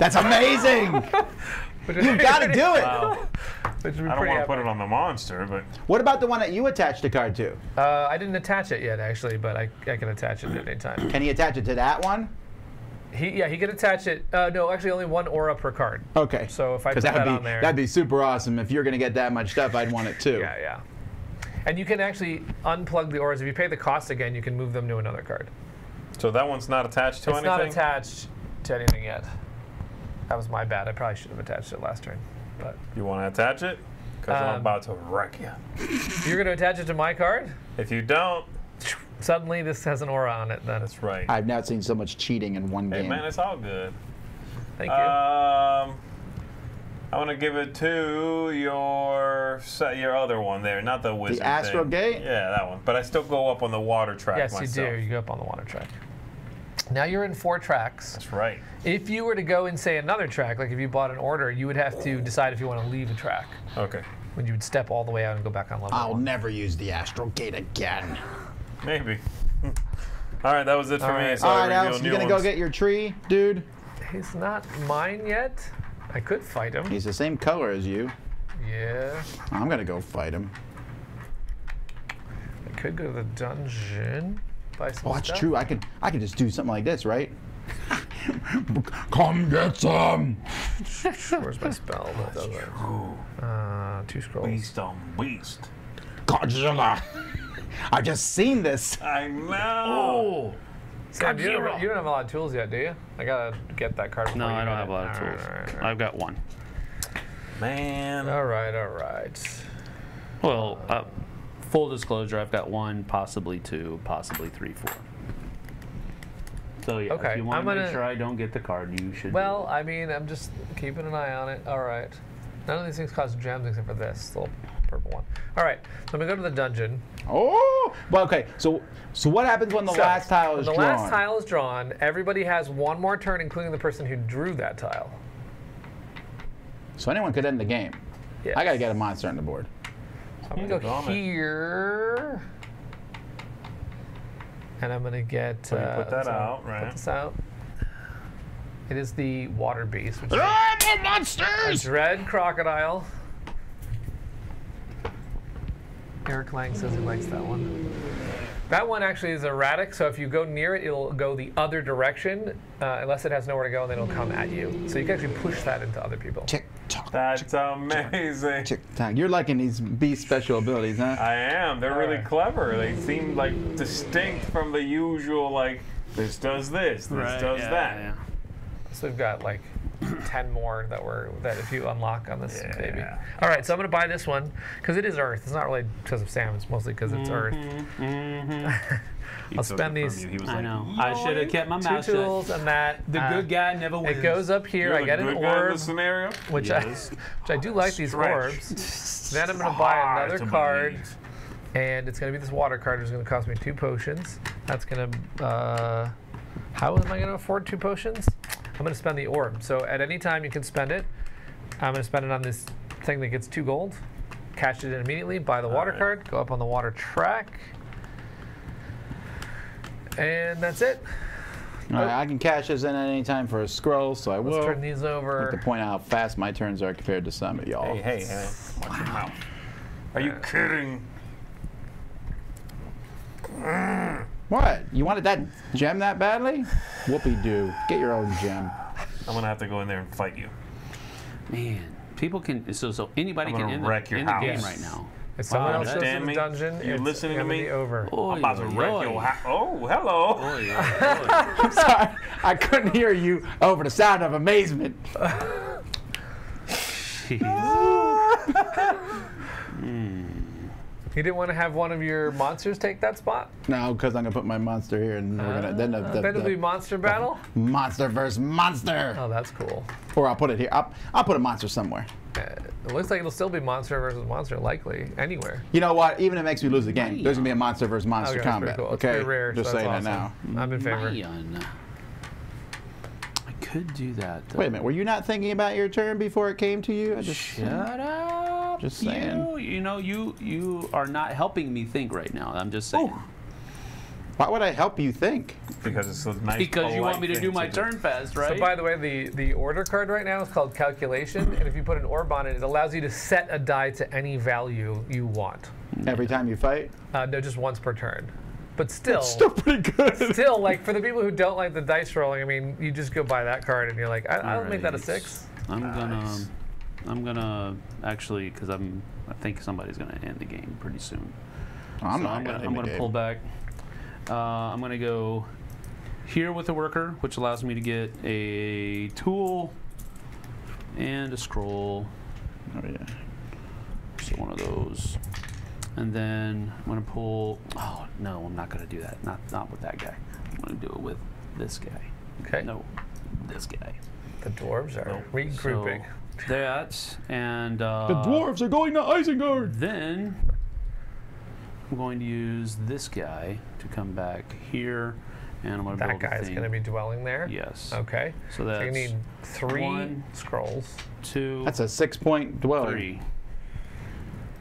That's amazing. [LAUGHS] You've got to do it. Wow. Which would be I don't want to put it on the monster, but What about the one that you attached the card to? Uh, I didn't attach it yet, actually, but I, I can attach it at any time. Can he attach it to that one? He, yeah, he can attach it. Uh, no, actually, only one aura per card. Okay. So if I put that that'd be on there, that'd be super awesome. If you're gonna get that much stuff, I'd want it too. yeah, yeah. And you can actually unplug the auras. If you pay the cost again, you can move them to another card. so that one's not attached to It's anything. not attached to anything yet. That was my bad. I probably should have attached it last turn. But You want to attach it? Because I'm Um, about to wreck you. you're going to attach it to my card. If you don't, Suddenly, this has an aura on it. Then that's right. I've not seen so much cheating in one hey game. man, it's all good. thank you. Um, I want to give it to your se- your other one there, not the wizard. The Astral thing. Gate? Yeah, that one. But I still go up on the water track yes, myself. you do. You go up on the water track. Now you're in four tracks. That's right. If you were to go and say another track, like if you bought an order, you would have to decide if you want to leave a track. Okay. When you would step all the way out and go back on level I'll one. never use the astral gate again. Maybe. [LAUGHS] all right, that was it for All me. right. So All I right, reveal Alex, you new gonna ones. go get your tree, dude? He's not mine yet. I could fight him. He's the same color as you. Yeah. I'm gonna go fight him. I could go to the dungeon. Buy some Oh, that's stuff. true. I could I could just do something like this, right? [LAUGHS] Come get some. Where's my spell that does it? Uh, two scrolls. Beast on beast. Godzilla. [LAUGHS] I've just seen this. I know. Sam, you, don't, you don't have a lot of tools yet, do you? I gotta get that card. No, you I don't get have a lot of All right, tools. all right, all right. I've got one. Man. All right, all right. Well, uh, full disclosure, I've got one, possibly two, possibly three, four. So yeah, Okay, if you want I'm to make sure I don't get the card, you should. Well, it. I mean, I'm just keeping an eye on it. All right. None of these things cost gems except for this little purple one. All right, so I'm gonna go to the dungeon. Oh, well, okay. So, so what happens when the So, last tile when is the drawn? The last tile is drawn, everybody has one more turn, including the person who drew that tile. So anyone could end the game. Yes. I gotta get a monster on the board. I'm gonna go here. and I'm gonna get. So uh, put that so out, Put right? this out. It is the water beast, which is Ah, more a monsters! dread crocodile. Eric Lang says he likes that one. That one actually is erratic, so if you go near it, it'll go the other direction, uh, unless it has nowhere to go, and then it'll come at you. So you can actually push that into other people. Tick tock. That's amazing. Tick tock. You're liking these beast special abilities, huh? I am. They're really Alright. clever. They seem like distinct from the usual. Like this does this, this does yeah, that. yeah. So we've got like [COUGHS] 10 more that were that if you unlock on this Yeah. baby. All right, so I'm gonna buy this one because it is Earth. It's not really because of Sam. It's mostly because it's Earth. [LAUGHS] I'll spend these He was I like, know. I should have kept my two mouth shut. tools and that. The uh, good guy never wins. It goes up here. You're I the get an good guy in orb, scenario. which Yes. I [LAUGHS] which I do like these orbs. [LAUGHS] Then I'm gonna buy another to card, believe. and it's gonna be this water card. It's gonna cost me two potions. That's gonna. Uh, how am I gonna afford two potions? I'm gonna spend the orb. So at any time you can spend it. I'm gonna spend it on this thing that gets two gold. Cash it in immediately. Buy the water Alright. card. Go up on the water track. And that's it. All right, I can cash this in at any time for a scroll, so I Let's will. turn these like to point out how fast my turns are compared to some of y'all. Hey, hey, hey! Watch your mouth. Are you kidding? Mm. What? You wanted that gem that badly? Whoopie doo. Get your own gem. I'm gonna have to go in there and fight you. Man, people can. So so anybody I'm can gonna end the, wreck your end the game house. right now. If someone Wow, else that- goes to Understand the me? dungeon, You it's listening to gonna me? over. Oy, I'm about to oy, wreck oy. your house. Oh, hello. Oy, oy, oy. Sorry, I couldn't hear you over the sound of amazement. [LAUGHS] You didn't want to have one of your monsters take that spot? No, because I'm gonna put my monster here, and we're gonna then the, the, then it'll be monster battle? monster versus monster. Oh, that's cool. Or I'll put it here. I'll, I'll put a monster somewhere. Uh, it looks like it'll still be monster versus monster, likely, anywhere. You know what? Even if it makes me lose the game, there's gonna be a monster versus monster Okay, that's combat. pretty cool. Okay, pretty rare, just so that's saying that now. I'm in favor. Man. I could do that. Though. Wait a minute. Were you not thinking about your turn before it came to you? I just Shut up. Just saying. You, you know, you you are not helping me think right now. I'm just saying. Why would I help you think? Because it's a nice. because you want me to do my turn fast, right? So, by the way, the, the order card right now is called Calculation, and if you put an orb on it, it allows you to set a die to any value you want. Every time you fight, Uh, no, just once per turn. But still, still pretty good. [LAUGHS] still, [LAUGHS] like for the people who don't like the dice rolling, I mean, you just go buy that card and you're like, I, I'll make that a six. I'm gonna, Nice. I'm gonna actually, because I'm, I think somebody's gonna end the game pretty soon. I'm so not I'm gonna, gonna I'm gonna pull back. Uh, I'm gonna go here with a worker, which allows me to get a tool and a scroll. Oh yeah. So one of those. And then I'm gonna pull. Oh no, I'm not gonna do that. Not not with that guy. I'm gonna do it with this guy. Okay. No, this guy. The dwarves are regrouping. So that and uh, The dwarves are going to Isengard. Then I'm going to use this guy to come back here, and I'm going to that build a guy's going to be dwelling there. Yes. Okay. So that's So that's you need three one. scrolls. two, That's a six-point dwelling. three.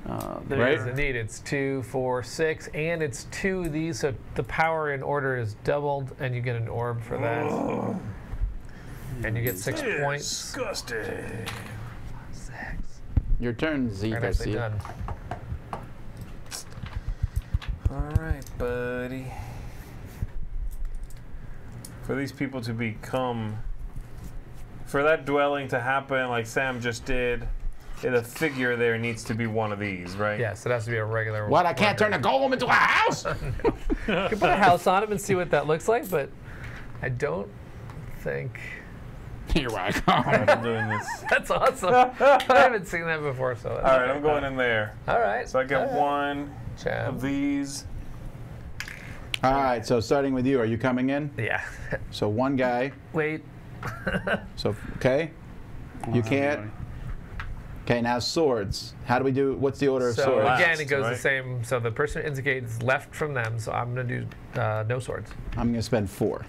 Uh, there. Right? Yes, indeed, it's two, four, six, and it's two of these, so the power in order is doubled, and you get an orb for that. [GASPS] [GASPS] And you get six points. Disgusting. Six. Your turn, Zeke. We're I see. done. All right, buddy. For these people to become, for that dwelling to happen, like Sam just did, the figure there needs to be one of these, right? Yes, it has to be a regular. One. What? I can't turn a golem into a house? [LAUGHS] You can put a house on him and see what that looks like, but I don't think Here I come. I'm doing this. [LAUGHS] that's awesome. I haven't seen that before, so. All right. I'm going in there. All right. So I get all right. one Jam. of these. All right. So starting with you, are you coming in? Yeah. So one guy. Wait. So okay. You can't. Okay. Now swords. How do we do? What's the order of So swords? Last, again, it goes right? the same. So the person indicates left from them. So I'm gonna do uh, no swords. I'm gonna spend four.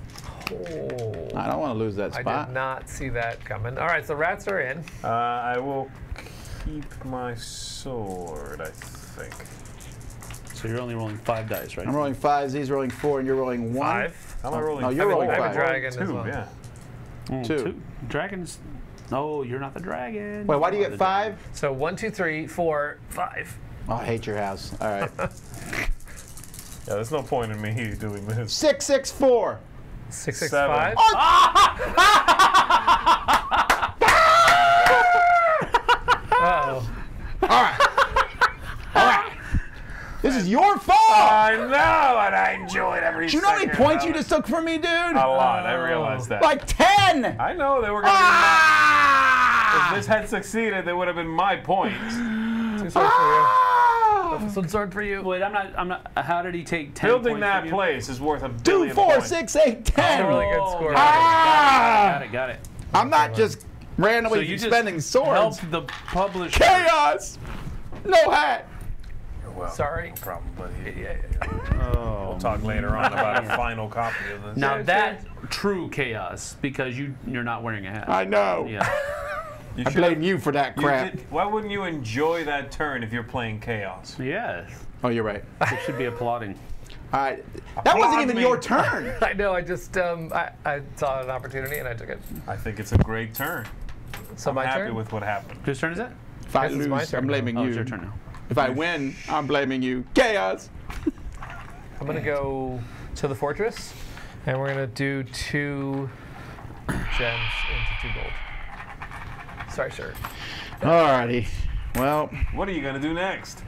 Oh. I don't want to lose that spot. I did not see that coming. All right, so rats are in. Uh, I will keep my sword, I think. So you're only rolling five dice, right? I'm rolling five, Zee's rolling four, and you're rolling one. Five. How am I rolling? No, you're I mean, rolling I have a five. dragon as Two, well. yeah. Mm, two. Dragons. No, you're not the dragon. Wait, why do you get the five? So one, two, three, four, five. Oh, I hate your house. All right. [LAUGHS] Yeah, there's no point in me doing this. six, six, four. Six, six, Seven. five. [LAUGHS] Uh-oh. All right. All right. This is your fault. I know, and I enjoyed every. Do you know how many points you just took from me, dude? A lot. I realized that. Like ten. I know they were gonna. Ah! my, if this had succeeded, they would have been my points. Two swords for Ah! you. One sword for you. Wait, I'm not. I'm not. How did he take ten? Building points that from you? place is worth a Two, billion four, points. six, eight, That's a really good score. got it, Ah! Got it. Got it. I'm not just So randomly you just spending swords. helped the publisher. Chaos. No hat. Well, Sorry. No problem, buddy. Yeah, yeah, yeah. Oh. We'll talk later on about a final copy of this. Now Yeah, that true chaos because you you're not wearing a hat. I know. yeah. You I should blame you for that crap. did- why wouldn't you enjoy that turn if you're playing chaos? Yes. Oh, you're right. [LAUGHS] It should be applauding. All right. That wasn't even me. your turn. [LAUGHS] I know. I just um, I, I saw an opportunity and I took it. I think it's a great turn. So I'm my happy turn. with what happened. Whose turn is it? If I Guess it's my lose, turn I'm now. blaming Oh, you. it's your turn now. If I win, I'm blaming you. Chaos. I'm gonna go to the fortress, and we're gonna do two gems into two gold. Sorry, sir. Alrighty. Well, What are you gonna do next?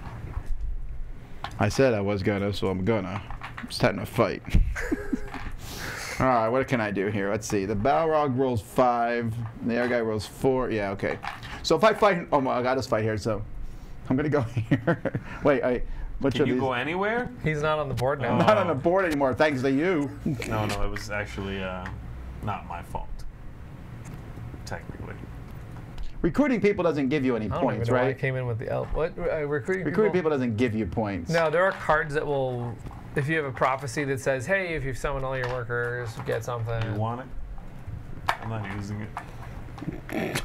I said I was gonna, so I'm gonna. I'm starting to fight. [LAUGHS] All right, what can I do here? Let's see. The Balrog rolls five. The other guy rolls four. Yeah, okay. So if I fight, oh my, I got us fight here. So I'm gonna go [LAUGHS] here. Wait, I. Which Can of you these? go anywhere? He's not on the board now. Oh. Not on the board anymore, thanks to you. No, no, it was actually uh, not my fault. Technically. Recruiting people doesn't give you any I don't points, even know why I came in with the elf. What uh, recruiting? Recruiting people doesn't give you points. No, there are cards that will. If you have a prophecy that says, "Hey, if you summon all your workers, get something." You want it? I'm not using it.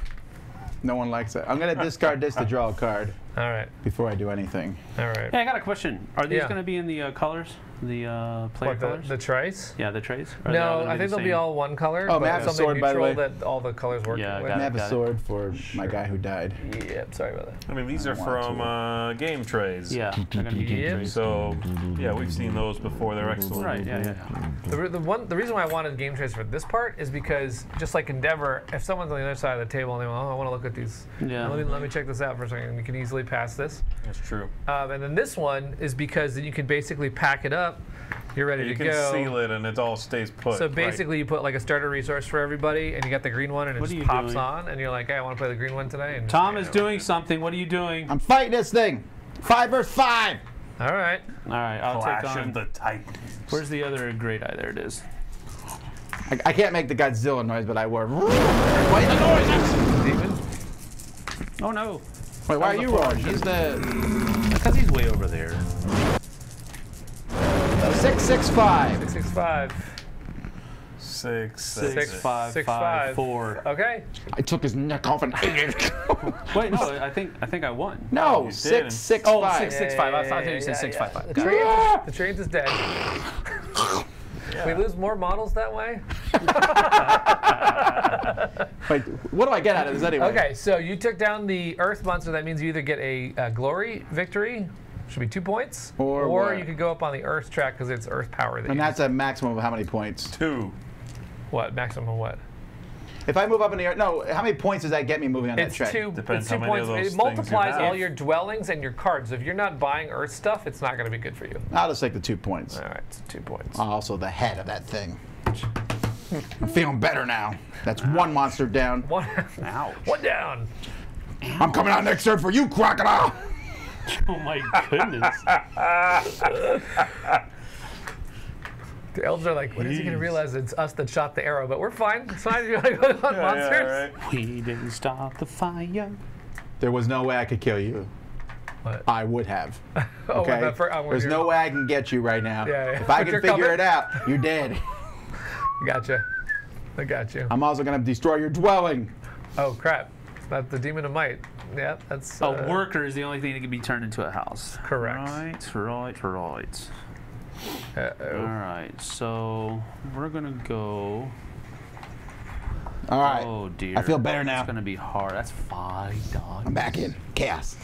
No one likes it. I'm gonna discard this to draw a card [LAUGHS] All right. before I do anything. All right. Hey, I got a question. Are these Yeah. going to be in the uh, colors? The uh, player What, the, colors? the trace? yeah, the trays. Are they all No, I think the they'll be all one color. Oh, but may I have a something sword, by the neutral way? that all the colors work Yeah, I with. got I have a got sword for my guy who died. Yep. Sorry about that. I mean, these I are from uh, game trays. Yeah, they're going to be [LAUGHS] game Yep. trays. So, yeah, we've seen those before. They're excellent. Right, yeah, yeah, yeah. The, the one the reason why I wanted game trays for this part is because just like Endeavor, if someone's on the other side of the table and they want, oh, I want to look at these, Yeah. let me let me check this out for a second. You can easily pass this. That's true. Um, and then this one is because then you can basically pack it up. You're ready You to can seal it and it all stays put. So basically, you put like a starter resource for everybody, and you got the green one, and it What are just pops doing? on, and you're like, hey, I want to play the green one today. And Tom is doing something. What are you doing? I'm fighting this thing. Five versus five. All right. All right, I'll Clash take on. the Titans. Where's the other great eye? There it is. I, I can't make the Godzilla noise, but I were. Wait, the noises. Demon. Oh no, Wait, why are you rolling? He's the because he's way over there. Six six five. Six six five. Six, Six, six, five, six, five, five. four. Okay. I took his neck off and [LAUGHS] ate it. Wait, no, I think I think I won. no, You six didn't. six Oh, five. six, six, five. I thought you said Yeah, six, yeah. five, five. The Got treant's, the treant's is dead. [LAUGHS] We lose more models that way. [LAUGHS] Wait, what do I get out of this anyway? Okay, so you took down the Earth monster. That means you either get a, uh glory victory, should be two points, Or what? you could go up on the Earth track because it's Earth power. That And you that's a maximum of how many points? two. what maximum of what? If I move up in the air, no, how many points does that get me moving on It's that track? two. Depends it's two how many points. of those it things you multiplies all your dwellings and your cards. If you're not buying Earth stuff, it's not going to be good for you. I'll just take the two points. All right, so two points. Also the head of that thing. I'm feeling better now. That's one monster down. One, [LAUGHS] Ouch. one down. I'm coming out next turn for you, crocodile. [LAUGHS] Oh my goodness. [LAUGHS] The elves are like, when is he going to realize it's us that shot the arrow? But we're fine. It's fine. [LAUGHS] You want to go hunt Yeah, monsters? yeah, right. we didn't stop the fire. There was no way I could kill you. What? I would have. Oh, Okay. the fir- oh, There's no way I can get you right now. Yeah, yeah. If I But can figure coming. it out, you're dead. Gotcha. I got you. I'm also gonna destroy your dwelling. Oh crap! It's not the demon of might. Yep, that's A uh, worker is the only thing that can be turned into a house. Correct. Right, right, right. All Uh-oh. right, so we're gonna go. All right. Oh dear. I feel better now. It's gonna be hard. That's five dogs. I'm back in. Chaos.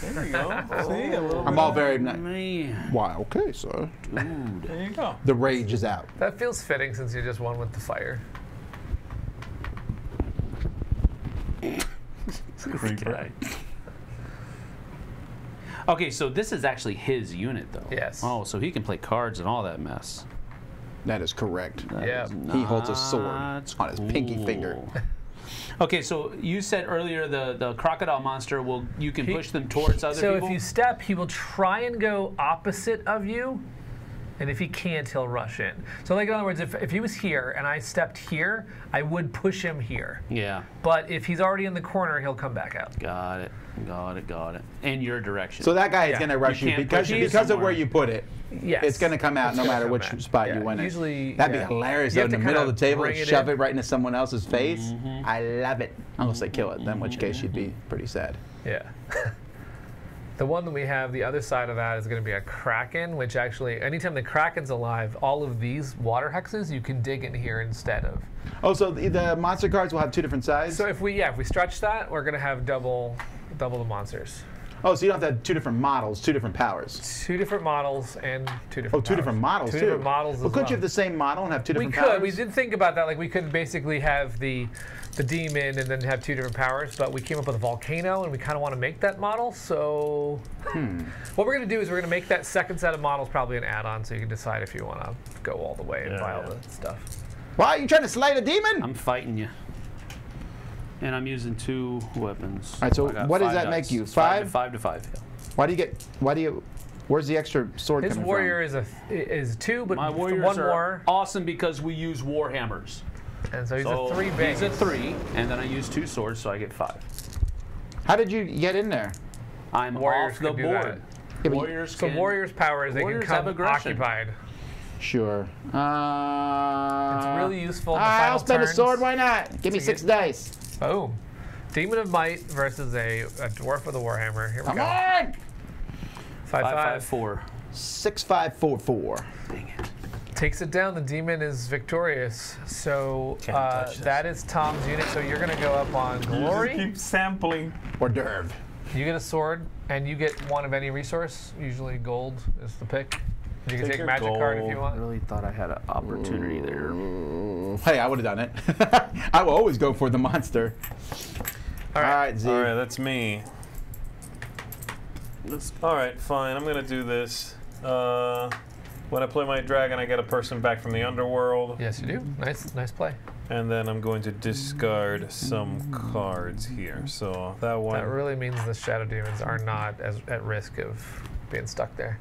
There you go. [LAUGHS] See, a little I'm bit. all very. ni- Man, Why? Okay, sir. dude. There you go. The rage is out. That feels fitting since you just won with the fire. [LAUGHS] guy. Okay, so this is actually his unit, though. Yes. Oh, so he can play cards and all that mess. That is correct. That Yeah. is He holds a sword not on his pinky cool. finger. [LAUGHS] Okay, so you said earlier the, the crocodile monster will you can He- push them towards other So people. So if you step, he will try and go opposite of you, and if he can't, he'll rush in. So like in other words, if, if he was here and I stepped here, I would push him here. yeah, But if he's already in the corner, he'll come back out. got it, got it, got it. In your direction. So that guy is Yeah. going to rush You you, can't because push because of where you put it. Yes. It's going to come out It's no matter which out. spot Yeah, you win it. usually, That'd yeah. be hilarious though, in the middle of the table, bring it shove in. it right into someone else's face. Mm-hmm. I love it. Unless they kill it, then in which case you'd be pretty sad. Yeah. [LAUGHS] the one that we have, the other side of that is going to be a kraken, which actually, anytime the kraken's alive, all of these water hexes you can dig in here instead of. Oh, so the, the monster cards will have two different sides. So if we, yeah, if we stretch that, we're going to have double, double the monsters. oh, so you don't have to have two different models, two different powers. Two different models and two different. Oh, two powers. different models Two too. different models. Well, as couldn't well. you have the same model and have two different? We could. powers? We did think about that. Like we could basically have the the demon and then have two different powers, but we came up with a volcano and we kind of want to make that model. So Hmm. what we're going to do is we're going to make that second set of models probably an add-on, so you can decide if you want to go all the way and Yeah, buy all yeah. the stuff. Why are you trying to slay the demon? I'm fighting you. And I'm using two weapons. All right, so what does that dice. make you? It's Five to Five? five to five. yeah. Why do you get? Why do you? Where's the extra sword His warrior from? is a is two, but My warriors one are more, awesome because we use war hammers. And so he's so a three base. He's a three, and then I use two swords, so I get five. How did you get in there? I'm Warriors off the board. that. Yeah, but you- warriors So can, warrior's power is they Warriors can have come occupied. Sure. Uh, It's really useful in the I'll final spend a sword. Why not? Give me to six get- dice. Boom. Demon of Might versus a, a dwarf with a warhammer. Here we Come go. on. Five, Five, five. five, four. Six five four four. Dang it. Takes it down. The demon is victorious. So uh, that is Tom's unit. So you're going to go up on You glory. just keep sampling. Hors d'oeuvre. You get a sword, and you get one of any resource. Usually gold is the pick. You can Take take your magic card if gold. you I really thought I had an opportunity there. Hey, I would have done it. [LAUGHS] I will always go for the monster. All right. All right, Zee. All right, that's me. All right, fine. I'm gonna do this. Uh, when I play my dragon, I get a person back from the underworld, Yes, you do. Nice, nice play. and then I'm going to discard some cards here. So that one. That really means the shadow demons are not as at risk of being stuck there.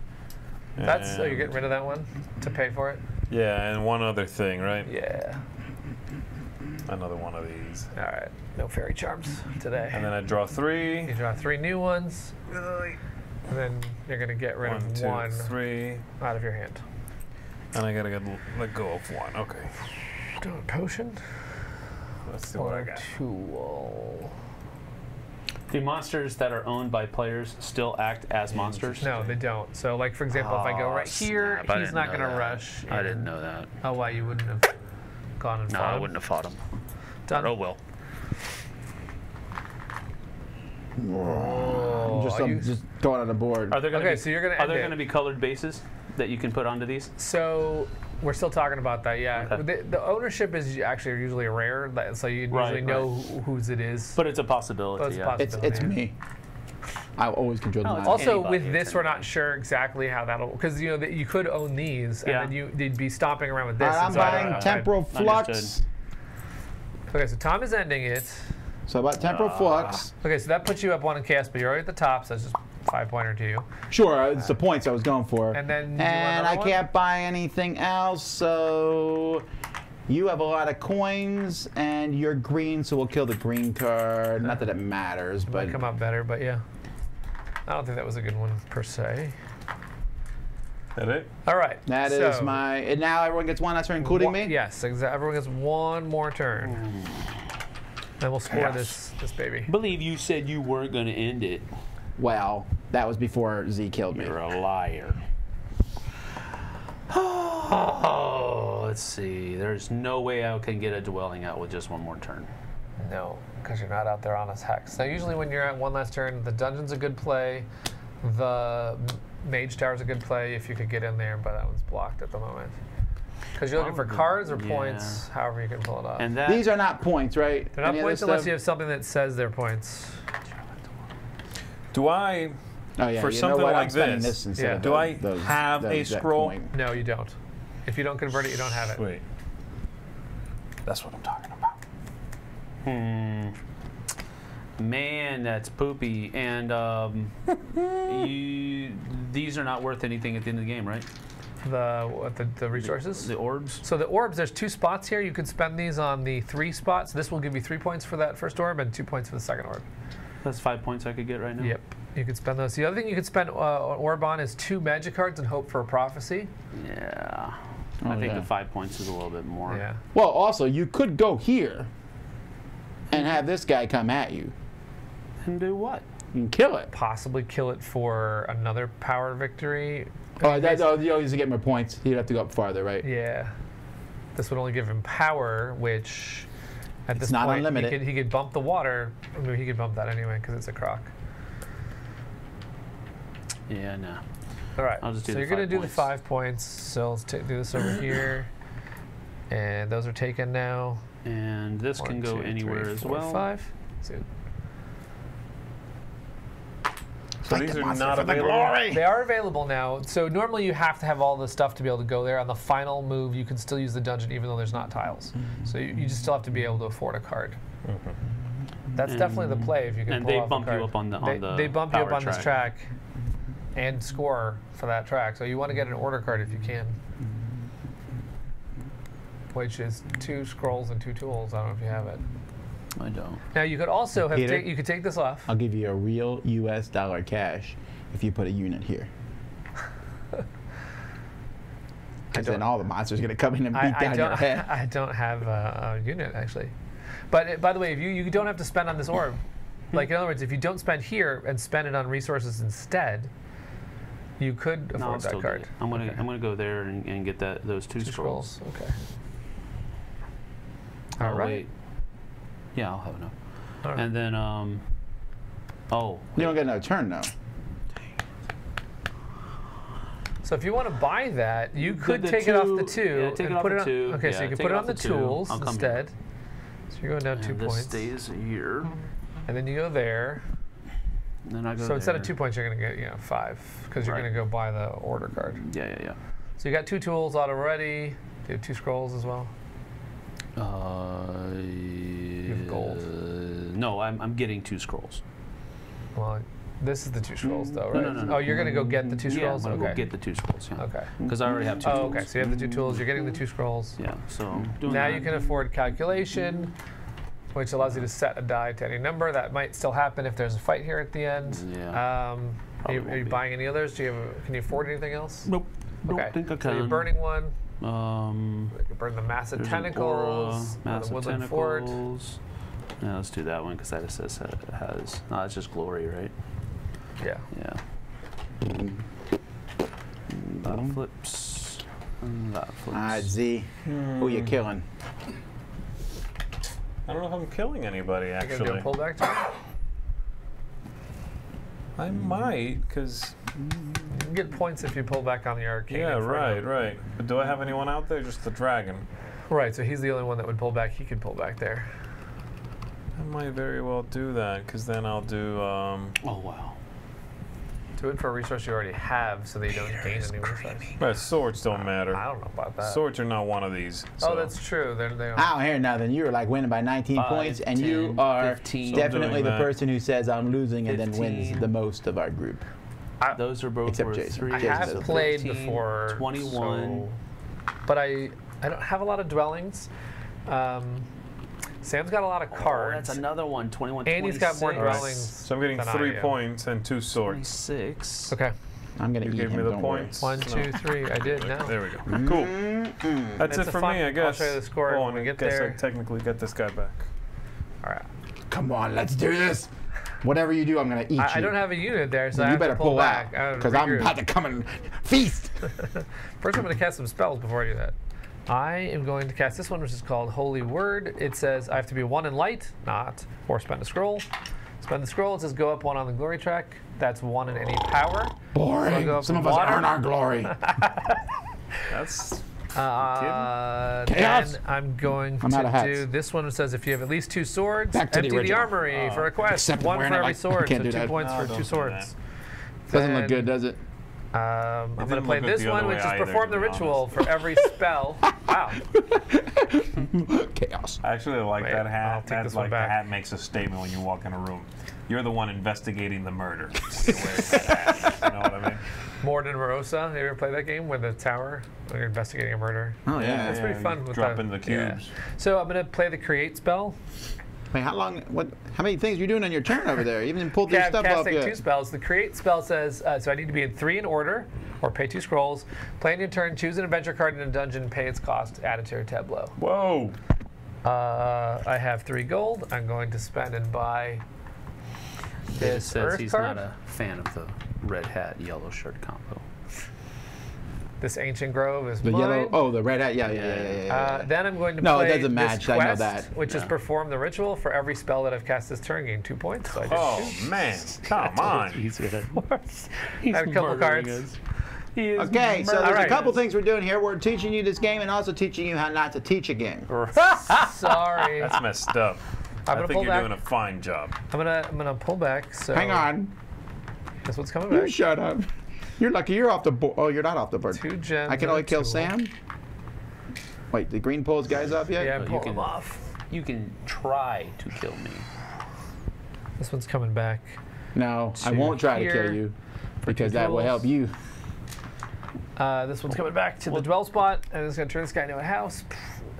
That's so you're getting rid of that one to pay for it. Yeah, and one other thing, right? Yeah. Another one of these. All right. No fairy charms today. And then I draw three. You draw three new ones, and then you're gonna get rid of One, of two, one three. out of your hand. And I gotta get, let go of one. Okay. Do a potion Let's see what I got. tool. Do monsters that are owned by players still act as monsters? No, they don't. So, like for example, if I go Oh, right here, snap. I he's didn't gonna that. rush. I didn't know that. Oh, why you wouldn't have gone and No, fought I him? wouldn't have fought him. Done. Oh well. Oh, just, are um, you- just going on the board. Are there going to Okay, be, so you're gonna are there going to be colored bases that you can put onto these? So we're still talking about that, yeah. Okay. The, the ownership is actually usually rare, so you Right, usually know who- whose it is. But it's a possibility. But it's a yeah. it's it's me. I always control the Oh, also, with it's this, we're not sure exactly how that'll because you know that you could own these and then you they'd be stomping around with this. right, I'm so buying know. temporal flux. Understood. Okay, so Tom is ending it. So about temporal Ah. flux. Okay, so that puts you up one in cast, but you're already at the top, so that's just five pointer to you. Sure, uh, it's the points I was going for. And then do you want and I one? can't buy anything else, so you have a lot of coins and you're green, so we'll kill the green card. Not that it matters, but it Might come out better, but yeah. I don't think that was a good one per se. That it? All right. that is so, my. And now everyone gets one last turn, including one- me. Yes, exa- everyone gets one more turn. Then we'll score Yes. this this baby. Believe you said you weren't going to end it. Well, that was before Zee killed me. You're a liar. Oh, [SIGHS] let's see. There's no way I can get a dwelling out with just one more turn. No, because you're not out there on a hex. Now, usually when you're at one last turn, the dungeon's a good play. The mage tower's a good play if you could get in there, but that one's blocked at the moment. Because you're looking for cards or yeah. points, however you can pull it off. And that These are not points, right? They're not Any of points unless stuff? you have something that says they're points. Do I Oh yeah, for you know something what? I'm like spending this, instead yeah. of Do the- I those- have a those- scroll? coin. No, you don't. If you don't convert it, you don't have it. wait? That's what I'm talking about. Hmm. Man, that's poopy. And um, [LAUGHS] you, these are not worth anything at the end of the game, right? The what, the, the resources. The orbs. So the orbs, there's two spots here. You could spend these on the three spots. This will give you three points for that first orb and two points for the second orb. That's five points I could get right now. Yep. You could spend those. The other thing you could spend uh, an orb on is two magic cards and hope for a prophecy. Yeah. Oh, I think yeah. the five points is a little bit more. Yeah. Well, also you could go here and have this guy come at you And do what? and kill it. Possibly kill it for another power victory. Oh, that, oh, you always get more points. He'd have to go up farther, right? Yeah. This would only give him power, which at this not point unlimited. He, could, he could bump the water. I mean, he could bump that anyway because it's a croc. Yeah, no. All right. I'll just do so the you're gonna do the five points. So let's ta- do this over here, and those are taken now. And this can go two, three, anywhere as four, well. Five. So So Fight these the are not for the available. They are available now. So normally you have to have all the stuff to be able to go there. On the final move, you can still use the dungeon even though there's not tiles. So you, you just still have to be able to afford a card. That's mm-hmm. definitely the play if you can and pull they off a bump you up on the- on they, the they bump you up power on this track. track and score for that track. So you want to get an order card if you can. Which is two scrolls and two tools. I don't know if you have it. I don't. Now you could also have Peter? ta- you could take this off. I'll give you a real U.S. dollar cash if you put a unit here. [LAUGHS] Because then all the monsters gonna come in and beat I, I down your don't. head. [LAUGHS] I don't have a, a unit actually. But uh, by the way, if you you don't have to spend on this orb. like in other words, if you don't spend here and spend it on resources instead, you could I'll afford still that get card. it. I'm gonna Okay. I'm gonna go there and, and get that those two, Two scrolls. scrolls. Okay. Oh, All right. wait. Yeah, I'll have enough. All right. And then um. Oh. You don't get another turn though. So if you want to buy that, you could the take it off the two yeah, take and it off put the it on. two. Okay, so you can put it it on the, the two. tools I'll come instead. So you're going down two and this points, stays here. and then you go there. And then I go So instead of two points, you're going to get you know five because you're Right. going to go buy the order card. Yeah, yeah, yeah, So you got two tools out already. Do you have two scrolls as well? Yeah. Uh, you have gold. no, I'm, I'm getting two scrolls. Well, this is the two scrolls though, right? no, no, no. Oh, you're going to go get the two Yeah, I'm scrolls. gonna okay. go get the two scrolls. Yeah. okay. Because I already have two Oh, tools. okay. So you have the two tools. You're getting the two scrolls. Yeah. So doing Now that. you can afford calculation, which allows you to set a die to any number. That might still happen if there's a fight here at the end. Yeah. Um, are Probably you, are won't you be. buying any others? Do you have? Can you afford anything else? Nope. Don't Okay. think I So you're can. burning one. Um. You can burn the massive There's tentacles. aura, or the massive woodland fort. tentacles. Yeah, let's do that one because that just says it has. No, it's just glory, right? Yeah. Yeah. Mm, That flips. And that flips. All right, Zee. Who you killing? I don't know if I'm killing anybody You're gonna do actually. a pullback turn. I might, because You can get points if you pull back on the arcane. yeah, Inferno. right, right. But do I have anyone out there? Just the dragon. Right. So he's the only one that would pull back. He could pull back there. I might very well do that, because then I'll do. Um, Oh wow. Do it for a resource you already have, so that you don't gain a new resource. right, swords don't matter. I don't know about that. Swords are not one of these. Oh, so- that's true. They're, they don't. I don't hear nothing. You're like winning by 19 Five, points, and you are 15. definitely Doing the that. person who says I'm losing and then wins the most of our group. Those are both Except worth Jason. three. I Jason have doesn't. played 15, before. 21. so- but I I don't have a lot of dwellings. Um, Sam's got a lot of Oh, cards. that's another one. 21. and he's got more 26. dwellings. So I'm getting three points and two swords. 26. Okay. I'm gonna You eat gave him. me the don't worry. points. One, No. two, three. I did now. There we go. Cool. That's It's it for fun- me, I guess. I'll guess. show you the score oh, when and we I get guess there. I technically get this guy back. All right. Come on, let's do this. Whatever you do, I'm gonna eat you. I, I don't have a unit there, so I you have better to pull, pull back. out I have to because I'm about to come and feast. [LAUGHS] First, I'm going to cast some spells before I do that. I am going to cast this one, which is called Holy Word. It says I have to be one in light, not, or spend a scroll. Spend the scroll. It says go up one on the glory track. That's one in any power. Boring. go Some for of us water. earn our glory. [LAUGHS] That's Uh, Chaos. I'm going I'm to out of hats. do this one. It says if you have at least two swords, Back to the empty the, original. armory for a quest. One for every like- sword, can't so do two that. points No, for two do swords. Doesn't look good, does it? Um, I'm going to play this one, which is either, perform to the ritual honest. for every [LAUGHS] spell. wow. Chaos. I actually like Wait, that I'll hat. take That's this one like back. the hat makes a statement when you walk in a room. You're the one investigating the murder. [LAUGHS] You're wearing that hat. You know what I mean? Mord im Arosa. You ever play that game with the tower when you're investigating a murder? Oh yeah. That's pretty fun. With dropping the yeah. cubes. So I'm going to play the create spell. Wait, how long? What? How many things are you doing on your turn over there? You haven't pulled [LAUGHS] your Yeah, I'm stuff off casting yet. two spells. The create spell says uh, so I need to be in three in order, or pay two scrolls. Plan your turn. Choose an adventure card in a dungeon. Pay its cost. Add it to your tableau. Whoa. Uh, I have three gold. I'm going to spend and buy It this says earth he's card. not a fan of the red hat, yellow shirt combo. This ancient grove is The mine. yellow. Oh, the red hat. Yeah, yeah, yeah, yeah. yeah, yeah. Uh, then I'm going to No, it play doesn't this match. I know quest, that. which is perform the ritual for every spell that I've cast this turn. Gain two points. So I Oh two. man, come on. [LAUGHS] He's gonna. He's Had a couple murdering cards. us. Okay, so there's Alright. a couple things we're doing here. We're teaching you this game and also teaching you how not to teach a game. [LAUGHS] Sorry. That's messed up. I'm I think you're back. doing a fine job. I'm gonna I'm gonna pull back. So Hang on. That's what's coming You shut up. You're lucky you're off the board. Oh, you're not off the board. Two gems. I can only kill tool. Sam? Wait, the green pulls guys up yet? Yeah, I'm you can- them off. You can try to kill me. This one's coming back. No, I won't try to kill you because that will help you. Uh, this one's coming back to the dwell spot, and it's going to turn this guy into a house,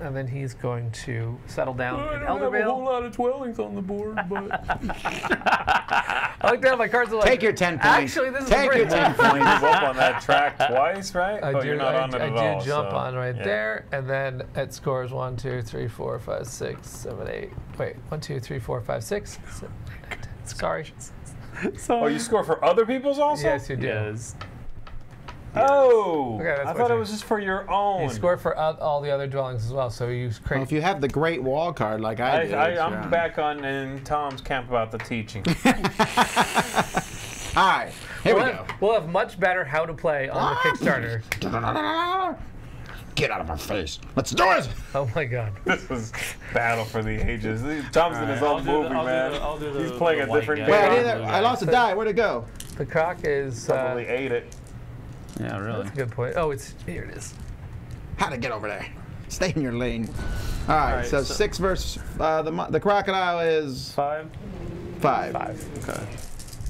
and then he's going to settle down I in Eldervale. lot of dwellings on the board, but [LAUGHS] [LAUGHS] I like to have my cards. and like, Take your 10 points. Actually, this is Take great. your 10 you points. move up on that track twice, right? I oh, do, you're not I, on it I at do all. jump so, on right yeah. there, and then it scores one, two, three, four, five, six, seven, eight. Wait, one, two, three, four, five, six. seven, eight, ten. [LAUGHS] Sorry. Oh, you score for other people's also? Yes, you do. Yes. Oh, Okay, that's I thought it was just for your own. You score for all all the other dwellings as well, so you Well, create. if you have the Great Wall card like I, I, did. I, I'm yeah. back on in Tom's camp about the teaching. [LAUGHS] All right, here we we'll, go. have, we'll have much better how to play on the Kickstarter. Get out of my face. Let's do it. Oh my god. [LAUGHS] this is battle for the ages. Tom's in his own movie, man. He's playing a different Wait, I, game. I lost a die. Where'd it go? The cock is. Uh, Probably ate it. Yeah, really. that's a good point. Oh, it's here. It is. How to get over there? Stay in your lane. All right, right, so, so- six versus uh, the the crocodile is Five. five. Five. Okay.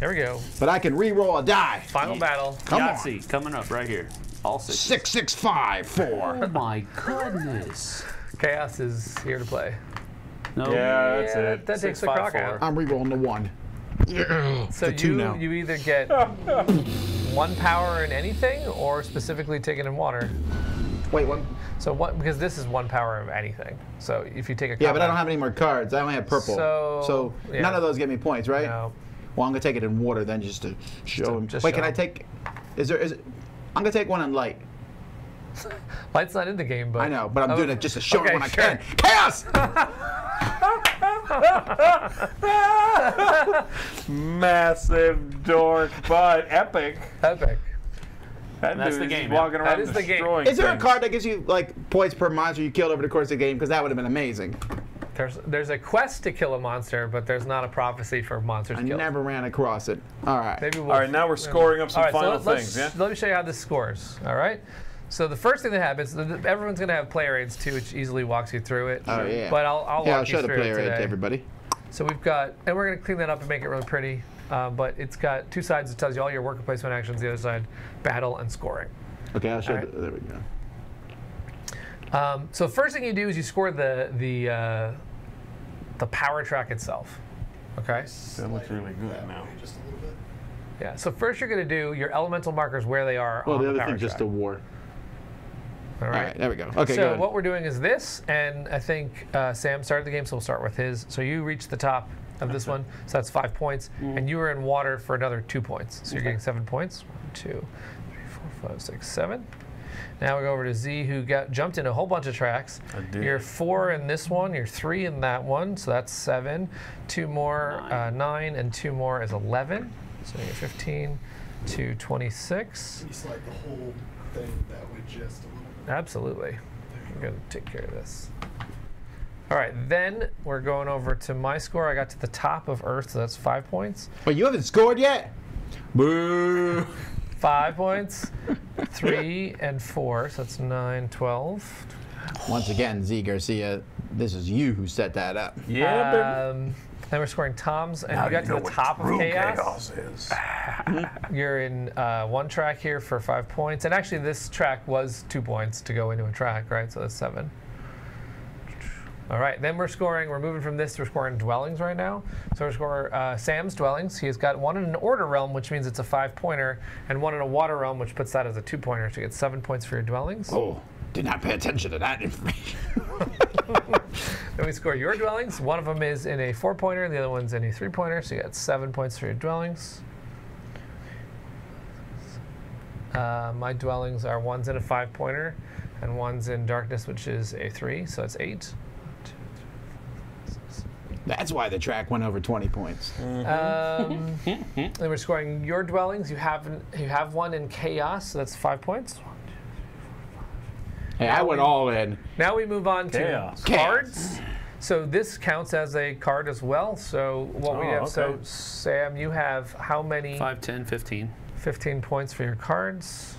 There we go. But I can re-roll a die. Final battle. Come on. Yahtzee coming up right here. All six. Six, six, five, four. Oh my goodness. Chaos is here to play. No. Yeah, that's Yeah, it. That takes Six, the five, croc four. out. I'm re-rolling the one. So a two you now. you either get [LAUGHS] one power in anything, or specifically taken in water. Wait, what? So what? Because this is one power of anything. So if you take a card. Yeah, but I don't have any more cards. I only have purple. So, yeah. none of those give me points, right? No. Well, I'm gonna take it in water then, just to show him. just Wait, show can I take? Is there? Is it? I'm gonna take one in light. [LAUGHS] Light's not in the game, but I know, but I'm Oh, doing it just to show okay, him when sure. I can. Chaos! [LAUGHS] Massive dork, but epic. Epic. That That's the game, walking around That is the game. Is there a card that gives you like points per monster you killed over the course of the game? Because that would have been amazing. There's there's a quest to kill a monster, but there's not a prophecy for monsters I killed. never ran across it. All right. Maybe we'll, All right, now we're scoring up some All right, final so let, things. Yeah. let me show you how this scores. All right. So the first thing that happens, th- th- everyone's going to have player aids too, which easily walks you through it. Oh yeah. But I'll, I'll yeah, walk I'll show you the player it aid today. to everybody. So we've got, and we're going to clean that up and make it really pretty. Uh, but it's got two sides. It tells you all your worker placement actions. The other side, battle and scoring. Okay, I'll show. All right. The, there we go. Um, so first thing you do is you score the the uh, the power track itself. Okay. That looks really good now. Just a little bit. Yeah. So first you're going to do your elemental markers where they are Well, on the the, other power thing's just a war. All All right. right, there we go. Okay, so good. what we're doing is this, and I think uh, Sam started the game, so we'll start with his. So you reached the top of this one, so that's five points, and you were in water for another two points. So you're getting seven points. One, two, three, four, five, six, seven. Now we go over to Zee, who got jumped in a whole bunch of tracks. I did. You're four in this one. You're three in that one, so that's seven. Two more, Nine. Uh, nine, and two more is eleven. So you're 15 to 26. It's like the whole thing that would just a little bit. Absolutely. I'm going to take care of this. All right, then we're going over to my score. I got to the top of Earth, so that's five points. But you haven't scored yet? Boo! Five points, three and four, so that's nine, 12. Once again, Zee Garcia, this is you who set that up. Yeah, baby. Um, then we're scoring Tom's, and you got to the top of chaos. is. [LAUGHS] You're in uh, one track here for five points, and actually this track was two points to go into a track, right? So that's seven. All right, then we're scoring. We're moving from this. We're scoring dwellings right now. So we're scoring uh, Sam's dwellings. He's got one in an order realm, which means it's a five pointer, and one in a water realm, which puts that as a two pointer. So you get seven points for your dwellings. Oh, did not pay attention to that information. [LAUGHS] Then we score your dwellings. One of them is in a four pointer, the other one's in a three pointer. So you got seven points for your dwellings. Uh, my dwellings are one's in a five pointer, and one's in darkness, which is a three. So it's eight. That's why the track went over 20 points. [LAUGHS] Um, then we're scoring your dwellings. You have you have one in chaos, so that's five points. Hey, I went all in. Now we move on to Chaos. cards. So this counts as a card as well. So what we Oh, have. So. Sam, you have how many? 5, 10, 15. 15 points for your cards.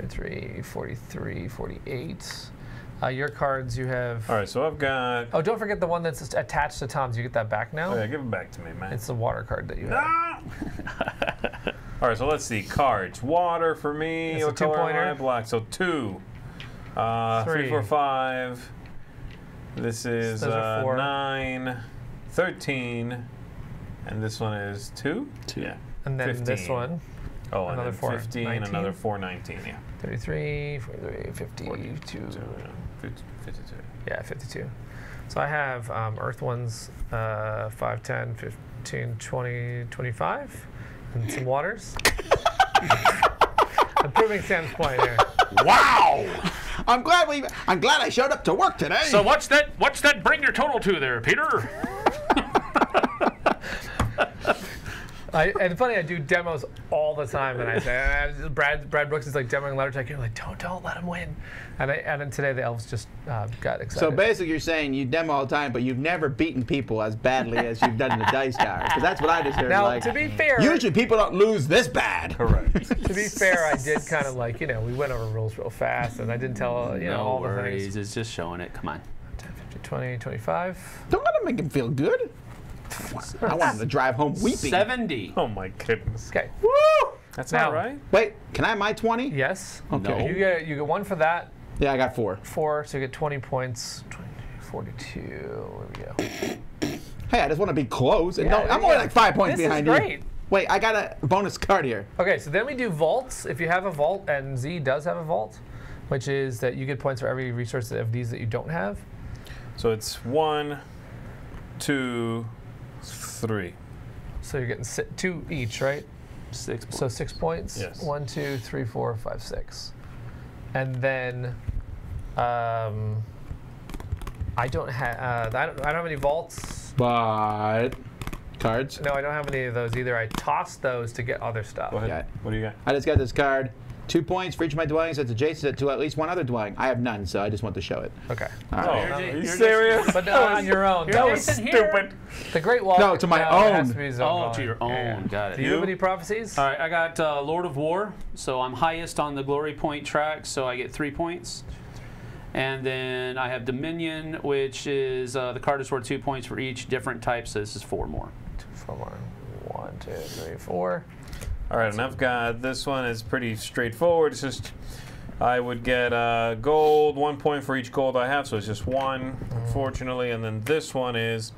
33, 43, 48. Uh, your cards, you have. All right, so I've got. Oh, don't forget the one that's attached to Tom's. You get that back now. Oh, yeah, give it back to me, man. It's the water card that you have. Ah! [LAUGHS] All right, so let's see. Cards. Water for me. It's a color two-pointer. I? Black. So two. Uh, three, Three. four, five. This is Those uh, four. nine, 13, and this one is two? Two. Yeah. And then this 15. one, Oh, and Another then four, 15, 19. another 4, 19, yeah. 33, 43, 52. So, yeah, 52. Yeah, 52. So I have um, Earth ones uh, 5, 10, 15, 20, 25, and some waters. I'm proving Sam's point here. Wow! I'm glad we. I'm glad I showed up to work today. So what's that? What's that? Bring your total to there, Peter. [LAUGHS] I, and funny, I do demos all the time, and I say, uh, Brad Brad Brooks is like demoing Letter Tycoon. You're like, don't don't let him win. And I, and then today the elves just uh, got excited. So basically, you're saying you demo all the time, but you've never beaten people as badly as you've done in the dice tower. Because that's what I just heard. now, like, to be fair, usually people don't lose this bad. Correct. [LAUGHS] to be fair, I did kind of like you know we went over rules real fast, and I didn't tell you know no all the worries. things. It's just showing it. Come on. 10, 15, 20, 25. Don't let him make him feel good. I want him to drive home weeping. 70. oh, my goodness. Okay. Woo! That's Now- not right. Wait, can I have my 20? Yes. Okay. No. You get you get one for that, Yeah, I got four. four, so you get 20 points. 20, 42. There we go. Hey, I just want to be close. And Yeah, don't- I'm yeah. only like five points This is behind great. you. Wait, I got a bonus card here. Okay, so then we do vaults. If you have a vault, and Zee does have a vault, which is that you get points for every resource of these that you don't have. So it's one, two, three. So you're getting si- two each, right? Six. So six points. Yes. One, two, three, four, five, six. And then um, I don't have uh, I, don't, I don't have any vaults. But cards. No, I don't have any of those either. I tossed those to get other stuff. Go ahead. Yeah. What do you got? I just got this card. Two points for each of my dwellings that's adjacent to at least one other dwelling. I have none, so I just want to show it. Okay. All Oh, right. You're are you you're serious? [LAUGHS] But uh, on your own. That was Jason here. stupid. The Great Wall. No, to my it own. to be his own Oh, dwelling. to your own. Got it. Do you, You? have any prophecies? All right, I got uh, Lord of War, so I'm highest on the glory point track, so I get three points. And then I have Dominion, which is uh, the card is worth two points for each different type, so this is four more. Two, Four more. One, two, three, four. All right, and I've got this one is pretty straightforward. It's just I would get uh, gold, one point for each gold I have, so it's just one, unfortunately. And then this one is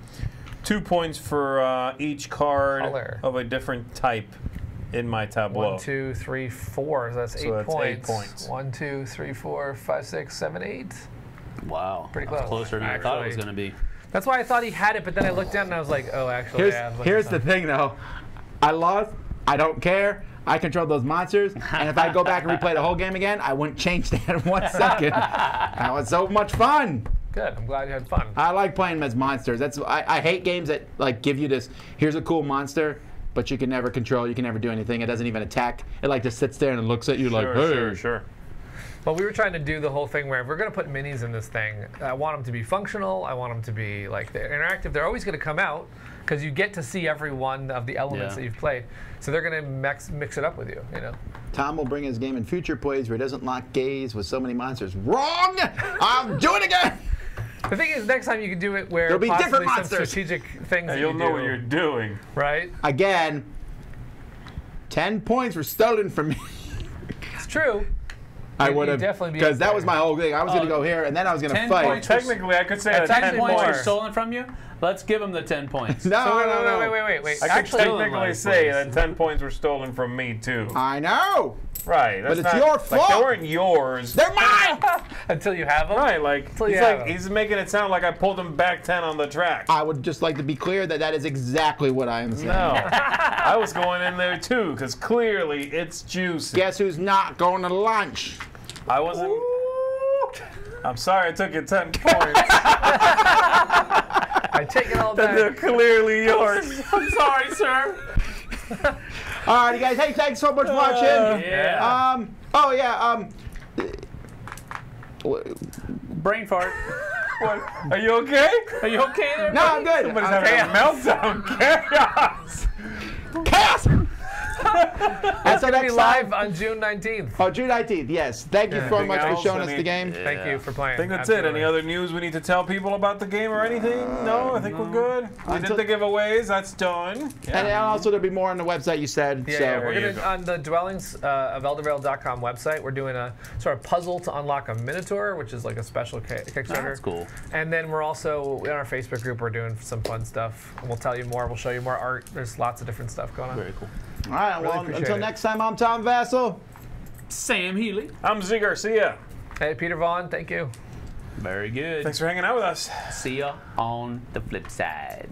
two points for uh, each card Color. of a different type in my tableau. One, two, three, four. So that's eight So that's eight points. points. One, two, three, four, five, six, seven, eight. Wow. Pretty close, Closer than I thought it was going to be. That's why I thought he had it, but then I looked down and I was like, oh, actually, Here's, yeah. Here's the thing, though. I lost. I don't care. I control those monsters, and if I go back and replay the whole game again, I wouldn't change that in one second. that was so much fun. Good. I'm glad you had fun. I like playing them as monsters. That's I, I hate games that like give you this. Here's a cool monster, but you can never control. You can never do anything. It doesn't even attack. It like just sits there and looks at you like, Sure, hey. sure, sure. But we were trying to do the whole thing where if we're going to put minis in this thing, I want them to be functional. I want them to be like they're interactive. They're always going to come out because you get to see every one of the elements Yeah. that you've played. So they're going to mix mix it up with you. You know. Tom will bring his game in future plays where he doesn't lock gaze with so many monsters. Wrong! I'll do it again! The thing is, next time you can do it where There'll be different some monsters. strategic things. Now you'll you know do, what you're doing. right. Again, 10 points were stolen from me. It's true. I You'd- have, definitely because that was my whole thing. I was going Oh, to go here and then I was going to 10 fight. points. Technically, I could say At that 10 10 points were stolen from you. Let's give him the 10 points. [LAUGHS] No, So wait, no, wait, no. wait, wait, wait, wait. I could Actually, Still technically say place. that 10 points were stolen from me, too. I know. Right. That's it's not, your Like, fault. they weren't yours. They're mine! [LAUGHS] until you have them. Right, like you he's have like 'em. he's making it sound like I pulled him back ten on the track. I would just like to be clear that that is exactly what I am saying. No, [LAUGHS] I was going in there too because clearly it's juicy. Guess who's not going to lunch? I wasn't. I'm sorry I took you ten [LAUGHS] points. I take it all back. they're clearly yours. I'm sorry, sir. [LAUGHS] All right, guys. Hey, thanks so much for watching. Yeah. Um. Oh yeah. Um. Brain fart. What? Are you okay? Are you okay there? No, I'm good. Somebody's I'm having a meltdown. [LAUGHS] Chaos. chaos. It's so going to be live on June 19th. Oh, June 19th. Yes. Thank you Yeah. so Anything much for else? showing us the game. Thank you for playing. I think that's it. Any other news we need to tell people about the game or anything? No, I think we're good. We Until- did the giveaways. That's done. And also there'll be more on the website. You said. Yeah, so. yeah, we're gonna go. on the dwellings uh, of eldervale.com website. We're doing a sort of puzzle to unlock a minotaur, which is like a special ki- Kickstarter. That's cool. And then we're also in our Facebook group. We're doing some fun stuff. And we'll tell you more. We'll show you more art. There's lots of different stuff going on. Very cool. All right. well, until it. next time, I'm Tom Vasel. Sam Healy. I'm Zee Garcia. Hey, Peter Vaughn. Thank you. Very good. Thanks for hanging out with us. See ya on the flip side.